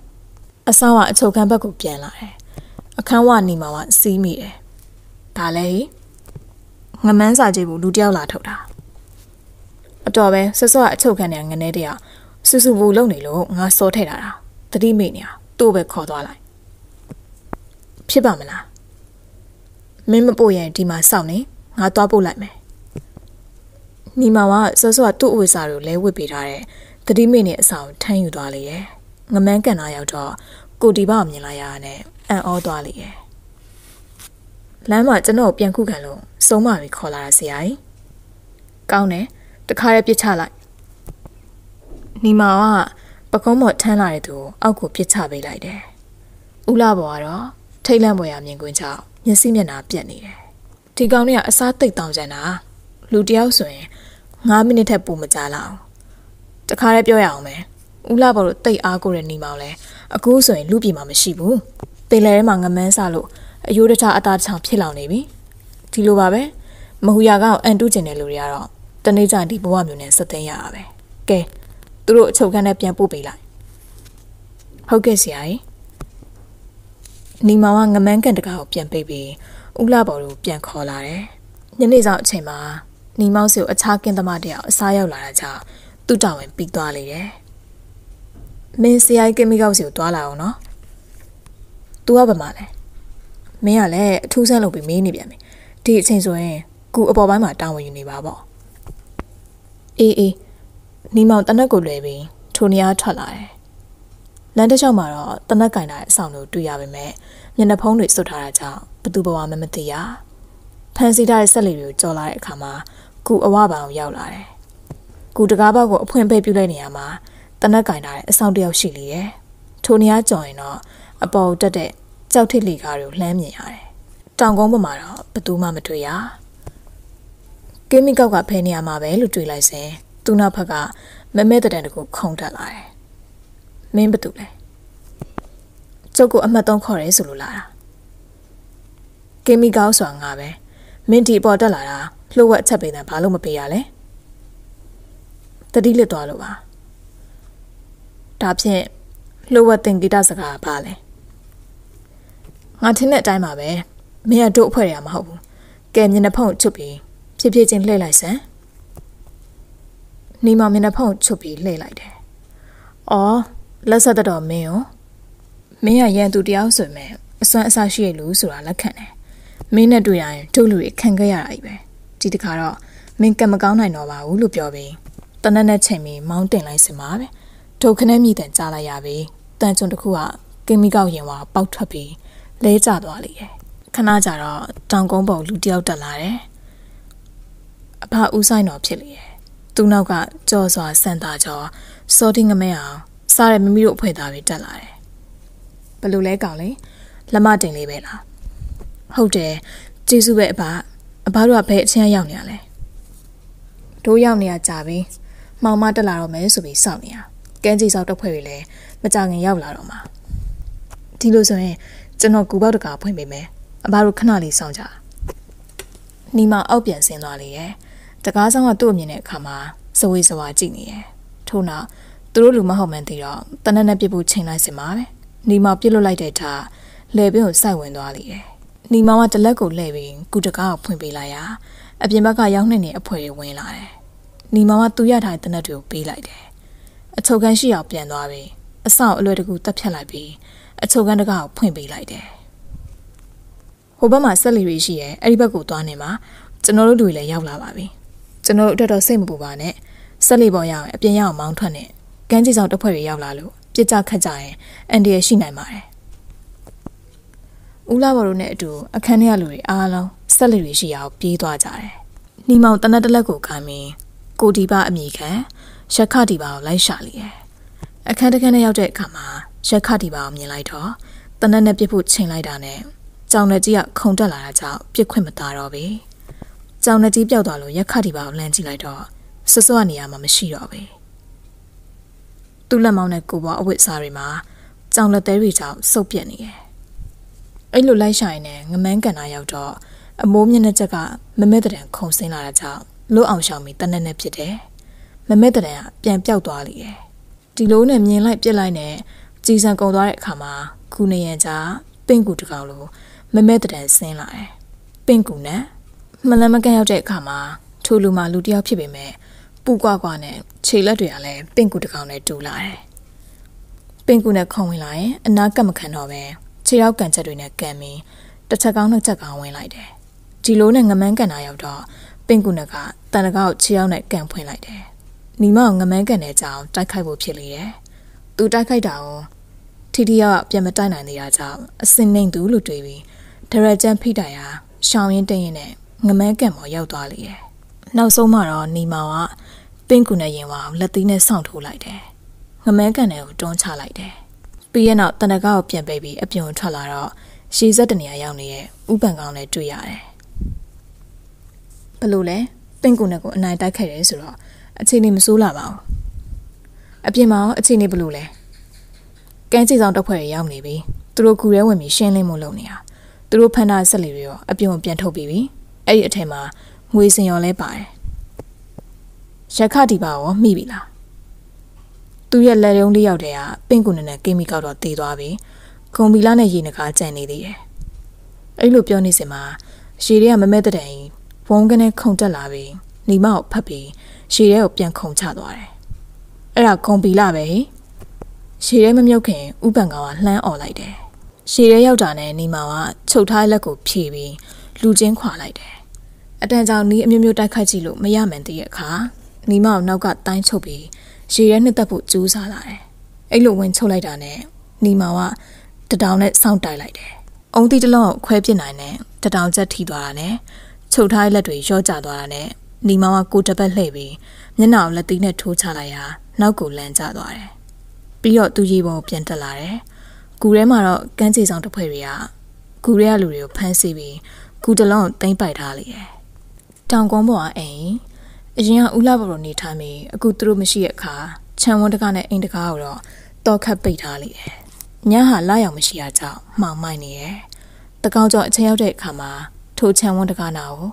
အဆောင်ကအချုပ်ခန်းဘက်ကိုပြန်လာတယ်။အခန်းဝနေမှာကစီးမိတယ်။ဒါလည်းငမန်းစာကြည့်ဘူးလူတယောက်လာထုတ်တာအတော်ပဲဆွဆွအချုပ်ခံနေငနေတယောက် စူစူဘူးလုံနေလို့ငါစောထဲတာတာတတိမိနေသူ့ပဲခေါ်သွားလိုက်ဖြစ်ပါမလားမင်းမပို့ရင်ဒီမှာစောင့်နေငါသွားပို့လိုက်မယ်နီမာကဆွဆွသူ့အဝိစာကိုလဲဝစ်ပေးထားတဲ့တတိမိနေအဆောင်ထမ်းယူသွားလေရဲ့ငမန်းကန်နာရောက်တော့ကိုတီဘာမြင်လိုက်ရတဲ့အာန်ဩသွားလေရဲ့လမ်းမှာကျွန်တော်ပြန်ခုခံလို့စုံးမပြီးခေါ်လာတာဆရာကြီးကောင်းတယ်တခါရဲပြစ်ချလိုက် နီမာကပကုံးမော်ထမ်းလာတဲ့သူကိုအောက်ကိုပြစ်ချပေးလိုက်တယ်ဦးလာဘော်ကတော့ထိတ်လန့်ပေါ်ရမြင်ကွင်းချောက်မျက်စိမျက်နှာပြက်နေတယ်ဒီကောင်တွေကအစားသိပ်တောင်းကြတာလူတယောက်ဆိုရင်9မိနစ်ထက်ပိုမကြာလောက်တခါရဲပြောရအောင်မယ်ဦးလာဘော်တို့တိတ်အားကိုတဲ့နီမောင်လဲအခုဆိုရင်လူပြည်မှာမရှိဘူးပင်လယ်ထဲမှာငမန်းစလို့အယိုးတခြားအသားတစ်ချောင်းဖြစ်လောင်နေပြီဒီလိုပါပဲမဟူယာကောင်အန်တုကျင်တဲ့လူတွေကတော့တနေ့ကျဒီဘဝမျိုးနဲ့ဆက်သိမ်းရတာပဲကဲသူ တို့အချုပ်ခန်းနဲ့ပြန်ပို့ပေးလိုက်ဟုတ်ကဲ့ဆရာကြီးနီမောင်ကငမန်းကန်တကားကိုပြန်ပိတ်ပြီးဦးလာဘော်တို့ပြန်ခေါ်လာတယ်ညနေဆောင်အချိန်မှာနီမောင်စီကိုအခြားကင်းသမားတယောက်အစားရောက်လာတာကြောင့်သူ့တာဝန်ပြီးသွားလေတယ်မင်းဆရာကြီးကင်မီကောက်စီကိုတွားလာအောင်နော်။ तू ကဘာမှလဲ။မင်းကလည်းအထူးဆန်းလုပ်ပြီးမေးနေပြန်ပြီဒီအချိန်ဆိုရင်ကူအပေါ်ပိုင်းမှာတာဝန်ယူနေပါပေါ့အေးအေး နီမောင်တနက်ကိုလွယ်ပြီးထိုနေရာထွက်လာတယ်လမ်းတစ်လျှောက်မှာတော့တနက်ကင်တာရဲ့အဆောင်တို့တွေ့ရပါမယ်မျက်နှာဖုံးတွေစွတ်ထားတာကြောင့်ဘသူဘဝမှမသိရဖန်စီထားတဲ့ဆက်လီတွေကိုကြော်လာတဲ့အခါမှာကူအဝပံကိုရောက်လာတယ်ကူတကားဘောက်ကိုအဖွင့်ပိတ်ပြလိုက်နေရမှာတနက်ကင်တာရဲ့အဆောင်တယောက်ရှိလေတယ်ထိုနေရာကြော်ရင်တော့အပေါ်တက်တဲ့ကြောက်ထစ်လီကားတွေကိုလှမ်းမြင်ရတယ်။တောင်ကုန်းပေါ်မှာတော့ဘသူမှမတွေ့ရ။ကင်းမီကောက်ကဖဲနေရမှာပဲလို့တွေးလိုက်စဉ် သူ့နောက်ဘက်ကမမဲတဲ့တန်တကူခုန်တက်လာတယ်။မင်းဘသူလဲ။ကျုပ်ကအမှတ်သုံးခေါ်ရဲဆိုလို့လာတာ။ကင်းမီကောက်ဆိုတာငါပဲ။မင်းဒီပေါ်တက်လာတာလှုပ်ဝက်အချက်ပေးတယ်ဘာလို့မပေးရလဲ။တတိလစ်သွားလို့ပါ။ဒါဖြင့်လှုပ်ဝက်တင်ဂီတစကားပါလဲ။ငါထင်တဲ့အတိုင်းပါပဲမင်းကတို့အဖွဲ့ရမှာမဟုတ်ဘူးကဲမျက်နှာဖုံးချွတ်ပြီးဖြည်းဖြည်းချင်းလှည့်လိုက်စမ်း နီမမျက်နှာဖုံးချွတ်ပြီးလှည့်လိုက်တယ်အော်လက်ဆက်တော့မင်းရောမင်းကရန်သူတယောက်ဆိုမဲ့အစွမ်းအစရှိရလို့ဆိုတာလက်ခံတယ်မင်းနဲ့တွေ့ရရင်တို့လူတွေခံခဲ့ရတာကြီးပဲဒီတခါတော့မင်းကမကောင်းနိုင်တော့ပါဘူးလို့ပြောပြီးတနက်နဲ့ချိန်ပြီးမောင်းတင်လိုက်စင်ပါပဲဒုက္ခနဲ့မြည်တန်ကြားလိုက်ရပြီတန်ကျွန်းတစ်ခုကကင်မီကောက်ရင်ဝါပေါက်ထွက်ပြီးလဲကျသွားလေတယ်ခဏကြာတော့တောင်ကုန်းပေါ်လူတယောက်တက်လာတယ်အဖဦးဆိုင်တော်ဖြစ်လေတယ် သူနောက်ကကြော်စွာစန်တာကျော်စောတင်းငမဲအောင်စားရမမီတို့အဖွဲ့သားတွေတက်လာတယ်ဘလို့လဲကောင်လေလက်မတင်လေးပဲလားဟုတ်တယ်ကျေးဇူးပဲအဖအဖတို့ကဘယ်အချင်းရောက်နေရလဲတို့ရောက်နေရကြပြီမောင်မတက်လာတော့မယ်ဆိုပြီးစောင့်နေရကန်းကြီးစောက်တစ်ဖွဲ့တွေလည်းမကြခင်ရောက်လာတော့မှာဒီလိုဆိုရင်ကျွန်တော်ကူပေါက်တကာဖွင့်ပေးမယ်အဘတို့ခဏလေးစောင့်ကြနီမအောက်ပြန်ဆင်းသွားလေရဲ့ တကားဆောင်ကသူ့အမြင်တဲ့အခါမှာစဝေးစဝါကြည့်နေရဲ့ထို့နောက်သူတို့လူမဟုတ်မှန်းသိတော့တနက်နဲ့ပြစ်ဖို့ချိန်လိုက်စင်ပါပဲနီမပြစ်လွတ်လိုက်တဲ့ထားလေပင်ကိုစိုက်ဝင်သွားလေရဲ့နီမောင်ကတလက်ကိုလှည့်ပြီးကုတကားကိုဖွင့်ပေးလိုက်ရာအပြင်ဘက်ကရောက်နေတဲ့အဖွဲတွေဝင်လာတယ်။နီမောင်ကသူ့ရထားတဲ့တနက်တွေကိုပေးလိုက်တယ်။အချုပ်ခန်းရှိအောင်ပြန်သွားပြီးအဆောင်အလွယ်တကူတက်ဖြတ်လိုက်ပြီးအချုပ်ကန်းတကားကိုဖွင့်ပေးလိုက်တယ်။ဟိုဘက်မှာဆက်လီတွေရှိရဲအဲ့ဒီဘက်ကိုသွားနေမှာကျွန်တော်တို့လူတွေလည်းရောက်လာပါပြီ။ ကျွန်တော်တို့အတွက်တော့စိတ်မပူပါနဲ့။ဆက်လီပေါ်ရအောင်အပြင်ရအောင်မောင်းထွက်နေ။ကန်းကြီးဆောင်တစ်ဖွဲ့တွေရောက်လာလို့ပြစ်ကြခတ်ကြရင်အန်ဒီရရှိနိုင်ပါတယ်။ဦးလာဘော်တို့နဲ့အတူအခန်းထဲကလူတွေအားလုံးဆက်လီတွေရှိရအောင်ပြေးသွားကြတယ်။နီမောင်တနက်တလက်ကိုခံပြီးကိုဒီပါအမိခံရက်ခဒီပါကိုလိုက်ရှာလိရဲ့။အခန်းတစ်ခန်းထဲရောက်တဲ့အခါမှာရက်ခတီပါအောင်မြင်လိုက်တော့တနက်နဲ့ပြစ်ဖို့ချိန်လိုက်တာနဲ့ကြောင်လက်ကြီးကခုန်တက်လာတာကြောင့်ပြစ်ခွင့်မသားတော့ဘူး။ ကြောင်လက်ကြီးပျောက်သွားလို့ရက်ခတ်ဒီပါကိုလှမ်းကြည့်လိုက်တော့ဆွဆွကနေရာမှာမရှိတော့ဘူး။သူ့လက်မောင်းနဲ့ကိုပွားအဝတ်စားတွေမှာကြောင်လက်သေးတွေကြောင့်စုပ်ပြက်နေတယ်။အဲ့လိုလိုက်ရှာရင်ငမန်းကန်နာရောက်တော့အမိုးမျက်နှာချက်ကမမဲတဲ့တန်ခုံဆင်းလာတာကြောင့်လို့အောင်ရှောင်ပြီးတနက်နဲ့ဖြစ်တယ်။မမဲတဲ့တန်ကပြန်ပြောက်သွားလိမ့်တယ်။ဒီလိုနဲ့မြင်လိုက်ပြစ်လိုက်နဲ့ကြည်စံကုန်သွားတဲ့အခါမှာခုနေရန်ကြားပင့်ကူတကောင်လိုမမဲတံဆင်းလာတယ်။ပင့်ကူနဲ့ မလန်မကန်ရောက်တဲ့အခါမှာထိုလူမှလူတယောက်ဖြစ်ပေမဲ့ပူကွာကွာနဲ့ခြေလက်တွေကလည်းပင့်ကူတကောင်နဲ့တူလာတယ်။ပင့်ကူနဲ့ခုံဝင်လာရင်အနာကပ်မခံတော့ပဲခြေရောက်ကန်ချက်တွေနဲ့ကန်ပြီးတစ်ချက်ကောင်းနှစ်ချက်ကောင်းဝင်လိုက်တယ်။ဒီလိုနဲ့ငမန်းကန်တာရောက်တော့ပင့်ကူနဲ့ကတန်တကောက်ခြေရောက်နဲ့ကန်ဖွင့်လိုက်တယ်။ညီမကငမန်းကန်တဲ့အကြောင်းတိုက်ခိုက်ဖို့ဖြစ်လေတယ်။သူတိုက်ခိုက်တာကိုထီထီကပြန်မတိုက်နိုင်သေးတာကြောင့်အစင်နှိမ်သူလို့တွေးပြီးဒရကြန်ဖိတိုင်ဟာရှောင်းရင်တင်းရင်နဲ့ ငမန်းကံပေါ်ရောက်သွားလေတယ်။နောက်ဆုံးမှတော့နီမောင်ကပင့်ကူနဲ့ရင်ဝါလက်သီးနဲ့စောင့်ထိုးလိုက်တယ်။ငမန်းကံနဲ့ကိုတွန်းချလိုက်တယ်။ပြီးရနောက်တနကားကိုပြန်ပိတ်ပြီးအပြုံထွက်လာတော့ရှည်ဆက်တနေရာရောက်နေတဲ့ဥပန်ကောင်းနဲ့တွေ့ရတယ်။ဘလို့လဲပင့်ကူနဲ့ကိုအနိုင်တိုက်ခဲ့တယ်ဆိုတော့အခြေအနေမဆိုးလာပါဘူး။အပြင်မှာရောအခြေအနေဘလို့လဲ။ကန်းချီဆောင်တပ်ဖွဲ့တွေရောက်နေပြီသူတို့ကူရဲဝင်ပြီးရှင်းလင်းမှုလုပ်နေတာသူတို့ဖန်တာဆက်လီတွေရောအပြုံပြန်ထုတ်ပြီးပြီ အဲ့ဒီအထက်မှာငွေစင်ရောလဲပါတယ်ရက်ခဒီပါရောမိပြီလားသူရဲ့လက်ရုံးလေးယောက်တည်းကပင့်ကူနဲ့နဲ့ကင်မီကောက်တော့တည်သွားပြီခုံဘီလာနဲ့ရေနကားကြံနေသေးတယ်အဲ့လိုပြောနေစင်မှာရှည်တွေကမမဲတဲ့တိုင်ဝုန်းကနေခုန်တက်လာပြီးညီမကိုဖတ်ပြီးရှည်တွေကိုပြန်ခုန်ချသွားတယ်အဲ့ဒါခုံဘီလာပဲဟိရှည်ရဲမမြုပ်ခင်ဥပန်ကောင်ကလှမ်းអော်လိုက်တယ်ရှည်ရဲရောက်တာနဲ့နီမာကချုပ်ထားလက်ကိုဖြေပြီး လူချင်းခွာလိုက်တယ်အတန်ကြောင့်နီးအမျိုးမျိုးတိုက်ခိုက်ကြည့်လို့မရမှန်သေးတဲ့အခါနီမာကိုနောက်ကတိုင်းချုပ်ပြီးရှည်ရဲနှစ်သက်ဖို့ကြိုးစားလာတယ်အဲ့လိုဝင်ချုပ်လိုက်တာနဲ့နီမာကတတောင်နဲ့စောင့်တိုက်လိုက်တယ်အုံးတီတလုံးကိုခွဲပစ်နိုင်တဲ့တတောင်ချက်ထိသွားတာနဲ့ချုပ်ထားတဲ့လက်တွေရော့ကျသွားတာနဲ့နီမာကကိုတပတ်လှည့်ပြီးမျက်နှာကိုလက်သီးနဲ့ထိုးချလိုက်ရာနောက်ကိုလန်ကျသွားတယ်ပြီးတော့သူရေပေါ်ပြန်တက်လာတယ်။ကူထဲမှာတော့ကန်းချေဆောင်တစ်ဖွဲ့တွေကကူထဲကလူတွေကိုဖမ်းဆီးပြီး ကူတလုံးကိုတင်ပိုက်ထားလေတယ်။တောင်ကုန်းပေါ်ကအိမ်အရင်ကဦးလာဘော်လိုနေထားပြီးအခုသူတို့မရှိတဲ့အခါခြံဝန်းတကားနဲ့အိမ်တကားကိုတော့တောက်ခတ်ပိတ်ထားလေတယ်။ညဟာလာရောက်မရှိတာကြောင့်မှောင်မိုက်နေတယ်။တကောင်ကျော်အချိန်ရောက်တဲ့အခါမှာထိုခြံဝန်းတကားနာကို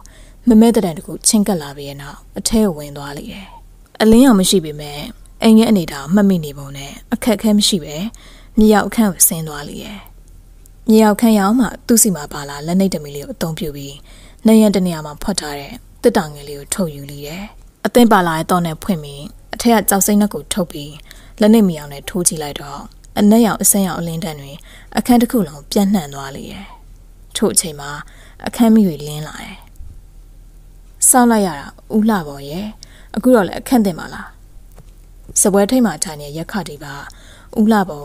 မမဲတဲ့တန်တကူချင်းကပ်လာပြီးရဲ့နောက်အထဲကိုဝင်သွားလေတယ်။အလင်းရောင်မရှိပေမဲ့အိမ်ရဲ့အနေထားမှတ်မိနေပုံနဲ့အခက်အခဲမရှိပဲမြေရောက်အခန်းကိုဆင်းသွားလေရဲ့ မြေရောက်ခန်းရောက်မှသူ့စီမှာပါလာလက်နှိပ်တမီလေးကိုအသုံးပြုပြီးနေရန်တနေရာမှာဖွက်ထားတဲ့တစ်တောင်ငယ်လေးကိုထုတ်ယူလိရဲ့အသင်းပါလာတဲ့တော့နဲ့ဖွင့်ပြီးအထက်ကကြောက်စိမ့်နှက်ကိုထုတ်ပြီးလက်နှိပ်မြေအောင်နဲ့ထိုးကြည့်လိုက်တော့အနက်ရောင်အစင်းရောင်အလင်းတန်းတွေအခန်းတစ်ခုလုံးပြန့်နှံ့သွားလေရဲ့ထို့အချိန်မှာအခန်းမိတွေလင်းလာတယ်စောင့်လိုက်ရတာဦးလှပေါ်ရဲ့အခုတော့လည်းအခန့်တင်ပါလားစပွဲထိတ်မှထိုင်နေရက်ခတီပါဦးလာပုံ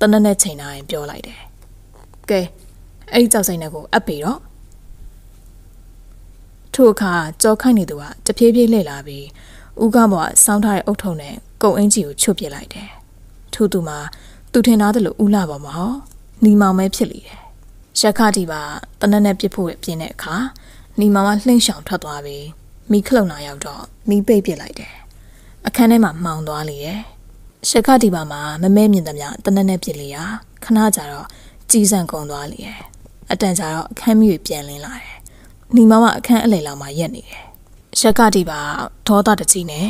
တနက်နဲ့ချိန်တိုင်းပြောလိုက်တယ်။ ကဲအဲ့ဒီကြောက်စိမ့်တဲ့ကိုအပ်ပြီတော့ထို့အခါကြောခိုက်နေသူကတဖြည်းဖြည်းလှည့်လာပြီးဦးကဘောကစောင်းထားတဲ့အုတ်ထုံနဲ့ကုံအင်းကြီးကိုချွတ်ပစ်လိုက်တယ်။ထို့သူမှာသူထင်သားတယ်လို့ဦးလာပေါ်မှာဟောနီမောင်ပဲဖြစ်လေတယ်။ရက်ခတီပါတနက်နဲ့ပြစ်ဖို့ပြင်းတဲ့အခါနီမောင်ကလှိမ့်ရှောင်ထွက်သွားပြီးမိခလုံနာရောက်တော့မိပိတ်ပစ်လိုက်တယ်အခန်းထဲမှာမှောင်သွားလေရဲ့ရှက်ခဒီပါမှာမမဲမြင်သမျှတနက်နဲ့ပြစ်လေရခဏကြာတော့ ကြီးစံကုန်သွားလေရဲ့အတန်ကြာတော့အခန်းမြွေပြန်လင်းလာတယ်ညီမမအခန်းအလယ်လောက်မှာရက်နေတယ်ရှက်ခဒီပါဒေါသတကြီးနဲ့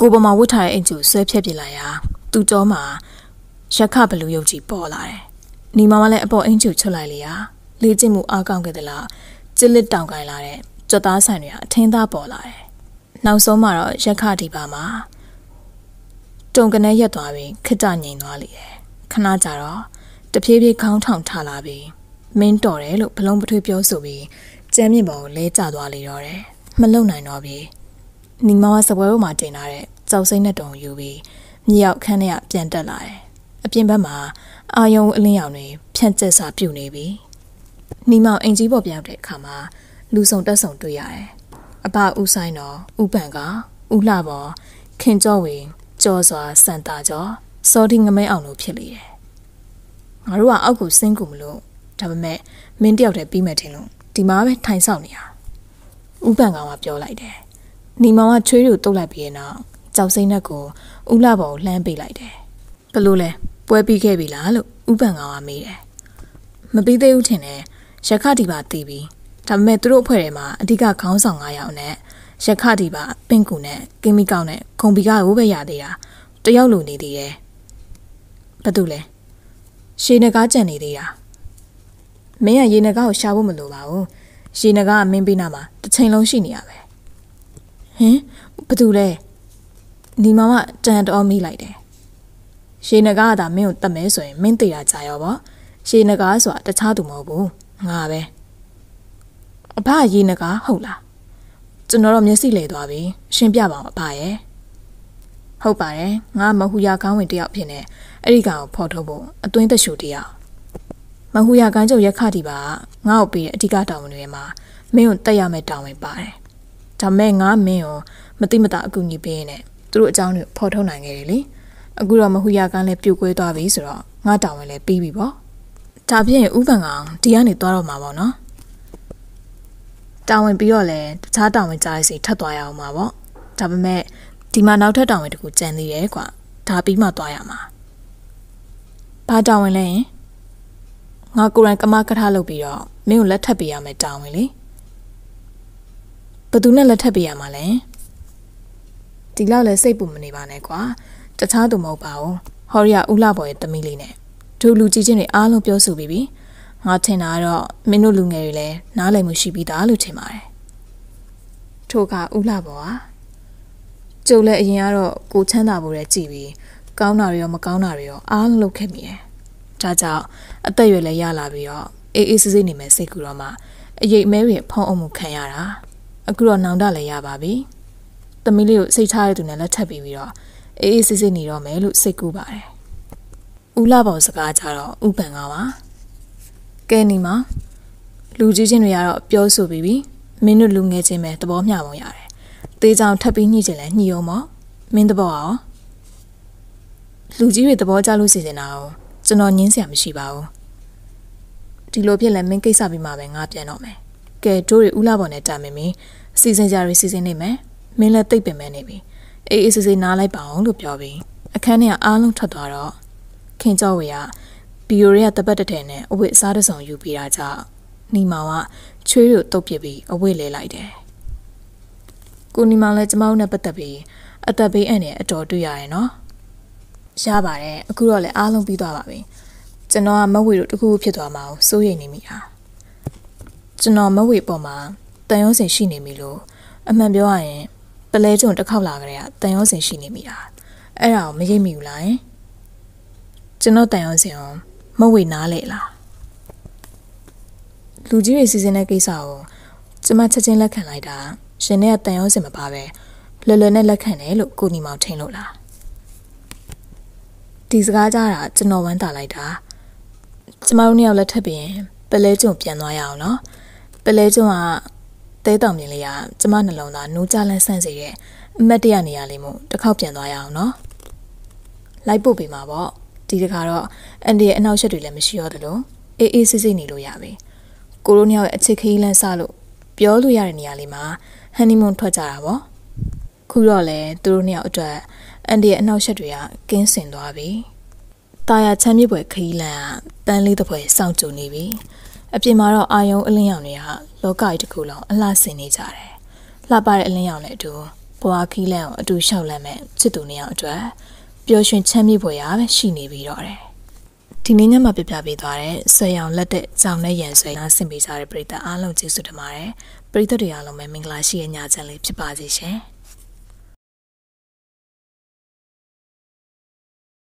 ကိုပေါ်မှာဝတ်ထားတဲ့အင်ကျူဆွဲဖြက်ပြလိုက်ရာသူ့ကြောမှာရက်ခဘလူရုပ်ကြီးပေါ်လာတယ်ညီမမလည်းအပေါ်အင်ကျူချွတ်လိုက်လေရလေ့ကျင့်မှုအားကောင်းခဲ့သလားကျစ်လက်တောင်ကိုင်းလာတဲ့ကြွသားဆန်တွေကအထင်းသားပေါ်လာတယ်နောက်ဆုံးမှာတော့ရက်ခဒီပါမှာတုံကနေရက်သွားပြီးခကြငြိမ်သွားလေတယ်ခဏကြာတော့ တဖြည်းဖြည်းခေါင်းထောင်ထလာပြီးမင်းတော်တယ်လို့ဘလုံးပထွေးပြောဆိုပြီးကျမ်းမြင့်ပေါ်ကိုလဲကျသွားလေတော့တယ်မလုံနိုင်တော့ပြီညီမကစပွဲပေါ်မှာတင်လာတဲ့ကြောက်စိမ့်နဲ့တုံယူပြီးမြေရောက်ခန်းထဲကပြန်တက်လာတယ်အပြင်ဘက်မှာအာယုံအလင်းရောင်တွေဖြန့်ကျက်စာပြုတ်နေပြီညီမအင်ကြီးပေါ်ပြောက်တဲ့အခါမှာလူစုံတက်ဆုံတွေ့ရတယ်အဘဦးဆိုင်တော်ဦးပန်ကဦးလှပေါ်ခင်ကျော်ဝေကြော်စွာစန်တာကျော်စောဒီငမဲအောင်လို့ဖြစ်လေတယ် ငါတို့ကအောက်ကိုစင်းကူမလို့ဒါဒါပေမဲ့မင်းတယောက်တည်းပြီးမယ်ထင်လို့ဒီမှာပဲထိုင်ဆောင်နေရဥပန်ကောင်ကပြောလိုက်တယ်နီမောင်ကချွေးတွေကိုတုတ်လိုက်ပြီးရင်တော့ကြောက်စိမ့်နဲ့ကိုဥလာဘော်ကိုလှမ်းပေးလိုက်တယ်ဘလို့လဲပွဲပြီးခဲ့ပြီလားလို့ဥပန်ကောင်ကမေးတယ်မပြီးသေးဘူးထင်တယ်ရခတိပါတီးပြီးဒါပေမဲ့သူတို့အဖွဲ့ထဲမှာအဓိကခေါင်းဆောင်9ယောက်နဲ့ရခတိပါပင့်ကူနဲ့ကင်းမီကောက်နဲ့ခုံပီကကိုပဲရသေးတာတယောက်လိုနေသေးတယ်ဘာတူလဲ ရှေးနဂါကြံနေသေးတာမင်းကရေနဂါကိုရှာဖို့မလိုပါဘူးရေနဂါကမင်းပေးနာမှာတစ်ချိန်လုံးရှိနေရပဲဟင်ဘာတူလဲဒီမမတန်တော်မိလိုက်တယ်ရေနဂါကသာမင်းကိုတတ်မဲဆိုရင်မင်းတေတာကြာရောပေါ့ရေနဂါဆိုတာတခြားသူမဟုတ်ဘူးငါပဲအဖရေနဂါဟုတ်လားကျွန်တော်တော့မျက်စိလဲသွားပြီရှင်းပြပါအောင်အဖရဲ့ ဟုတ်ပါတယ်ငါမဟူရကောင်းဝင်တယောက်ဖြစ်နေအဲ့ဒီကောင်ကိုဖော်ထုတ်ဖို့အသွင်းသက်ရှူတယောက်မဟူရကန်းကျုပ်ရက်ခတီပါငါ့ကိုပေးတဲ့အဓိကတောင်းဝန်တွေမှာမင်းကိုတက်ရမယ့်တောင်းဝင်ပါတယ်ဒါမဲ့ငါမင်းကိုမတိမတာအကူအညီပေးနေသူတို့အကြောင်းတွေဖော်ထုတ်နိုင်ခဲ့တယ်လေအခုတော့မဟူရကန်းလည်းပြိုကွဲသွားပြီဆိုတော့ငါတောင်းဝင်လည်းပြီးပြီပေါ့ဒါဖြင့်ဥပန်ကောင်ဒီကနေသွားတော့မှာပေါ့နော်တာဝန်ပြီးတော့လည်းတခြားတာဝန်ကြားရစီထပ်သွားရအောင်ပါပေါ့ဒါပေမဲ့ ဒီမှာနောက်ထပ်တာဝန်တခုကြံသေးတယ်ကွာဒါပြီးမှသွားရမှာဘာတာဝန်လဲရင်ငါကိုယ်တိုင်ကမကထလုပ်ပြီးတော့မင်းကိုလက်ထပ်ပေးရမယ်တာဝန်လေဘသူနဲ့လက်ထပ်ပေးရမှာလဲဒီလောက်လဲစိတ်ပူမနေပါနဲ့ကွာတခြားသူမဟုတ်ပါဘူးဟော်ရီယာဦးလာပေါ်ရဲ့တမီးလေးနဲ့ဒူလူကြီးချင်းတွေအားလုံးပြောဆိုပြီးပြီငါထင်တာကတော့မင်းတို့လူငယ်တွေလည်းနားလည်မှုရှိပြီးသားလို့ထင်ပါတယ်ထို့ကဦးလာပေါ်ဟာ ကျုပ်လည်းအရင်ကတော့ကိုချမ်းသာဖို့လည်းကြည်ပြီးကောင်းတာတွေရောမကောင်းတာတွေရောအားလုံးလုပ်ခဲ့မိတယ်ဒါကြောင့်အသက်ရွယ်လည်းရလာပြီးတော့အေးအေးဆေးဆေးနေမယ်စိတ်ကူတော့မှအရေးမဲတွေဖုံးအောင်မှုခံရတာအခုတော့နောင်တလည်းရပါပြီသမီးလေးကိုစိတ်ချရတဲ့သူနဲ့လက်ထပ်ပြီးပြီးတော့အေးအေးဆေးဆေးနေတော့မယ်လို့စိတ်ကူးပါတယ်ဦးလာပေါ်စကားကြတော့ဥပန်ကပါကဲနေမှာလူကြီးချင်းတွေကတော့ပြောဆိုပြီးပြီမင်းတို့လူငယ်ချင်းပဲသဘောမျှပုံရတယ် တေးကြောင်ထပ်ပြီးညှိချင်လဲညှိအောင်မော့မင်းသဘောအောင်လူကြီးတွေသဘောကျလို့စီစဉ်တာကိုကျွန်တော်ညင်းစရာမရှိပါဘူးဒီလိုဖြစ်လဲမင်းကိစ္စပြီးမှပဲငါပြန်တော့မယ်ကဲတို့တွေဥလာပေါ်နဲ့တာမင်မင်းစီစဉ်ကြတွေစီစဉ်နေမယ်မင်းလည်းတိတ်ပင်မဲနေပြီအေးအေးစစ်စစ်နားလိုက်ပါအောင်လို့ပြောပြီးအခန်းထဲကအားလုံးထွက်သွားတော့ခင်ကျော်ဝေကဘီယိုရဲကတပတ်တထဲနဲ့အဝတ်အစားတစ်စုံယူပြီးတာကြောင့်နီမောင်ကချွေးတို့တုတ်ပစ်ပြီးအဝတ်လဲလိုက်တယ် ကိုနီမောင်လည်းကျမတို့နဲ့ပတ်သက်ပြီးအသက်ဘေးအန္တရာယ်အတော်တွေ့ရတယ်နော်ရပါတယ်အခုတော့လည်းအားလုံးပြီးသွားပါပြီကျွန်တော်ကမဝေတို့တခုခုဖြစ်သွားမှာကိုစိုးရိမ်နေမိတာကျွန်တော်မဝေပေါ်မှာတန်ရုံးစင်ရှိနေပြီလို့အမှန်ပြောရရင်ပလဲကျုံတစ်ခေါက်လာကြတဲ့ကတန်ရုံးစင်ရှိနေမိတာအဲ့ဒါကိုမရိပ်မိဘူးလားယင်ကျွန်တော်တန်ရုံးစင်ကိုမဝေနားလေလားလူကြီးတွေစီစဉ်တဲ့ကိစ္စကိုကျမချက်ချင်းလက်ခံလိုက်တာ ရှင်နဲ့တန်ရုံးစင်မပါပဲလွယ်လွယ်နဲ့လက်ခံတယ်လို့ကိုနီမောင်ထင်လို့လားဒီစကားကြားတာကျွန်တော်ဝမ်းသာလိုက်တာကျမတို့နှစ်ယောက်လက်ထပ်ပြီးရင်ပလဲကျုံပြန်သွားရအောင်နော်ပလဲကျုံကတဲတောင်မြင်လေးကကျမနှလုံးသားနိုးကြလန်းဆန့်စေတဲ့အမတ်တရနေရလေးမို့တစ်ခေါက်ပြန်သွားရအောင်နော်လိုက်ပို့ပေးမှာပေါ့ဒီတခါတော့အန်ဒီရဲ့အနောက်ရှက်တွေလည်းမရှိတော့သလိုအေးအေးဆေးဆေးနေလို့ရပြီကိုရိုနီယောရဲ့အချစ်ခီးလန်းစလို့ပြောလို့ရတဲ့နေရာလေးမှာ ဟန်နီမွန်းထွက်ကြတာပေါ့ခုတော့လေသူတို့နှစ်ယောက်အတွက်အန်ဒီရဲ့အနောက်ရှက်တွေကကင်းစင်သွားပြီ။တာယာချမ်းမြေပွဲခရီးလန်ကပန်းလေးတစ်ပွဲစောင့်ကြုံနေပြီ။အပြင်မှာတော့အာယုံအလင်းရောင်တွေကလောကကြီးတစ်ခုလုံးအလှဆင်နေကြတယ်။လှပတဲ့အလင်းရောင်နဲ့အတူဘွားခီးလန်ကိုအတူရှောက်လန့်မဲ့ချစ်သူနှစ်ယောက်အတွက်ပျော်ရွှင်ချမ်းမြေပွဲရပဲရှိနေပြီတော့တယ်။ဒီနေ့ညမှာပြပြပေးသွားတဲ့ဆွေရောင်လက်တဲ့ကြောင်နဲ့ရန်ဆွေနားဆင်ပေးကြတဲ့ပရိသတ်အားလုံးကျေးဇူးတင်ပါတယ်။ ပရိသတ်တွေအားလုံးပဲမင်္ဂလာရှိတဲ့ညချမ်းလေးဖြစ်ပါစေရှင်။